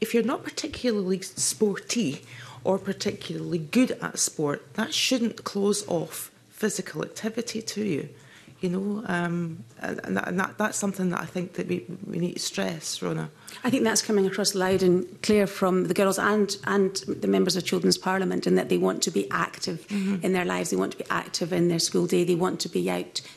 if you're not particularly sporty or particularly good at sport, that shouldn't close off physical activity to you you know um, and, that, and that, that's something that I think that we, we need to stress Rona I think that's coming across loud and clear from the girls and and the members of children's parliament and that they want to be active mm -hmm. in their lives they want to be active in their school day they want to be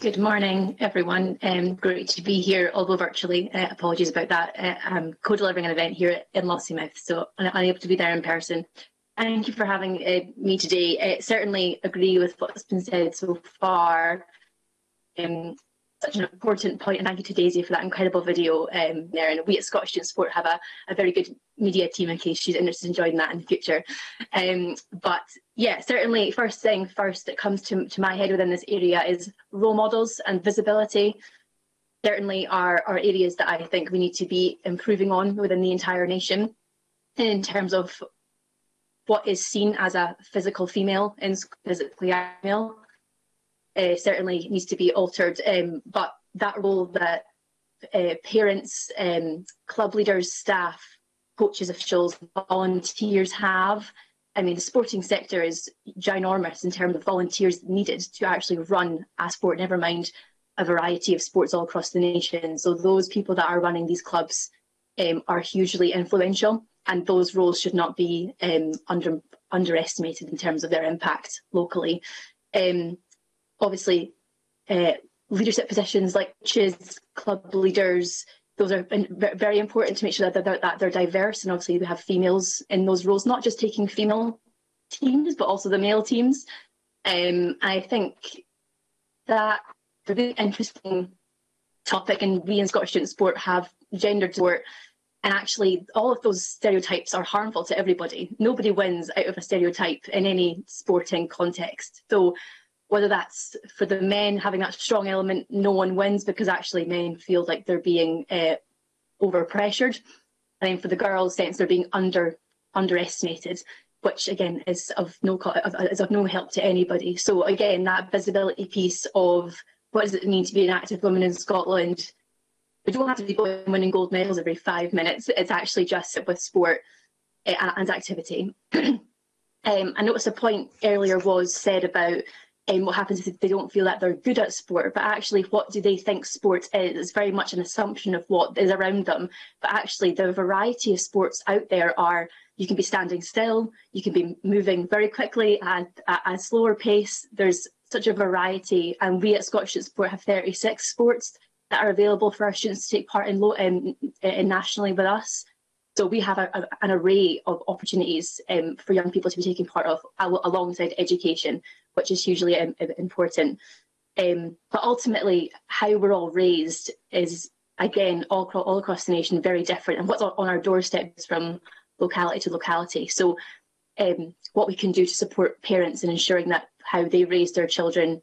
Good morning, everyone. Um, great to be here, although virtually. Uh, apologies about that. Uh, I'm co-delivering an event here in Lossiemouth, so I'm unable to be there in person. Thank you for having uh, me today. I uh, certainly agree with what's been said so far. Um, such an important point, and thank you to Daisy for that incredible video um, there. And we at Scottish Student Sport have a, a very good media team in case she's interested in joining that in the future. Um, but yeah, certainly, first thing first that comes to, to my head within this area is role models and visibility. Certainly, are, are areas that I think we need to be improving on within the entire nation in terms of what is seen as a physical female and physically male uh, certainly needs to be altered. Um, but that role that uh, parents, um, club leaders, staff, coaches, officials, volunteers have. I mean, the sporting sector is ginormous in terms of volunteers needed to actually run a sport, never mind a variety of sports all across the nation. So those people that are running these clubs um, are hugely influential, and those roles should not be um, under, underestimated in terms of their impact locally. Um, obviously uh, leadership positions like coaches, club leaders, those are very important to make sure that they're, that they're diverse. And obviously we have females in those roles, not just taking female teams, but also the male teams. Um, I think that a really interesting topic and we in Scottish student sport have gendered sport and actually all of those stereotypes are harmful to everybody. Nobody wins out of a stereotype in any sporting context. So whether that's for the men having that strong element, no one wins because actually men feel like they're being uh, eh, over pressured, and then for the girls, sense they're being under underestimated, which again is of no is of no help to anybody. So again, that visibility piece of what does it mean to be an active woman in Scotland? We don't have to be going winning gold medals every five minutes. It's actually just with sport eh, and activity. um, I noticed a point earlier was said about and what happens if they don't feel that they're good at sport, but actually what do they think sport is? It's very much an assumption of what is around them. But actually the variety of sports out there are you can be standing still, you can be moving very quickly at, at a slower pace. There's such a variety. And we at Scottish Sport have 36 sports that are available for our students to take part in, in, in nationally with us. So we have a, a, an array of opportunities um, for young people to be taking part of alongside education, which is hugely important. Um, but ultimately, how we're all raised is, again, all, across, all across the nation, very different. And what's on our doorsteps from locality to locality. So um, what we can do to support parents in ensuring that how they raise their children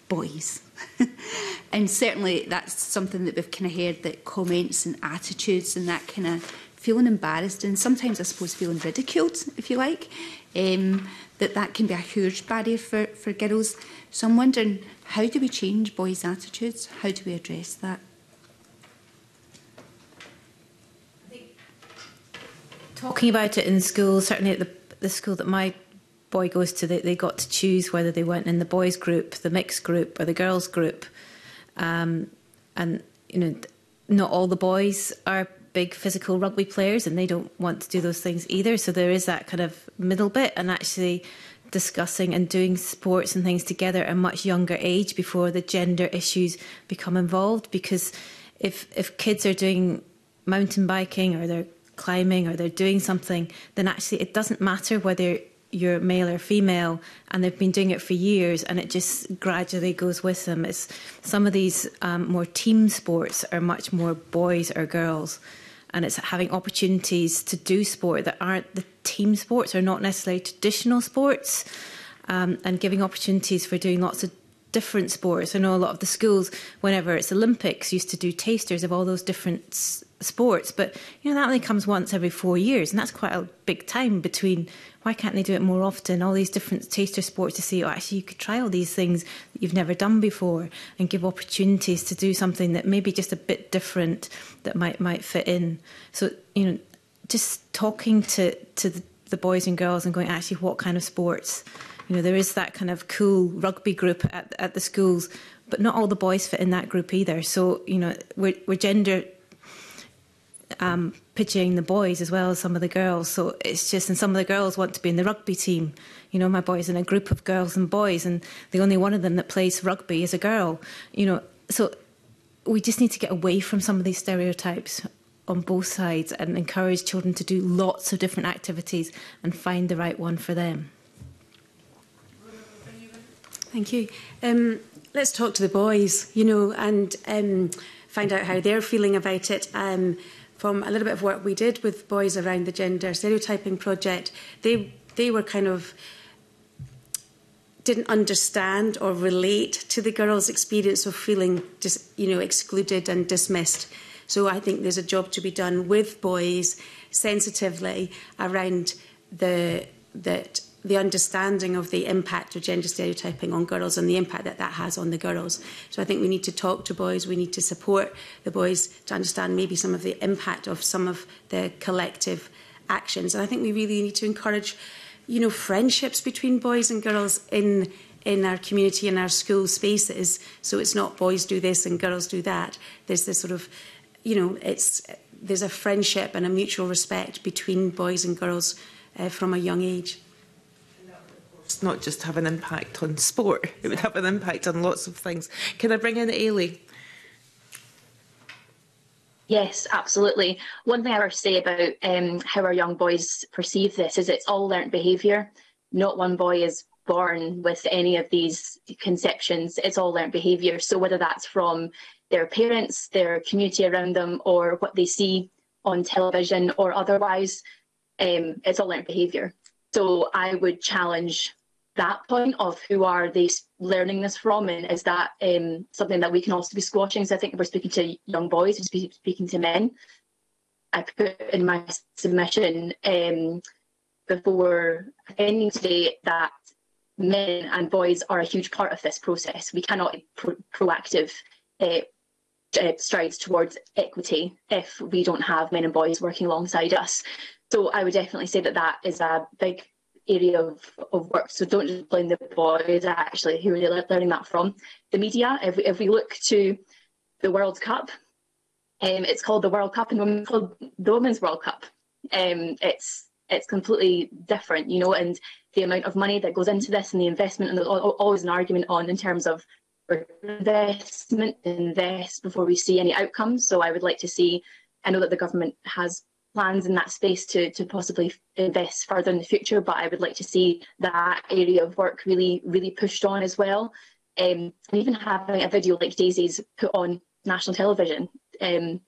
boys. and certainly that's something that we've kind of heard that comments and attitudes and that kind of feeling embarrassed and sometimes I suppose feeling ridiculed, if you like, um, that that can be a huge barrier for, for girls. So I'm wondering, how do we change boys' attitudes? How do we address that? Talking about it in school, certainly at the, the school that my boy goes to, they, they got to choose whether they went in the boys' group, the mixed group, or the girls' group. Um, and, you know, not all the boys are big physical rugby players and they don't want to do those things either. So there is that kind of middle bit and actually discussing and doing sports and things together at a much younger age before the gender issues become involved because if if kids are doing mountain biking or they're climbing or they're doing something then actually it doesn't matter whether you're male or female and they've been doing it for years and it just gradually goes with them it's some of these um, more team sports are much more boys or girls and it's having opportunities to do sport that aren't the team sports or not necessarily traditional sports um, and giving opportunities for doing lots of different sports. I know a lot of the schools, whenever it's Olympics, used to do tasters of all those different sports, but you know that only comes once every four years, and that's quite a big time between. Why can't they do it more often? All these different taster sports to see. Oh, actually, you could try all these things that you've never done before, and give opportunities to do something that maybe just a bit different that might might fit in. So you know, just talking to to the, the boys and girls and going actually, what kind of sports? You know, there is that kind of cool rugby group at at the schools. But not all the boys fit in that group either. So, you know, we're, we're gender um, pitching the boys as well as some of the girls. So it's just, and some of the girls want to be in the rugby team. You know, my boy's in a group of girls and boys, and the only one of them that plays rugby is a girl. You know, so we just need to get away from some of these stereotypes on both sides and encourage children to do lots of different activities and find the right one for them. Thank you. Um, let's talk to the boys, you know, and um, find out how they're feeling about it. Um, from a little bit of work we did with boys around the gender stereotyping project, they they were kind of didn't understand or relate to the girls' experience of feeling dis, you know excluded and dismissed. So I think there's a job to be done with boys sensitively around the that the understanding of the impact of gender stereotyping on girls and the impact that that has on the girls. So I think we need to talk to boys, we need to support the boys to understand maybe some of the impact of some of the collective actions. And I think we really need to encourage, you know, friendships between boys and girls in in our community and our school spaces. So it's not boys do this and girls do that. There's this sort of, you know, it's there's a friendship and a mutual respect between boys and girls uh, from a young age. It's not just have an impact on sport, it would have an impact on lots of things. Can I bring in Ailey? Yes, absolutely. One thing I would say about um, how our young boys perceive this is it's all learnt behaviour. Not one boy is born with any of these conceptions. It's all learnt behaviour. So whether that's from their parents, their community around them, or what they see on television or otherwise, um, it's all learnt behaviour. So I would challenge that point of who are they learning this from and is that um, something that we can also be squashing so i think we're speaking to young boys and speaking to men i put in my submission um, before ending today that men and boys are a huge part of this process we cannot pro proactive uh, uh, strides towards equity if we don't have men and boys working alongside us so i would definitely say that that is a big area of, of work. So don't just blame the boys, actually, who are they learning that from? The media. If, we, if we look to the World Cup, um, it's called the World Cup and women's called the Women's World Cup. Um, it's it's completely different, you know, and the amount of money that goes into this and the investment, and there's always an argument on in terms of investment, invest before we see any outcomes. So I would like to see, I know that the government has plans in that space to, to possibly invest further in the future. But I would like to see that area of work really, really pushed on as well. Um, and even having a video like Daisy's put on national television um,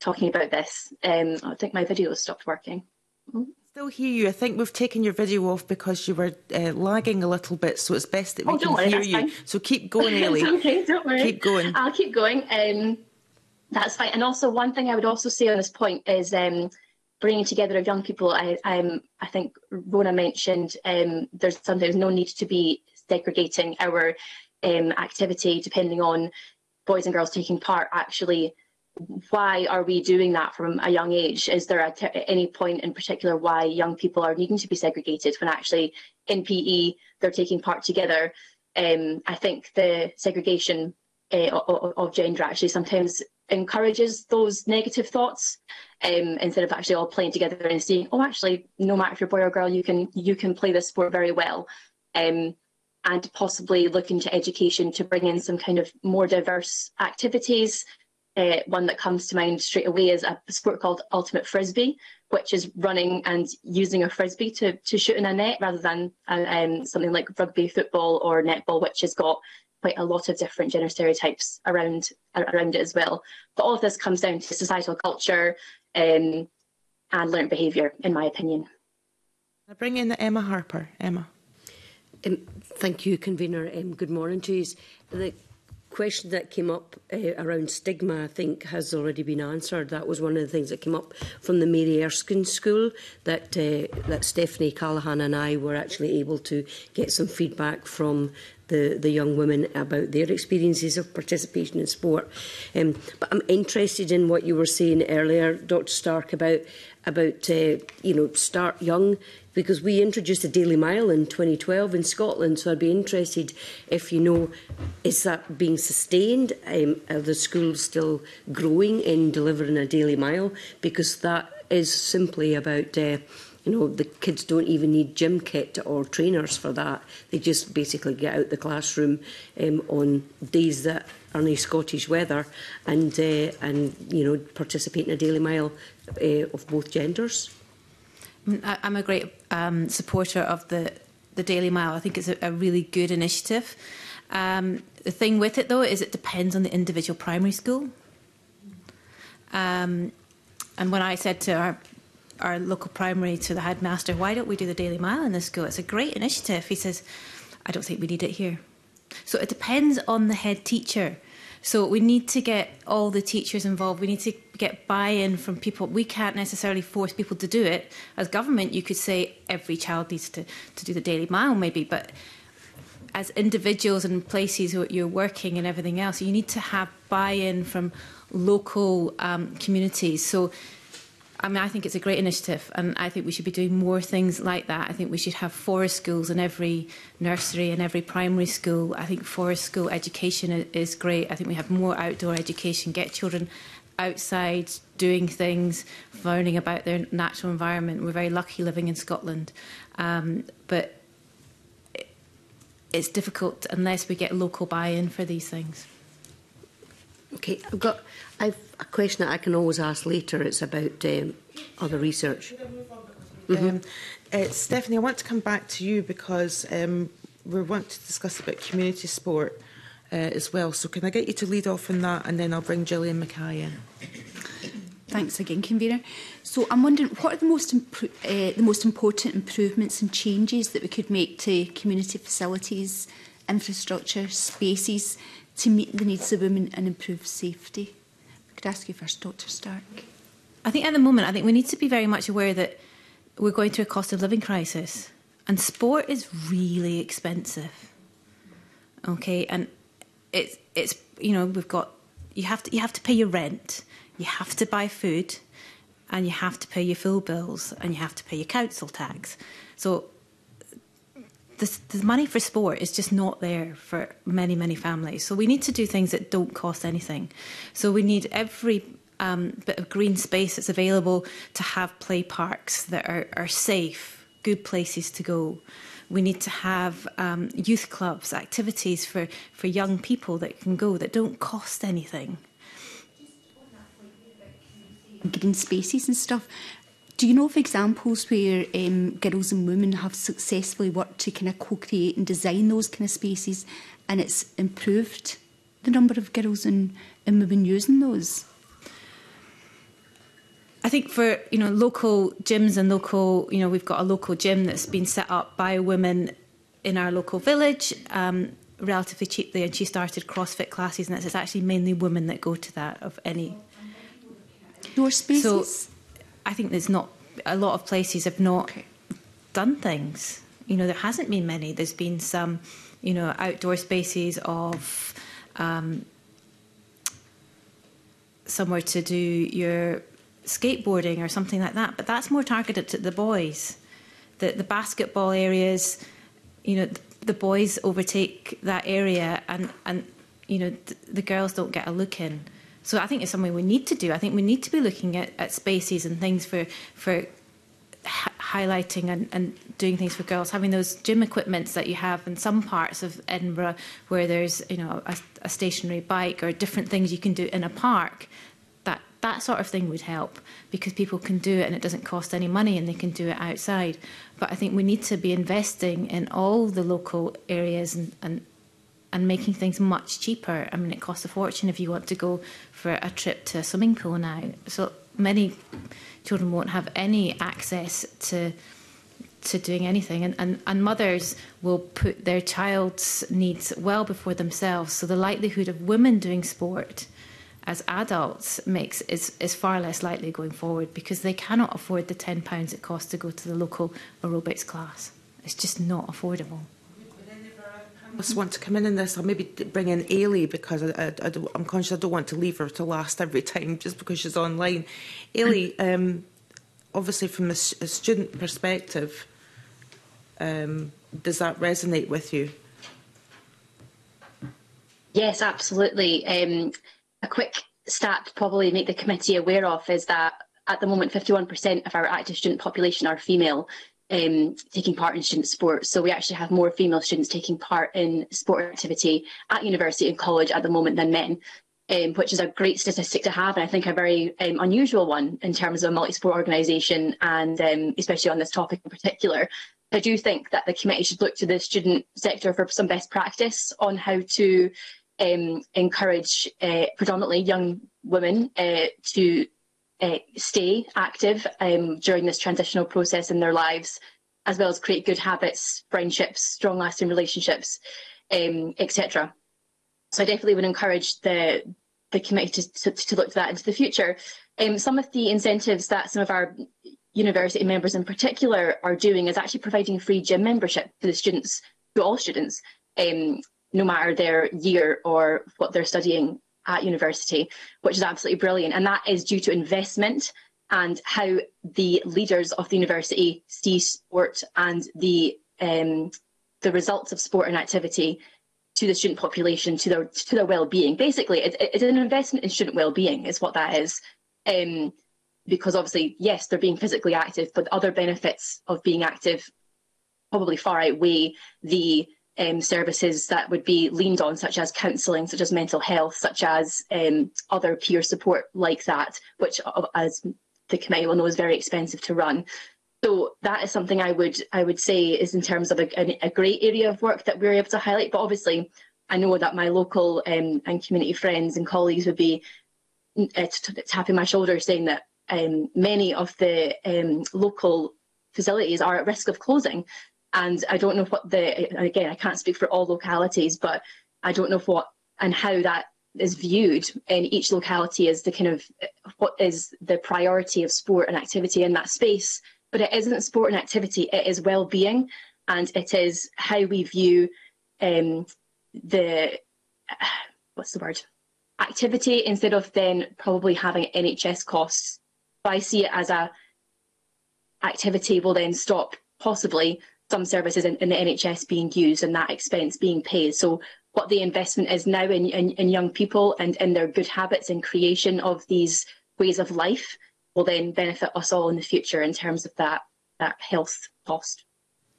talking about this. Um, I think my video stopped working. Still hear you. I think we've taken your video off because you were uh, lagging a little bit, so it's best that we oh, can worry, hear you. Fine. So keep going, Ellie. okay, don't worry. Keep going. I'll keep going. Um, that's fine. And also, one thing I would also say on this point is um, bringing together of young people. I, I'm, I think Rona mentioned um, there's sometimes no need to be segregating our um, activity depending on boys and girls taking part. Actually, why are we doing that from a young age? Is there any point in particular why young people are needing to be segregated when actually in PE they're taking part together? Um, I think the segregation uh, eh, of, of gender actually sometimes encourages those negative thoughts um, instead of actually all playing together and seeing, oh, actually, no matter if you're boy or girl, you can you can play this sport very well. Um, and possibly look into education to bring in some kind of more diverse activities uh, one that comes to mind straight away is a sport called ultimate frisbee, which is running and using a frisbee to, to shoot in a net rather than uh, um, something like rugby, football, or netball, which has got quite a lot of different gender stereotypes around around it as well. But all of this comes down to societal culture um, and learned behaviour, in my opinion. I bring in the Emma Harper. Emma. Um, thank you, convener. Um, good morning to you. The question that came up uh, around stigma, I think, has already been answered. That was one of the things that came up from the Mary Erskine School that uh, that Stephanie Callahan and I were actually able to get some feedback from the, the young women about their experiences of participation in sport. Um, but I'm interested in what you were saying earlier, Dr. Stark, about about uh, you know start young because we introduced the Daily Mail in 2012 in Scotland. So I'd be interested if you know, is that being sustained? Um, are the schools still growing in delivering a Daily Mail? Because that is simply about. Uh, you know, the kids don't even need gym kit or trainers for that. They just basically get out the classroom um, on days that are nice Scottish weather and, uh, and you know, participate in a daily mile uh, of both genders. Mm, I'm a great um, supporter of the, the Daily Mile. I think it's a, a really good initiative. Um, the thing with it, though, is it depends on the individual primary school. Um, and when I said to our, our local primary, to the headmaster, why don't we do the Daily Mile in this school? It's a great initiative. He says, I don't think we need it here. So it depends on the head teacher So we need to get all the teachers involved. We need to get buy-in from people. We can't necessarily force people to do it. As government, you could say every child needs to, to do the daily mile maybe, but as individuals and places where you're working and everything else, you need to have buy-in from local um, communities. So I mean, I think it's a great initiative, and I think we should be doing more things like that. I think we should have forest schools in every nursery and every primary school. I think forest school education is great. I think we have more outdoor education, get children outside doing things, learning about their natural environment. We're very lucky living in Scotland, um, but it, it's difficult unless we get local buy-in for these things. Okay, I've got a question that I can always ask later. It's about um, other research. Mm -hmm. um, uh, Stephanie, I want to come back to you because um, we want to discuss about community sport uh, as well. So can I get you to lead off on that and then I'll bring Gillian Mackay in. Thanks again, convener. So I'm wondering what are the most uh, the most important improvements and changes that we could make to community facilities, infrastructure, spaces to meet the needs of women and improve safety could ask you first, Dr. Stark? I think at the moment, I think we need to be very much aware that we're going through a cost of living crisis, and sport is really expensive. Okay, and it's it's you know we've got you have to you have to pay your rent, you have to buy food, and you have to pay your fuel bills, and you have to pay your council tax. So the, the money for sport is just not there for many, many families. So we need to do things that don't cost anything. So we need every um, bit of green space that's available to have play parks that are, are safe, good places to go. We need to have um, youth clubs, activities for, for young people that can go that don't cost anything. Green spaces and stuff. Do you know of examples where um, girls and women have successfully worked to kind of co-create and design those kind of spaces, and it's improved the number of girls and, and women using those? I think for you know local gyms and local you know we've got a local gym that's been set up by women in our local village um, relatively cheaply, and she started CrossFit classes, and it's, actually mainly women that go to that of any. Your spaces. So, I think there's not a lot of places have not done things. You know, there hasn't been many. There's been some, you know, outdoor spaces of um, somewhere to do your skateboarding or something like that. But that's more targeted to the boys. The the basketball areas, you know, the, the boys overtake that area, and and you know, the, the girls don't get a look in. So I think it's something we need to do. I think we need to be looking at, at spaces and things for for highlighting and, and doing things for girls, having those gym equipments that you have in some parts of Edinburgh where there's you know a, a stationary bike or different things you can do in a park. That that sort of thing would help because people can do it and it doesn't cost any money and they can do it outside. But I think we need to be investing in all the local areas and, and and making things much cheaper. I mean, it costs a fortune if you want to go for a trip to a swimming pool now. So many children won't have any access to to doing anything and, and, and mothers will put their child's needs well before themselves so the likelihood of women doing sport as adults makes is, is far less likely going forward because they cannot afford the pounds it costs to go to the local aerobics class. It's just not affordable just want to come in in this. or maybe bring in Ailey because I, I, I'm conscious I don't want to leave her to last every time just because she's online. Ailey, um, obviously from a, a student perspective, um, does that resonate with you? Yes, absolutely. Um, a quick stat to probably make the committee aware of is that at the moment 51% of our active student population are female. um, taking part in student sports. So we actually have more female students taking part in sport activity at university and college at the moment than men. Um, which is a great statistic to have, and I think a very um, unusual one in terms of a multi sport organisation, and um, especially on this topic in particular. I do think that the committee should look to the student sector for some best practice on how to um, encourage uh, predominantly young women uh, to uh, stay active um, during this transitional process in their lives, as well as create good habits, friendships, strong lasting relationships, um, etc. So I definitely would encourage the the committee to, to, to look to that into the future. Um, some of the incentives that some of our university members in particular are doing is actually providing free gym membership to the students, to all students, um, no matter their year or what they're studying at university, which is absolutely brilliant. And that is due to investment and how the leaders of the university see sport and the um, the results of sport and activity to the student population, to their to their well-being. Basically, it, it's an investment in student well-being, is what that is. Um, because obviously, yes, they're being physically active, but other benefits of being active probably far outweigh the um, services that would be leaned on, such as counselling, such as mental health, such as um, other peer support like that, which, uh, as the committee will know, is very expensive to run. So that is something I would I would say is in terms of a, a great area of work that we're able to highlight. But obviously, I know that my local um, and community friends and colleagues would be mm, uh, tapping my shoulder saying that um, many of the um, local facilities are at risk of closing. And I don't know what the, again, I can't speak for all localities, but I don't know what and how that is viewed in each locality as the kind of what is the priority of sport and activity in that space. But it isn't sport and activity, it is well-being and it is how we view um, the, what's the word, activity instead of then probably having NHS costs. But I see it as a activity will then stop possibly some services in, in the NHS being used and that expense being paid. So what the investment is now in, in, in young people and in their good habits and creation of these ways of life will then benefit us all in the future in terms of that, that health cost.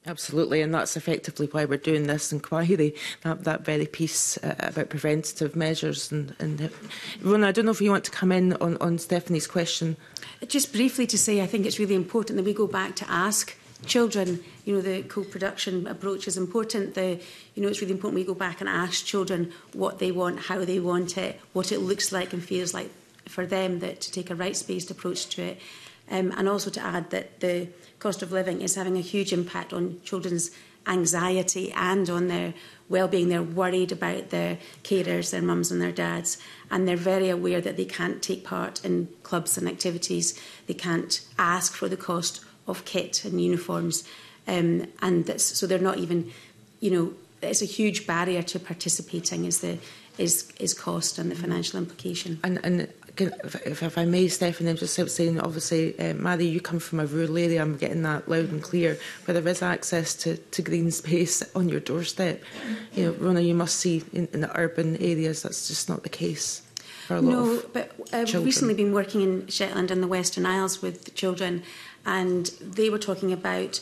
Absolutely, and that's effectively why we're doing this inquiry, that, that very piece uh, about preventative measures. And, and uh, Rona, I don't know if you want to come in on, on Stephanie's question. Just briefly to say, I think it's really important that we go back to ask children, you know, the co-production approach is important. The, you know, it's really important we go back and ask children what they want, how they want it, what it looks like and feels like for them that to take a rights-based approach to it. Um, and also to add that the cost of living is having a huge impact on children's anxiety and on their well-being. They're worried about their carers, their mums and their dads, and they're very aware that they can't take part in clubs and activities. They can't ask for the cost of kit and uniforms. Um, and that's, so they're not even, you know, it's a huge barrier to participating is the is is cost and the mm-hmm. financial implication. And and can, if, if I may, Stephanie, I'm just saying, obviously, uh, um, Mary, you come from a rural area, I'm getting that loud and clear, but there is access to, to green space on your doorstep. You know, Rona, you must see in, in the urban areas that's just not the case. For a lot no, of but I've uh, recently been working in Shetland and the Western Isles with children and they were talking about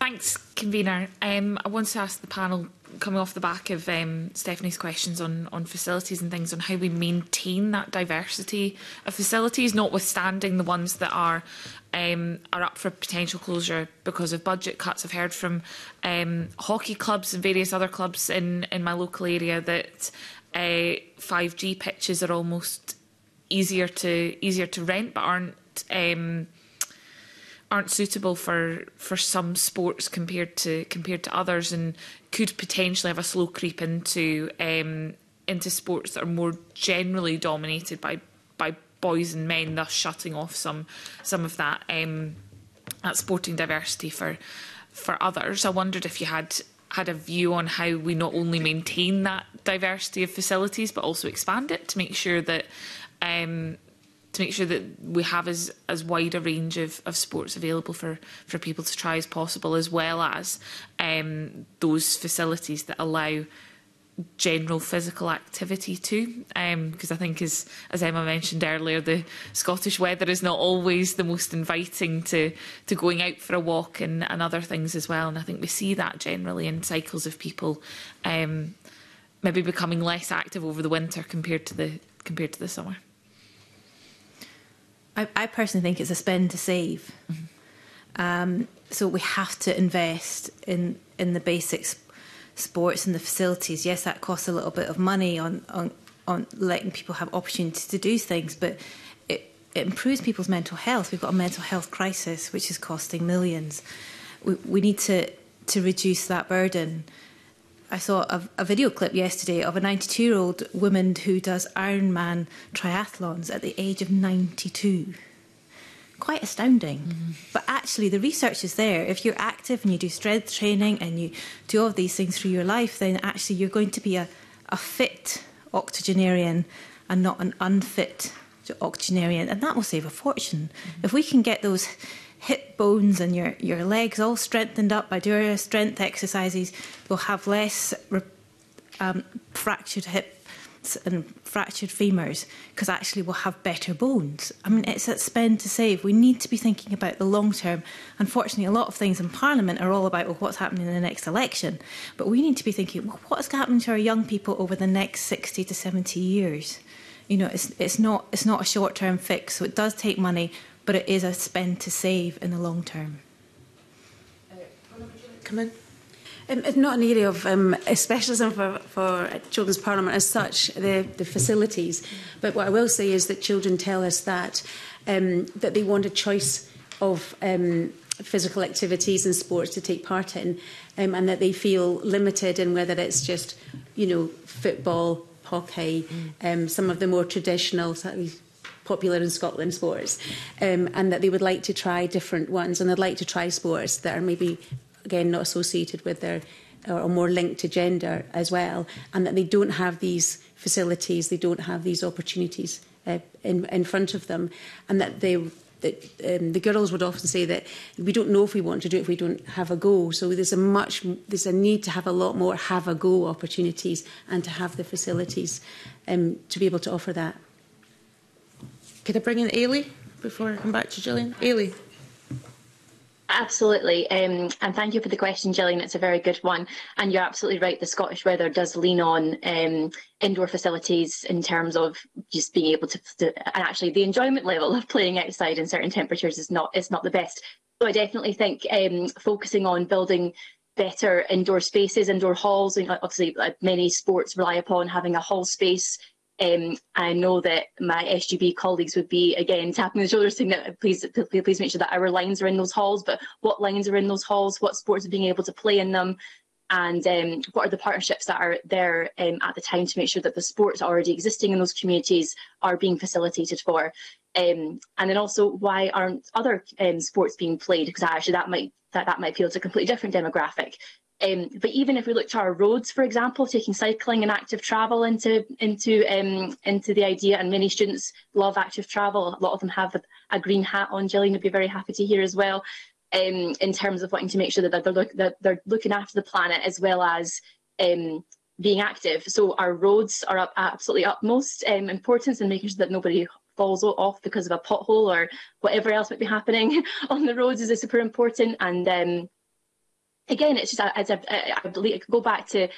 Thanks, convener. Um, I want to ask the panel coming off the back of um, Stephanie's questions on, on facilities and things, on how we maintain that diversity of facilities, notwithstanding the ones that are um, are up for potential closure because of budget cuts. I've heard from um, hockey clubs and various other clubs in, in my local area that uh, 5G pitches are almost easier to easier to rent, but aren't. Um, aren't suitable for for some sports compared to compared to others, and could potentially have a slow creep into um, into sports that are more generally dominated by by boys and men, thus shutting off some some of that um, that sporting diversity for for others. I wondered if you had had a view on how we not only maintain that diversity of facilities but also expand it to make sure that um, to make sure that we have as, as wide a range of, of sports available for, for people to try as possible, as well as um, those facilities that allow general physical activity too um because I think as as Emma mentioned earlier the Scottish weather is not always the most inviting to to going out for a walk and, and other things as well and I think we see that generally in cycles of people um, maybe becoming less active over the winter compared to the compared to the summer. I, I personally think it's a spend to save. Mm-hmm. Um, so we have to invest in in the basic sports and the facilities. Yes, that costs a little bit of money on on, on letting people have opportunities to do things, but it, it improves people's mental health. We've got a mental health crisis which is costing millions. We, we need to to reduce that burden. I saw a, a video clip yesterday of a 92 year old woman who does Ironman triathlons at the age of 92. Quite astounding. mm But actually, the research is there. If you're active and you do strength training and you do all of these things through your life, then actually you're going to be a, a fit octogenarian and not an unfit octogenarian. And that will save a fortune. mm If we can get those hip bones and your, your legs all strengthened up by doing strength exercises. You'll have less um, fractured hips and fractured femurs because actually we'll have better bones. I mean, it's that spend to save. We need to be thinking about the long term. Unfortunately, a lot of things in Parliament are all about well, what's happening in the next election, but we need to be thinking well, what's happening to our young people over the next 60 to 70 years. You know, it's, it's, not, it's not a short term fix, so it does take money but it is a spend to save in the long term. Come in. Um, it's not an area of um, specialism for, for Children's Parliament as such, the, the facilities. But what I will say is that children tell us that, um, that they want a choice of um, physical activities and sports to take part in um, and that they feel limited in whether it's just, you know, football, hockey, mm. um, some of the more traditional, popular in Scotland sports um, and that they would like to try different ones and they'd like to try sports that are maybe, again, not associated with their or more linked to gender as well and that they don't have these facilities, they don't have these opportunities uh, in, in front of them and that they that um, the girls would often say that we don't know if we want to do it if we don't have a go. So there's a much there's a need to have a lot more have a go opportunities and to have the facilities um, to be able to offer that. Could I bring in Ailey before I come back to Gillian? Ailey. Absolutely, um, and thank you for the question, Gillian. It's a very good one, and you're absolutely right. The Scottish weather does lean on um, indoor facilities in terms of just being able to, to, and actually the enjoyment level of playing outside in certain temperatures is not is not the best. So I definitely think um, focusing on building better indoor spaces, indoor halls, and obviously uh, many sports rely upon having a hall space um, I know that my SGB colleagues would be again tapping the shoulders saying that please, please, please make sure that our lines are in those halls. But what lines are in those halls? What sports are being able to play in them? And um, what are the partnerships that are there um, at the time to make sure that the sports already existing in those communities are being facilitated for? Um, and then also, why aren't other um, sports being played? Because actually, that might that, that might appeal to a completely different demographic. Um, but even if we look to our roads, for example, taking cycling and active travel into into um, into the idea, and many students love active travel. A lot of them have a, a green hat on. Gillian would be very happy to hear as well. Um, in terms of wanting to make sure that they're, look, that they're looking after the planet as well as um, being active. So our roads are up absolutely utmost um, importance in making sure that nobody falls off because of a pothole or whatever else might be happening on the roads is super important. And um, again, it's just as I, uh, I believe, go back to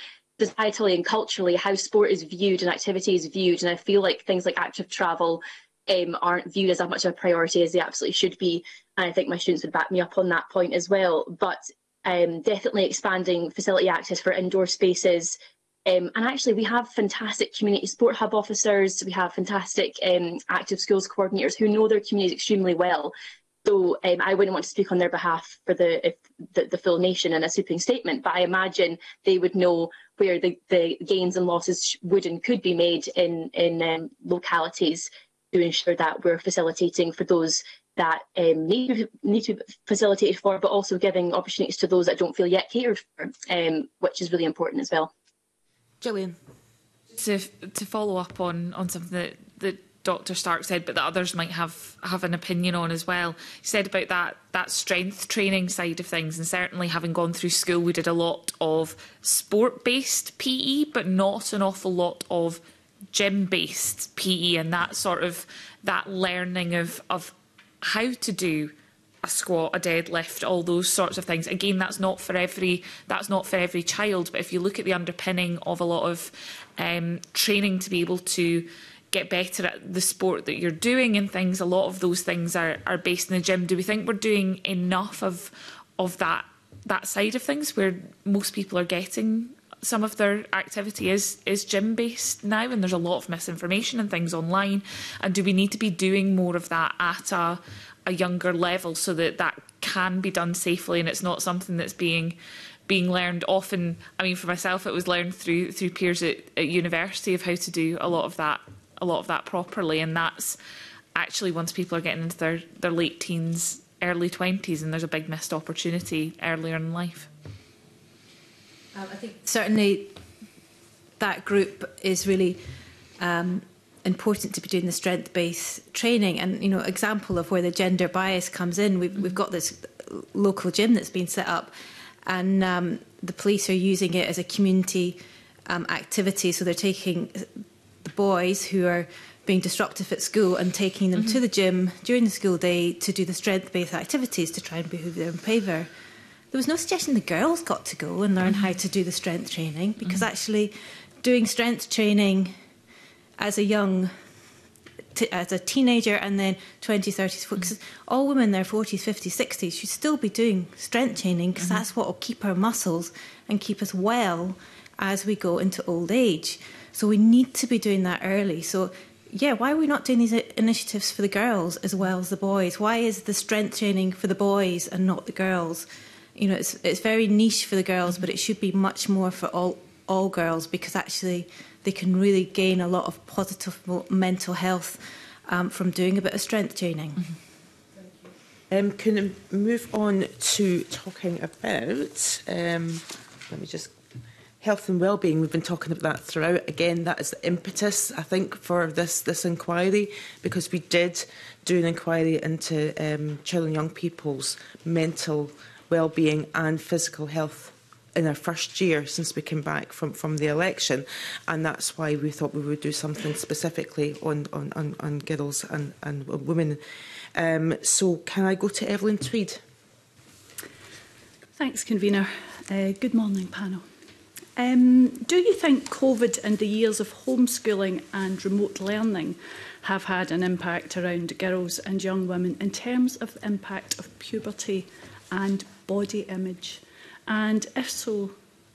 societally and culturally how sport is viewed and activity is viewed, and I feel like things like active travel um, aren't viewed as much of a priority as they absolutely should be. And I think my students would back me up on that point as well. But um, definitely expanding facility access for indoor spaces. Um, and actually, we have fantastic community sport hub officers. We have fantastic um, active schools coordinators who know their communities extremely well though um, I wouldn't want to speak on their behalf for the, if the, the full nation in a sweeping statement, but I imagine they would know where the, the gains and losses would and could be made in, in um, localities to ensure that we're facilitating for those that um, need, need to be facilitated for, but also giving opportunities to those that don't feel yet catered for, um, which is really important as well. Gillian. To, to follow up on, on something that, that Dr Stark said, but that others might have have an opinion on as well. He said about that that strength training side of things, and certainly having gone through school, we did a lot of sport-based PE, but not an awful lot of gym-based PE, and that sort of that learning of of how to do a squat, a deadlift, all those sorts of things. Again, that's not for every that's not for every child, but if you look at the underpinning of a lot of um, training to be able to get better at the sport that you're doing and things a lot of those things are are based in the gym do we think we're doing enough of of that that side of things where most people are getting some of their activity is is gym based now and there's a lot of misinformation and things online and do we need to be doing more of that at a a younger level so that that can be done safely and it's not something that's being being learned often I mean for myself it was learned through through peers at, at university of how to do a lot of that a lot of that properly. And that's actually once people are getting into their, their late teens, early 20s, and there's a big missed opportunity earlier in life. Um, I think certainly that group is really um, important to be doing the strength based training. And, you know, example of where the gender bias comes in, we've, we've got this local gym that's been set up, and um, the police are using it as a community um, activity. So they're taking boys who are being disruptive at school and taking them mm -hmm. to mm-hmm. the gym during the school day to do the strength based activities to try and behave their own favour. There was no suggestion the girls got to go and learn mm -hmm. how mm-hmm. to do the strength training because mm -hmm. actually doing strength training as a young as a teenager and then 20, 30s, because mm -hmm. all women in their 40s, 50s, 60s should still be doing strength training because mm -hmm. that's what will keep our muscles and keep us well as we go into old age. So we need to be doing that early. So yeah, why are we not doing these initiatives for the girls as well as the boys? Why is the strength training for the boys and not the girls? You know, it's it's very niche for the girls, but it should be much more for all all girls because actually they can really gain a lot of positive mental health um, from doing a bit of strength training. Mm -hmm. Um, can I move on to talking about? Um, let me just health and well-being, we've been talking about that throughout. Again, that is the impetus, I think, for this, this inquiry, because we did do an inquiry into um, children and young people's mental well-being and physical health in our first year since we came back from, from the election and that's why we thought we would do something specifically on, on, on, on girls and, and women. Um, so can I go to Evelyn Tweed? Thanks, convener. Uh, good morning, panel. Um, do you think COVID and the years of homeschooling and remote learning have had an impact around girls and young women in terms of the impact of puberty and body image? And if so,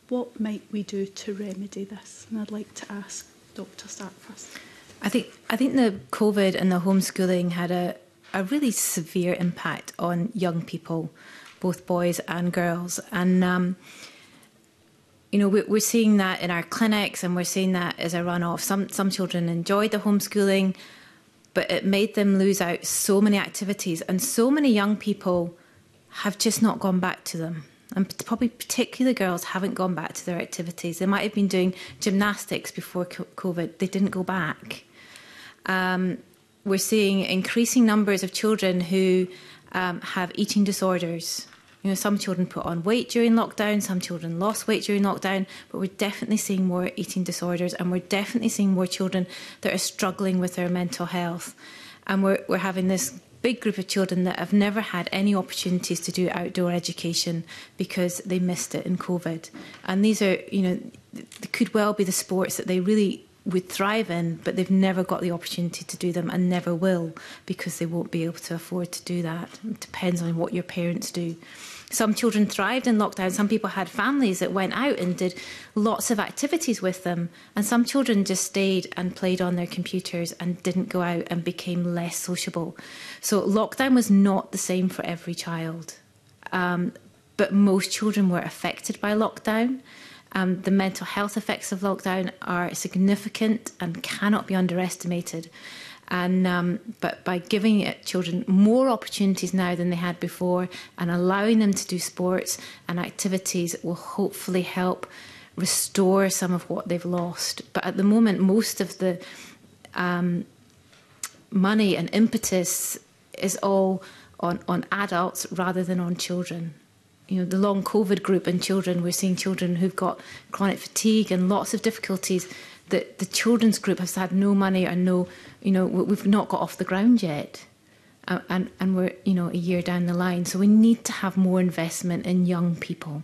what might we do to remedy this? And I'd like to ask Dr. Stark first. I think I think the COVID and the homeschooling had a, a really severe impact on young people, both boys and girls. And um, you know, we're seeing that in our clinics and we're seeing that as a runoff. Some, some children enjoyed the homeschooling, but it made them lose out so many activities. And so many young people have just not gone back to them. And probably particularly girls haven't gone back to their activities. They might have been doing gymnastics before COVID, they didn't go back. Um, we're seeing increasing numbers of children who um, have eating disorders You know, some children put on weight during lockdown, some children lost weight during lockdown, but we're definitely seeing more eating disorders and we're definitely seeing more children that are struggling with their mental health. And we're, we're having this big group of children that have never had any opportunities to do outdoor education because they missed it in COVID. And these are, you know, could well be the sports that they really would thrive in, but they've never got the opportunity to do them and never will because they won't be able to afford to do that. It depends on what your parents do. Some children thrived in lockdown. Some people had families that went out and did lots of activities with them. And some children just stayed and played on their computers and didn't go out and became less sociable. So lockdown was not the same for every child. Um, but most children were affected by lockdown. Um, the mental health effects of lockdown are significant and cannot be underestimated and um, but by giving it, children more opportunities now than they had before and allowing them to do sports and activities will hopefully help restore some of what they've lost. But at the moment, most of the um, money and impetus is all on, on adults rather than on children. You know, the long COVID group in children, we're seeing children who've got chronic fatigue and lots of difficulties the, the children's group has had no money and no, you know, we've not got off the ground yet. Uh, and, and we're, you know, a year down the line. So we need to have more investment in young people.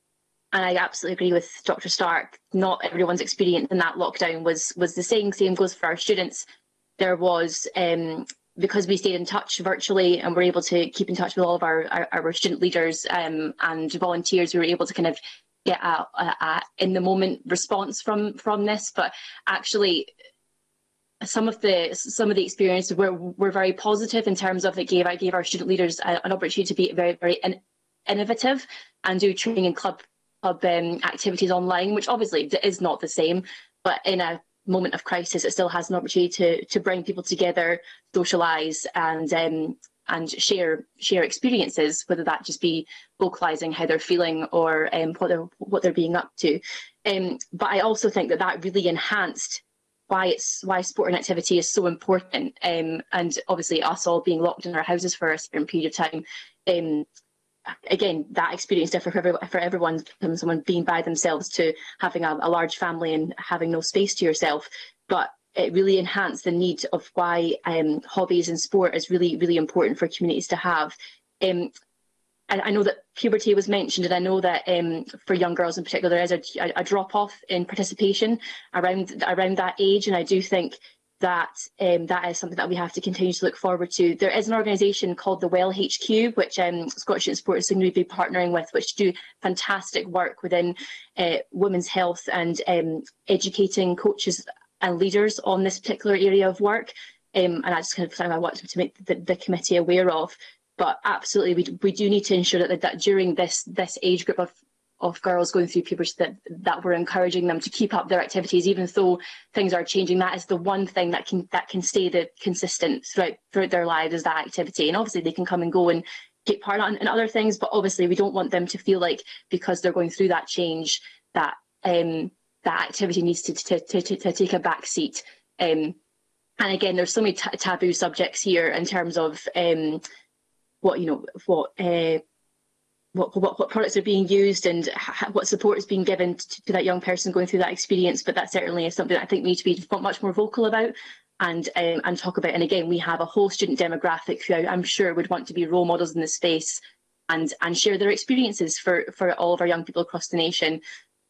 and I absolutely agree with Dr. Stark. Not everyone's experience in that lockdown was was the same. Same goes for our students. There was um, because we stayed in touch virtually and were able to keep in touch with all of our our, our student leaders um, and volunteers. We were able to kind of get a, a, a in the moment response from from this, but actually some of the some of the experiences were were very positive in terms of it gave I gave our student leaders an opportunity to be very very in, innovative and do training and club club um, activities online, which obviously is not the same, but in a moment of crisis, it still has an opportunity to to bring people together, socialise, and um, and share share experiences, whether that just be vocalising how they're feeling or um, what they're what they're being up to. Um, but I also think that that really enhanced why it's why sport and activity is so important um, and obviously us all being locked in our houses for a certain period of time um, again that experience different for, every, for everyone from someone being by themselves to having a, a large family and having no space to yourself but it really enhanced the need of why um, hobbies and sport is really really important for communities to have um, I know that puberty was mentioned, and I know that um, for young girls in particular, there is a, a, drop off in participation around around that age, and I do think that um, that is something that we have to continue to look forward to. There is an organisation called the Well HQ, which um, Scottish and Sport is going to be partnering with, which do fantastic work within uh, women's health and um, educating coaches and leaders on this particular area of work. Um, and I just kind of I wanted to make the, the committee aware of but absolutely, we, we do need to ensure that, that, that during this this age group of of girls going through puberty that, that we're encouraging them to keep up their activities even though things are changing that is the one thing that can that can stay the consistent throughout throughout their lives is that activity and obviously they can come and go and get part on in other things but obviously we don't want them to feel like because they're going through that change that um that activity needs to to, to, to, to take a back seat um and again there's so many taboo subjects here in terms of um what you know what uh, what, what, what products are being used and what support is being given to, to, that young person going through that experience. But that certainly is something I think we need to be much more vocal about and um, and talk about. And again, we have a whole student demographic who I'm sure would want to be role models in this space and and share their experiences for for all of our young people across the nation.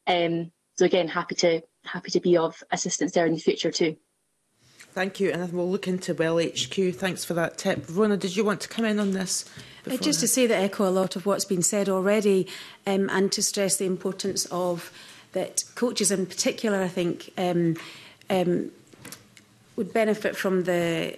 Um, so again, happy to happy to be of assistance there in the future too. Thank you, and we'll look into Well HQ. Thanks for that tip. Rona, did you want to come in on this? Uh, just to say that I echo a lot of what's been said already, um, and to stress the importance of that coaches in particular, I think, um, um, would benefit from the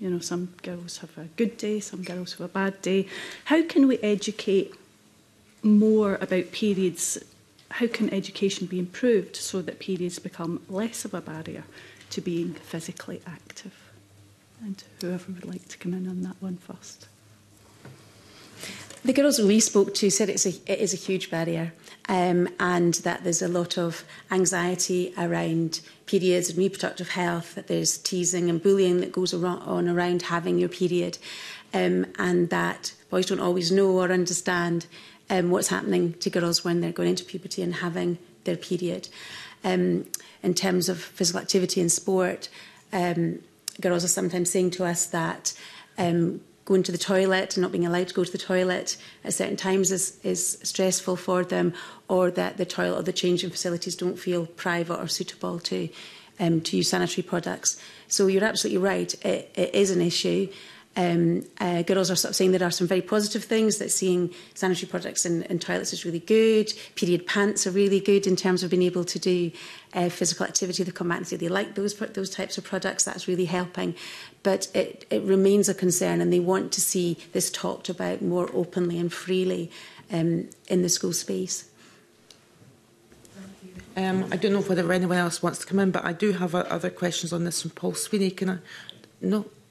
You know, some girls have a good day, some girls have a bad day. How can we educate more about periods? How can education be improved so that periods become less of a barrier? to being physically active. And whoever would like to come in on that one first. The girls we spoke to said it's a, it is a huge barrier um, and that there's a lot of anxiety around periods and reproductive health, that there's teasing and bullying that goes on around having your period, um, and that boys don't always know or understand um, what's happening to girls when they're going into puberty and having their period. Um, in terms of physical activity and sport. Um, girls are sometimes saying to us that um, going to the toilet and not being allowed to go to the toilet at certain times is, is stressful for them, or that the toilet or the changing facilities don't feel private or suitable to um, to use sanitary products. So you're absolutely right, it, it is an issue um, uh, girls are sort of saying there are some very positive things that seeing sanitary products in, in toilets is really good. Period pants are really good in terms of being able to do uh, physical activity. The combatants say they like those those types of products. That's really helping, but it it remains a concern, and they want to see this talked about more openly and freely um, in the school space. Um, I don't know whether anyone else wants to come in, but I do have uh, other questions on this from Paul Sweeney. Can I? No.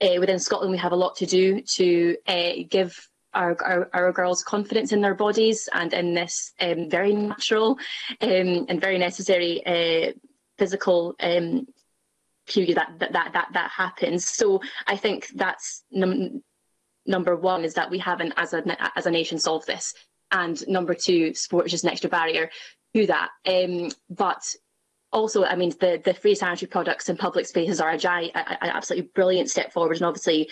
uh, within Scotland we have a lot to do to uh, give our, our, our, girls' confidence in their bodies and in this um, very natural um, and very necessary uh, physical um, period that, that that that happens. So I think that's num- number one is that we haven't as a as a nation solved this, and number two, sport is just an extra barrier to that. Um, but also, I mean, the, the free sanitary products in public spaces are a giant, absolutely brilliant step forward, and obviously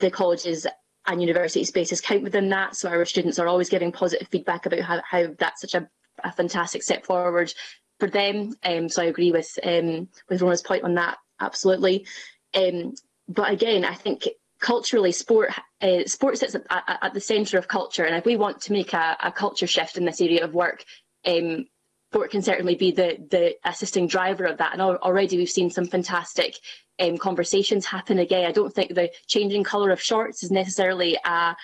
the colleges and university spaces count within that. So our students are always giving positive feedback about how, how that's such a, a fantastic step forward for them. Um, so I agree with um, with Rona's point on that absolutely. Um, but again, I think culturally, sport uh, sport sits at, at, at the centre of culture, and if we want to make a, a culture shift in this area of work. Um, sport can certainly be the, the assisting driver of that, and already we've seen some fantastic um, conversations happen again. I don't think the changing colour of shorts is necessarily a,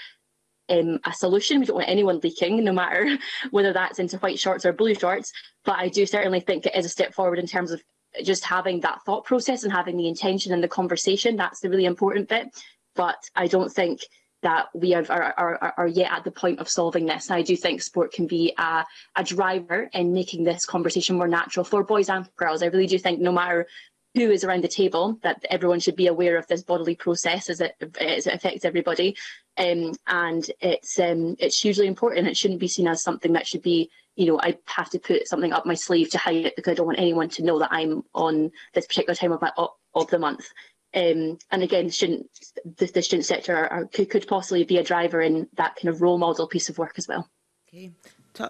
um, a solution. We don't want anyone leaking, no matter whether that's into white shorts or blue shorts. But I do certainly think it is a step forward in terms of just having that thought process and having the intention and the conversation. That's the really important bit. But I don't think that we are, are, are, are, yet at the point of solving this. And I do think sport can be a, a, driver in making this conversation more natural for boys and girls. I really do think no matter who is around the table, that everyone should be aware of this bodily process as it, as it affects everybody. Um, and it's um, it's hugely important. It shouldn't be seen as something that should be, you know, I have to put something up my sleeve to hide it because I don't want anyone to know that I'm on this particular time of, my, of the month. Um, and again, shouldn't the, the student sector are, are, could, could possibly be a driver in that kind of role model piece of work as well. Okay.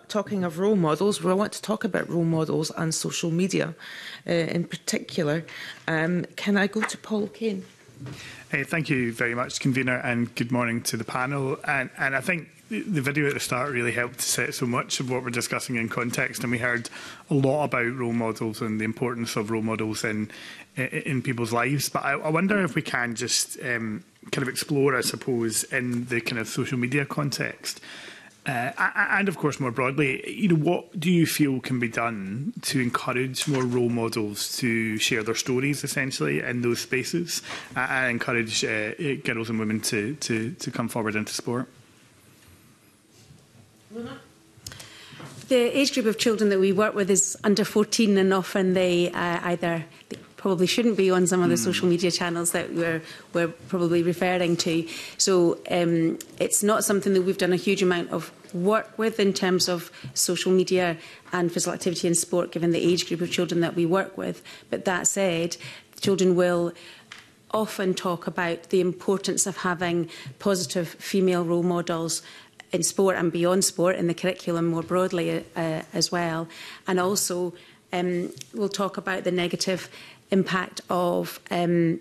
talking of role models, well, I want to talk about role models and social media uh, in particular. Um, can I go to Paul Kane? Hey, thank you very much, convener, and good morning to the panel. And, and I think the video at the start really helped to set so much of what we're discussing in context, and we heard a lot about role models and the importance of role models in in people's lives. But I, I wonder if we can just um, kind of explore, I suppose, in the kind of social media context. Uh, and of course, more broadly, you know, what do you feel can be done to encourage more role models to share their stories, essentially, in those spaces, uh, and encourage uh, girls and women to, to, to come forward into sport? The age group of children that we work with is under 14 and often they uh, either probably shouldn't be on some of the hmm. social media channels that we're, we're probably referring to. So um, it's not something that we've done a huge amount of work with in terms of social media and physical activity and sport, given the age group of children that we work with. But that said, children will often talk about the importance of having positive female role models in sport and beyond sport in the curriculum more broadly uh, as well and also um, we'll talk about the negative impact of um,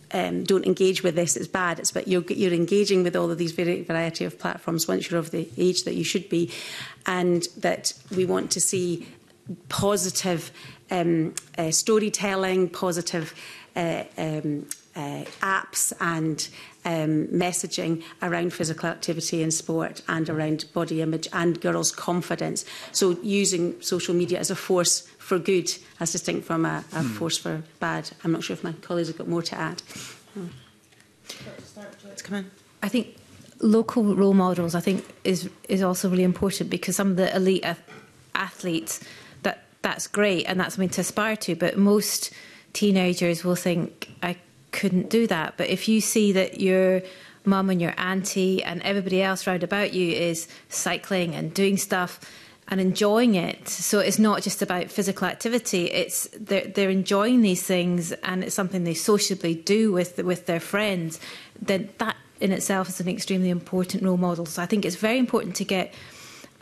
um, don't engage with this, it's bad. It's but you're, you're engaging with all of these very variety of platforms once you're of the age that you should be, and that we want to see positive um, uh, storytelling, positive uh, um, uh, apps and um, messaging around physical activity and sport and around body image and girls' confidence. So using social media as a force for good as distinct from a, a mm. force for bad. I'm not sure if my colleagues have got more to add. Mm. Come in. I think local role models, I think, is is also really important because some of the elite athletes, that that's great and that's something to aspire to, but most teenagers will think I couldn't do that. But if you see that your mum and your auntie and everybody else round about you is cycling and doing stuff and enjoying it. So it's not just about physical activity; it's they're, they're enjoying these things, and it's something they sociably do with with their friends. Then that in itself is an extremely important role model. So I think it's very important to get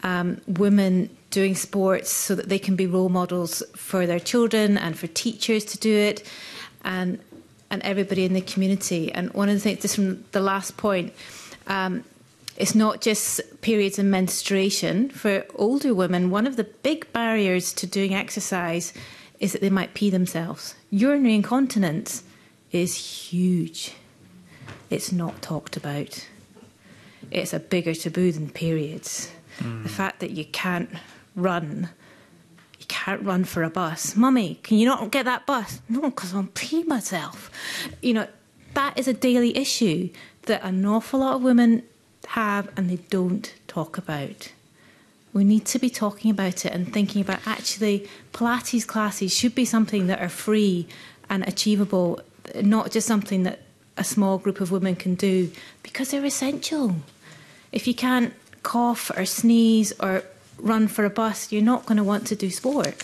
um, women doing sports so that they can be role models for their children and for teachers to do it, and and everybody in the community. And one of the things, just from the last point. Um, It's not just periods and menstruation. For older women, one of the big barriers to doing exercise is that they might pee themselves. Urinary incontinence is huge. It's not talked about. It's a bigger taboo than periods. Mm. The fact that you can't run, you can't run for a bus. Mummy, can you not get that bus? No, because i am peeing myself. You know, that is a daily issue that an awful lot of women have and they don't talk about. We need to be talking about it and thinking about actually Pilates classes should be something that are free and achievable, not just something that a small group of women can do because they're essential. If you can't cough or sneeze or run for a bus, you're not going to want to do sport.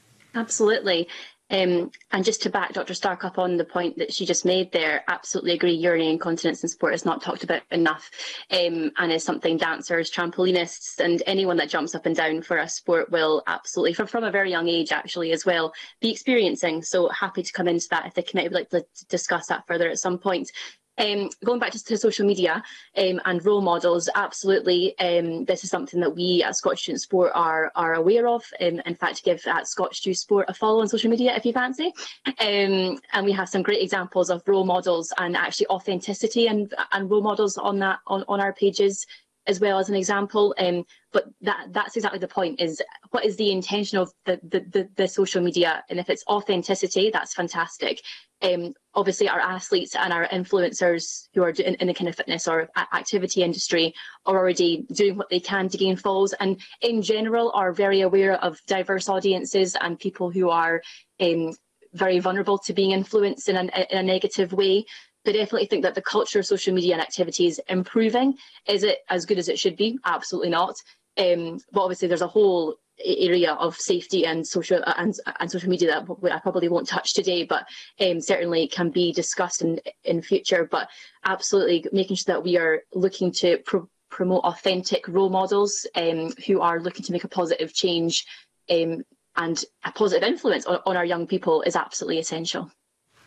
Absolutely. Um, and just to back Dr Stark up on the point that she just made there, absolutely agree urinary incontinence and sport is not talked about enough um, and is something dancers, trampolinists and anyone that jumps up and down for a sport will absolutely, from, from a very young age actually as well, be experiencing. So happy to come into that if the committee would like to discuss that further at some point. Um, going back to, to social media um, and role models, absolutely, um, this is something that we at Scottish Student Sport are, are aware of. Um, in fact, give at uh, Scottish Student Sport a follow on social media if you fancy. Um, and we have some great examples of role models and actually authenticity and, and role models on that on, on our pages as well as an example. Um, but that that's exactly the point: is what is the intention of the the, the, the social media, and if it's authenticity, that's fantastic. Um, obviously, our athletes and our influencers who are in, in the kind of fitness or activity industry are already doing what they can to gain falls, and in general are very aware of diverse audiences and people who are um, very vulnerable to being influenced in in a negative way. I definitely think that the culture of social media and activity is improving. Is it as good as it should be? Absolutely not. Um, but obviously, there's a whole area of safety and social uh, and, and social media that I probably won't touch today, but um, certainly can be discussed in in future. But absolutely, making sure that we are looking to pro promote authentic role models um, who are looking to make a positive change um, and a positive influence on, on our young people is absolutely essential.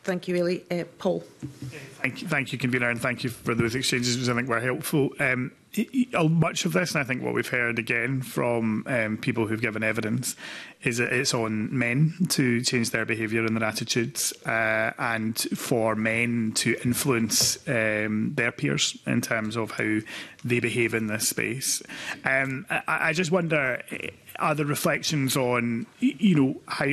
Thank you, Ailey. Uh, Paul. Thank you, thank you, Convener, and thank you for those exchanges, which I think were helpful. Um, much of this, and I think what we've heard again from um, people who've given evidence, is that it's on men to change their behaviour and their attitudes, uh, and for men to influence um, their peers in terms of how they behave in this space. Um, I, I just wonder eh, are there reflections on you know how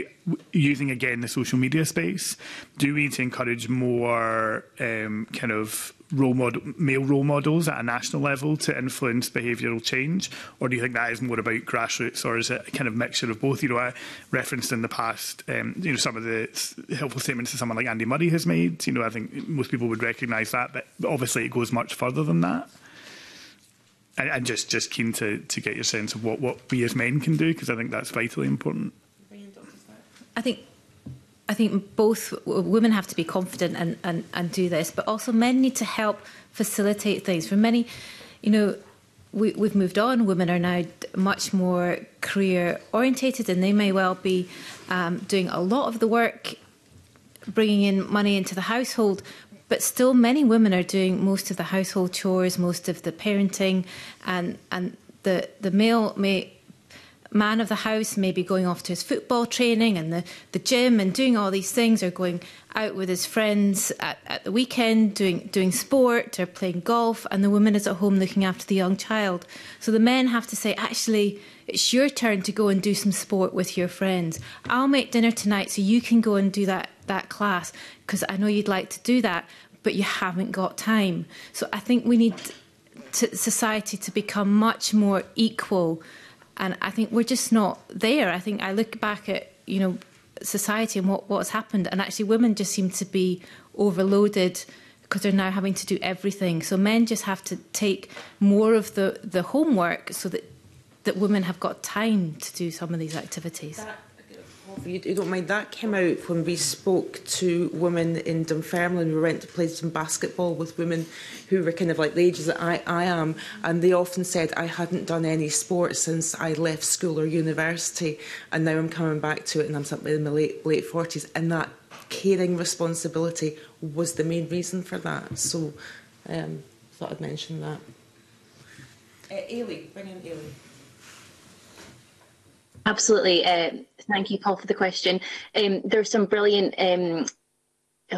using again the social media space do we need to encourage more um, kind of role model, male role models at a national level to influence behavioural change, or do you think that is more about grassroots, or is it a kind of mixture of both? You know, I referenced in the past, um, you know, some of the helpful statements that someone like Andy Murray has made. You know, I think most people would recognise that, but obviously it goes much further than that. And, and just just keen to to get your sense of what what we as men can do, because I think that's vitally important. I think I think both women have to be confident and, and, and do this, but also men need to help facilitate things. For many, you know, we, we've moved on. Women are now much more career orientated, and they may well be um, doing a lot of the work, bringing in money into the household. But still, many women are doing most of the household chores, most of the parenting, and and the the male may man of the house may be going off to his football training and the, the gym and doing all these things or going out with his friends at, at the weekend doing doing sport or playing golf and the woman is at home looking after the young child. So the men have to say, actually, it's your turn to go and do some sport with your friends. I'll make dinner tonight so you can go and do that that class because I know you'd like to do that, but you haven't got time. So I think we need to, society to become much more equal And I think we're just not there. I think I look back at, you know, society and what, what's happened, and actually women just seem to be overloaded because they're now having to do everything. So men just have to take more of the, the homework so that, that women have got time to do some of these activities. That you, you don't mind, that came out when we spoke to women in Dunfermline. We went to play some basketball with women who were kind of like the ages that I, I am, and they often said, I hadn't done any sport since I left school or university, and now I'm coming back to it, and I'm something in my late, late 40s. And that caring responsibility was the main reason for that. So um, thought I'd mention that. Uh, Ailey, bring in Ailey. Absolutely. Uh, Thank you, Paul, for the question. Um, there are some brilliant um,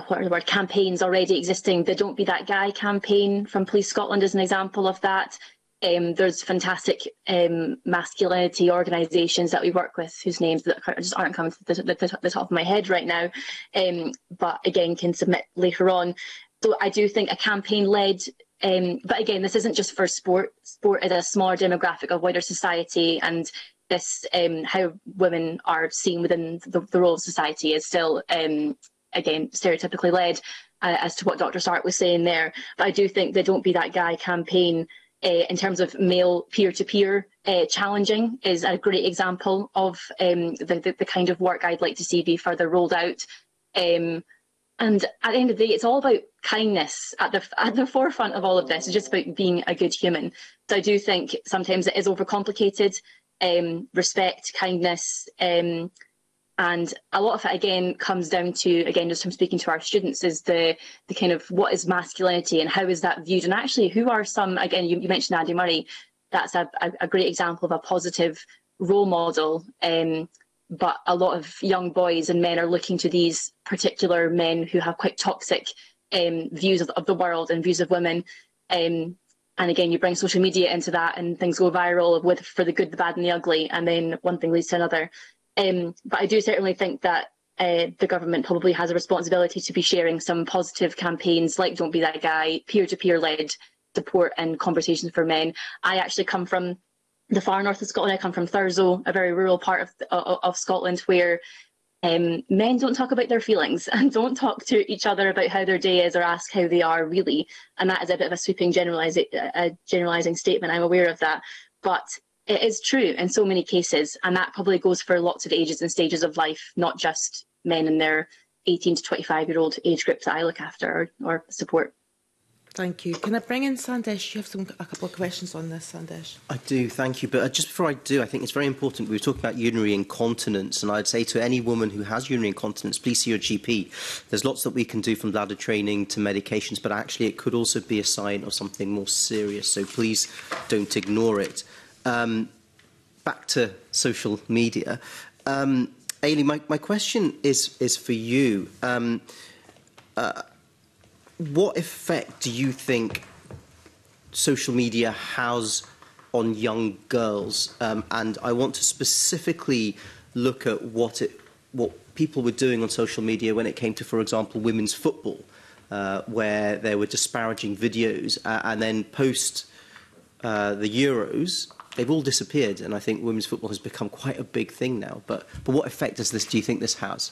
what are the word campaigns already existing. The Don't Be That Guy campaign from Police Scotland is an example of that. Um, there's fantastic um, masculinity organisations that we work with whose names that just aren't coming to the, the, the top of my head right now, um, but again can submit later on. So I do think a campaign led, um, but again this isn't just for sport. Sport is a smaller demographic of wider society, and this um, how women are seen within the, the role of society is still um, again stereotypically led uh, as to what Dr. Sart was saying there. But I do think the Don't Be That Guy campaign uh, in terms of male peer-to-peer -peer, uh, challenging is a great example of um, the, the, the, kind of work I'd like to see be further rolled out. Um, and at the end of the day, it's all about kindness at the at the forefront of all of this. It's just about being a good human. So I do think sometimes it is overcomplicated um, respect, kindness, um, and a lot of it again comes down to again just from speaking to our students is the the kind of what is masculinity and how is that viewed and actually who are some again you, you mentioned Andy Murray that's a, a, great example of a positive role model um, but a lot of young boys and men are looking to these particular men who have quite toxic um, views of, of, the world and views of women um, and again you bring social media into that and things go viral with for the good the bad and the ugly and then one thing leads to another um, but i do certainly think that uh, the government probably has a responsibility to be sharing some positive campaigns like don't be that guy peer-to-peer led support and conversations for men i actually come from the far north of scotland i come from thurso a very rural part of, of, of scotland where um, men don't talk about their feelings and don't talk to each other about how their day is or ask how they are really. And that is a bit of a sweeping generalizing statement. I'm aware of that. But it is true in so many cases. And that probably goes for lots of ages and stages of life, not just men in their 18 to 25 year old age group that I look after or, or support. Thank you. Can I bring in Sandesh? You have some, a couple of questions on this, Sandesh. I do, thank you. But uh, just before I do, I think it's very important. We were talking about urinary incontinence, and I'd say to any woman who has urinary incontinence, please see your GP. There's lots that we can do from bladder training to medications, but actually it could also be a sign of something more serious. So please don't ignore it. Um, back to social media. Um, Ailey, my, my question is, is for you. Um, uh, what effect do you think social media has on young girls? Um, and I want to specifically look at what it what people were doing on social media when it came to, for example, women's football, uh, where there were disparaging videos, uh, and then post uh, the Euros, they've all disappeared, and I think women's football has become quite a big thing now. But but what effect does this? Do you think this has?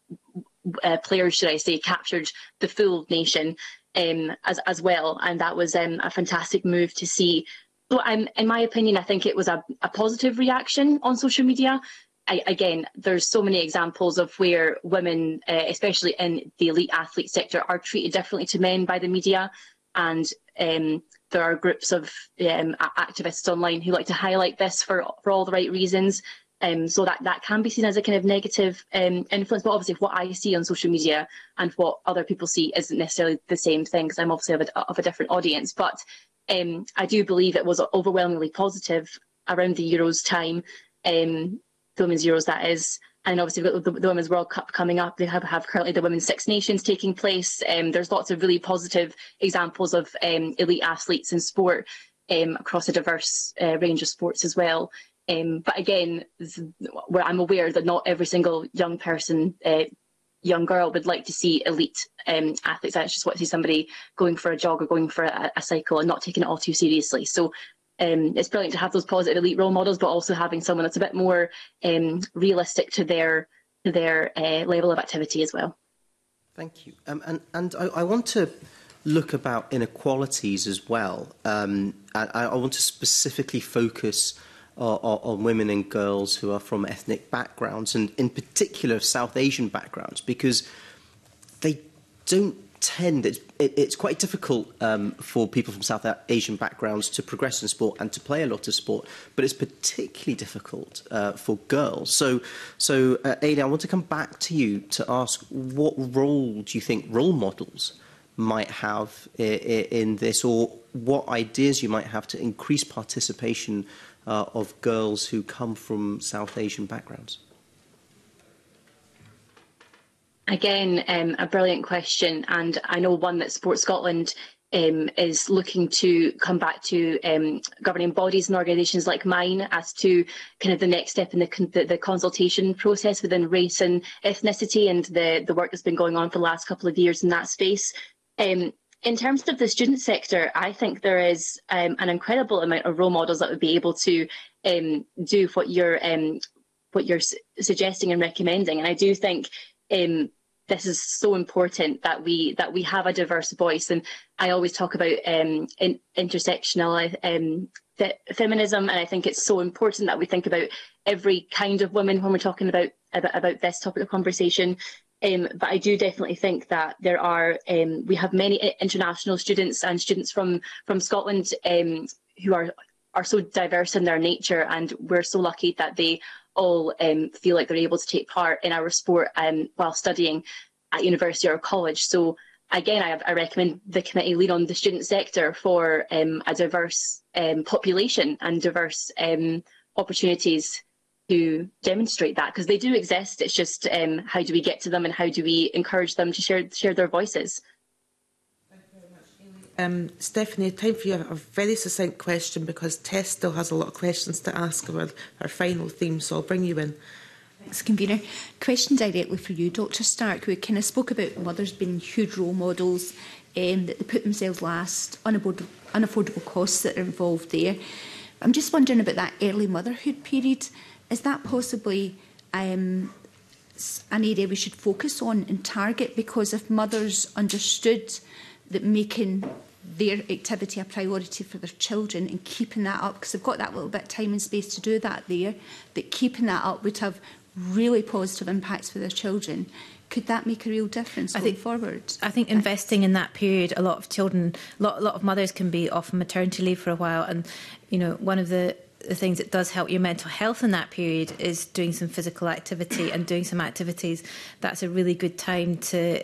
uh, players, should I say, captured the full nation um, as as well, and that was um, a fantastic move to see. But um, in my opinion, I think it was a, a positive reaction on social media. I, again, there's so many examples of where women, uh, especially in the elite athlete sector, are treated differently to men by the media, and um, there are groups of um, activists online who like to highlight this for, for all the right reasons. Um, so that, that can be seen as a kind of negative um, influence. But obviously, what I see on social media and what other people see isn't necessarily the same thing because I'm obviously of a, of a, different audience. But um, I do believe it was overwhelmingly positive around the Euros time, um, the Women's Euros, that is. And obviously, we've got the, the, Women's World Cup coming up. They have, have currently the Women's Six Nations taking place. Um, there's lots of really positive examples of um, elite athletes in sport across a diverse uh, range of sports as well. Um, but again, where I'm aware that not every single young person, uh, young girl would like to see elite um, athletes. I just want to see somebody going for a jog or going for a, a cycle and not taking it all too seriously. So um, it's brilliant to have those positive elite role models, but also having someone that's a bit more um, realistic to their to their uh, level of activity as well. Thank you. Um, and and I, I want to look about inequalities as well. Um, I, I, want to specifically focus or, or women and girls who are from ethnic backgrounds, and in particular of South Asian backgrounds, because they don't tend, it's, it, it's quite difficult um, for people from South Asian backgrounds to progress in sport and to play a lot of sport, but it's particularly difficult uh, for girls. So, so uh, Ada, I want to come back to you to ask what role do you think role models might have in, in this, or what ideas you might have to increase participation? Uh, of girls who come from South Asian backgrounds? Again, um, a brilliant question, and I know one that Sport Scotland um, is looking to come back to um, governing bodies and organisations like mine as to kind of the next step in the, con the, the, consultation process within race and ethnicity and the, the work that's been going on for the last couple of years in that space. Um, in terms of the student sector, I think there is um, an incredible amount of role models that would be able to um, do what you're um, what you're su suggesting and recommending. And I do think um, this is so important that we that we have a diverse voice. And I always talk about um, in intersectional um, fe feminism, and I think it's so important that we think about every kind of woman when we're talking about about, about this topic of conversation. Um, but I do definitely think that there are um, we have many international students and students from from Scotland um, who are are so diverse in their nature, and we're so lucky that they all um, feel like they're able to take part in our sport um, while studying at university or college. So again, I, I, recommend the committee lean on the student sector for um, a diverse population and diverse opportunities to demonstrate that because they do exist. It's just um, how do we get to them and how do we encourage them to share share their voices. Um, Stephanie, time for you a very succinct question because Tess still has a lot of questions to ask about our final theme, so I'll bring you in. Thanks, Convener. Question directly for you, Dr Stark. We kind of spoke about mothers being huge role models, um, that they put themselves last, unaffordable, unaffordable costs that are involved there. I'm just wondering about that early motherhood period. Is that possibly um, an area we should focus on and target? Because if mothers understood that making their activity a priority for their children and keeping that up, because they've got that little bit of time and space to do that there, that keeping that up would have really positive impacts for their children could that make a real difference I going think, forward? I think investing in that period, a lot of children, a lot, lot of mothers can be off maternity leave for a while, and you know, one of the the things that does help your mental health in that period is doing some physical activity and doing some activities. That's a really good time to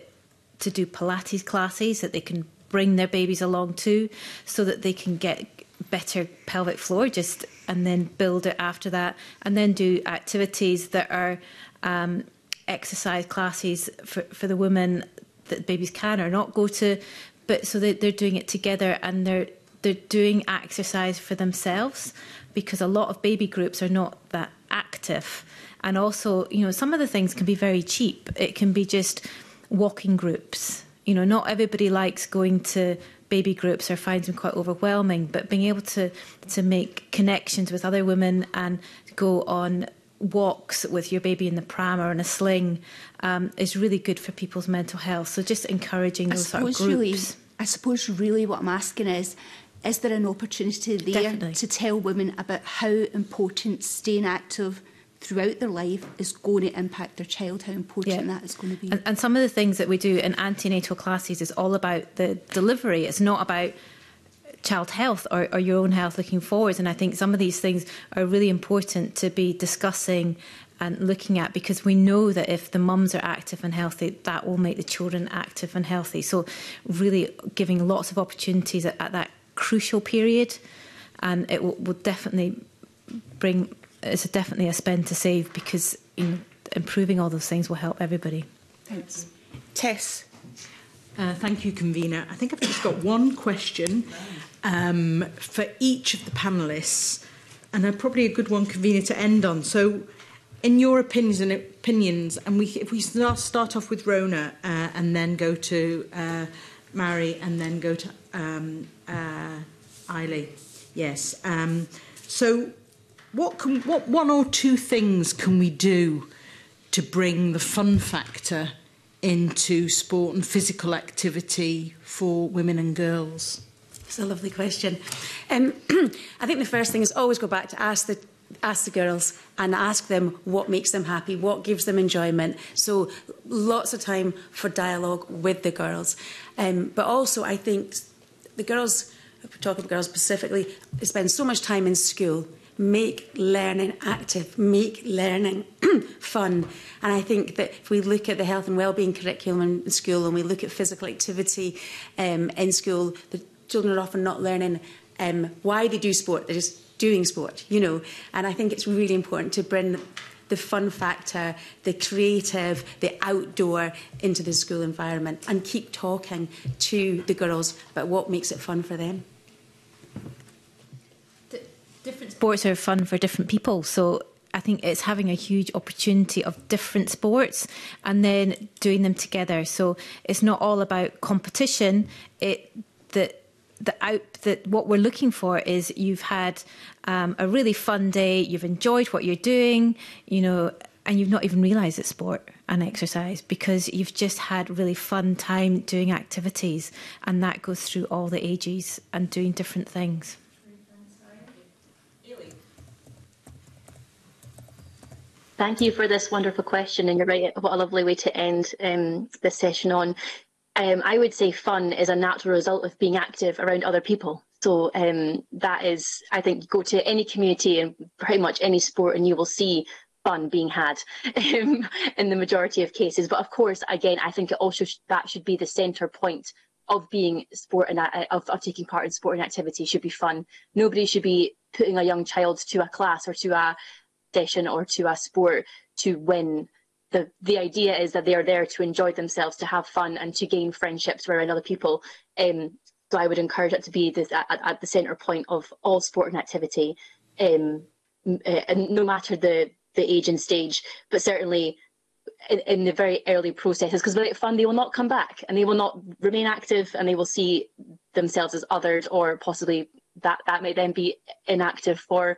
to do Pilates classes that they can bring their babies along to, so that they can get better pelvic floor just and then build it after that, and then do activities that are um, exercise classes for for the women that babies can or not go to, but so that they're doing it together and they're they're doing exercise for themselves because a lot of baby groups are not that active. And also, you know, some of the things can be very cheap. It can be just walking groups. You know, not everybody likes going to baby groups or finds them quite overwhelming, but being able to to make connections with other women and go on walks with your baby in the pram or in a sling um, is really good for people's mental health. So just encouraging those sort of groups. Really, I suppose really what I'm asking is is there an opportunity there Definitely. to tell women about how important staying active throughout their life is going to impact their child, how important yeah. that is going to be. And, and some of the things that we do in antenatal classes is all about the delivery. It's not about child health or, or your own health looking forwards. And I think some of these things are really important to be discussing and looking at because we know that if the mums are active and healthy, that will make the children active and healthy. So really giving lots of opportunities at, at that crucial period, and it will, will definitely bring. It's a definitely a spend to save because you improving all those things will help everybody. Thanks, Tess. Uh, thank you, convener. I think I've just got one question um, for each of the panelists, and a, probably a good one, convener, to end on. So, in your opinions and opinions, and we, if we start, start off with Rona uh, and then go to uh, Mary and then go to um, uh, Yes. Um, so, what can what one or two things can we do to bring the fun factor into sport and physical activity for women and girls? It's a lovely question. Um, I think the first thing is always go back to ask the ask the girls and ask them what makes them happy, what gives them enjoyment. So lots of time for dialogue with the girls. Um, but also, I think the girls, talking about girls specifically, they spend so much time in school. Make learning active, make learning fun. And I think that if we look at the health and wellbeing curriculum in school and we look at physical activity um, in school, the children are often not learning um, why they do sport. They're just doing sport, you know. And I think it's really important to bring the fun factor, the creative, the outdoor into the school environment and keep talking to the girls about what makes it fun for them. D different sports are fun for different people, so I think it's having a huge opportunity of different sports and then doing them together. So it's not all about competition. It that the out that what we're looking for is you've had um, a really fun day, you've enjoyed what you're doing, you know, and you've not even realised it's sport and exercise because you've just had really fun time doing activities, and that goes through all the ages and doing different things. Thank you for this wonderful question, and you're right. What a lovely way to end um, this session on um, I would say fun is a natural result of being active around other people. So um, that is, I think, go to any community and pretty much any sport, and you will see fun being had um, in the majority of cases. But of course, again, I think it also sh that should be the centre point of being sport and uh, of, of taking part in sporting activity should be fun. Nobody should be putting a young child to a class or to a session or to a sport to win the, the idea is that they are there to enjoy themselves, to have fun, and to gain friendships with other people. Um, so I would encourage it to be this, at, at, the centre point of all sport and activity, um, uh, and no matter the, the age and stage, but certainly in, in, the very early processes because without fun they will not come back and they will not remain active and they will see themselves as othered or possibly that that may then be inactive for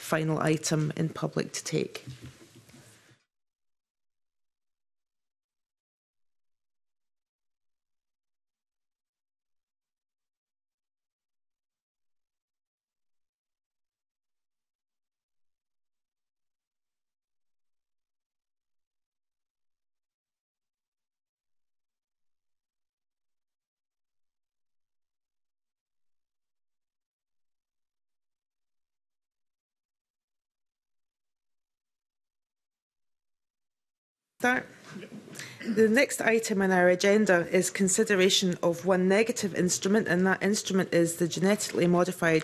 final item in public to take. start. The next item on our agenda is consideration of one negative instrument, and that instrument is the Genetically Modified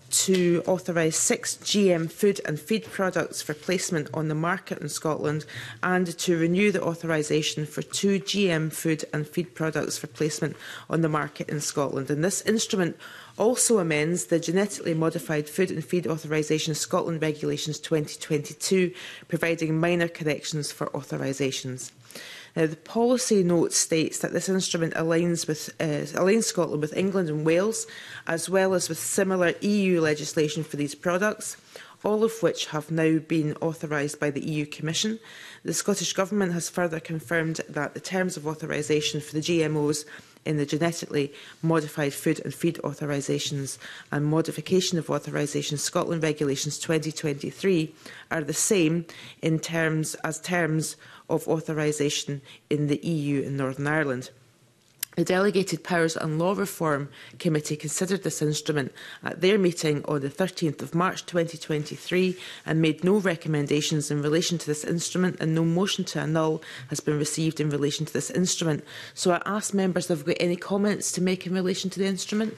to authorise six GM food and feed products for placement on the market in Scotland and to renew the authorisation for two GM food and feed products for placement on the market in Scotland. And this instrument also amends the Genetically Modified Food and Feed Authorisation Scotland Regulations 2022, providing minor corrections for authorisations. Now, the policy note states that this instrument aligns, with, uh, aligns Scotland with England and Wales, as well as with similar EU legislation for these products all of which have now been authorised by the EU Commission. The Scottish Government has further confirmed that the terms of authorisation for the GMOs in the genetically modified food and feed authorisations and modification of authorisation Scotland Regulations 2023 are the same in terms as terms of authorisation in the EU and Northern Ireland. The Delegated Powers and Law Reform Committee considered this instrument at their meeting on the 13th of March 2023 and made no recommendations in relation to this instrument and no motion to annul has been received in relation to this instrument. So I ask members if they've got any comments to make in relation to the instrument.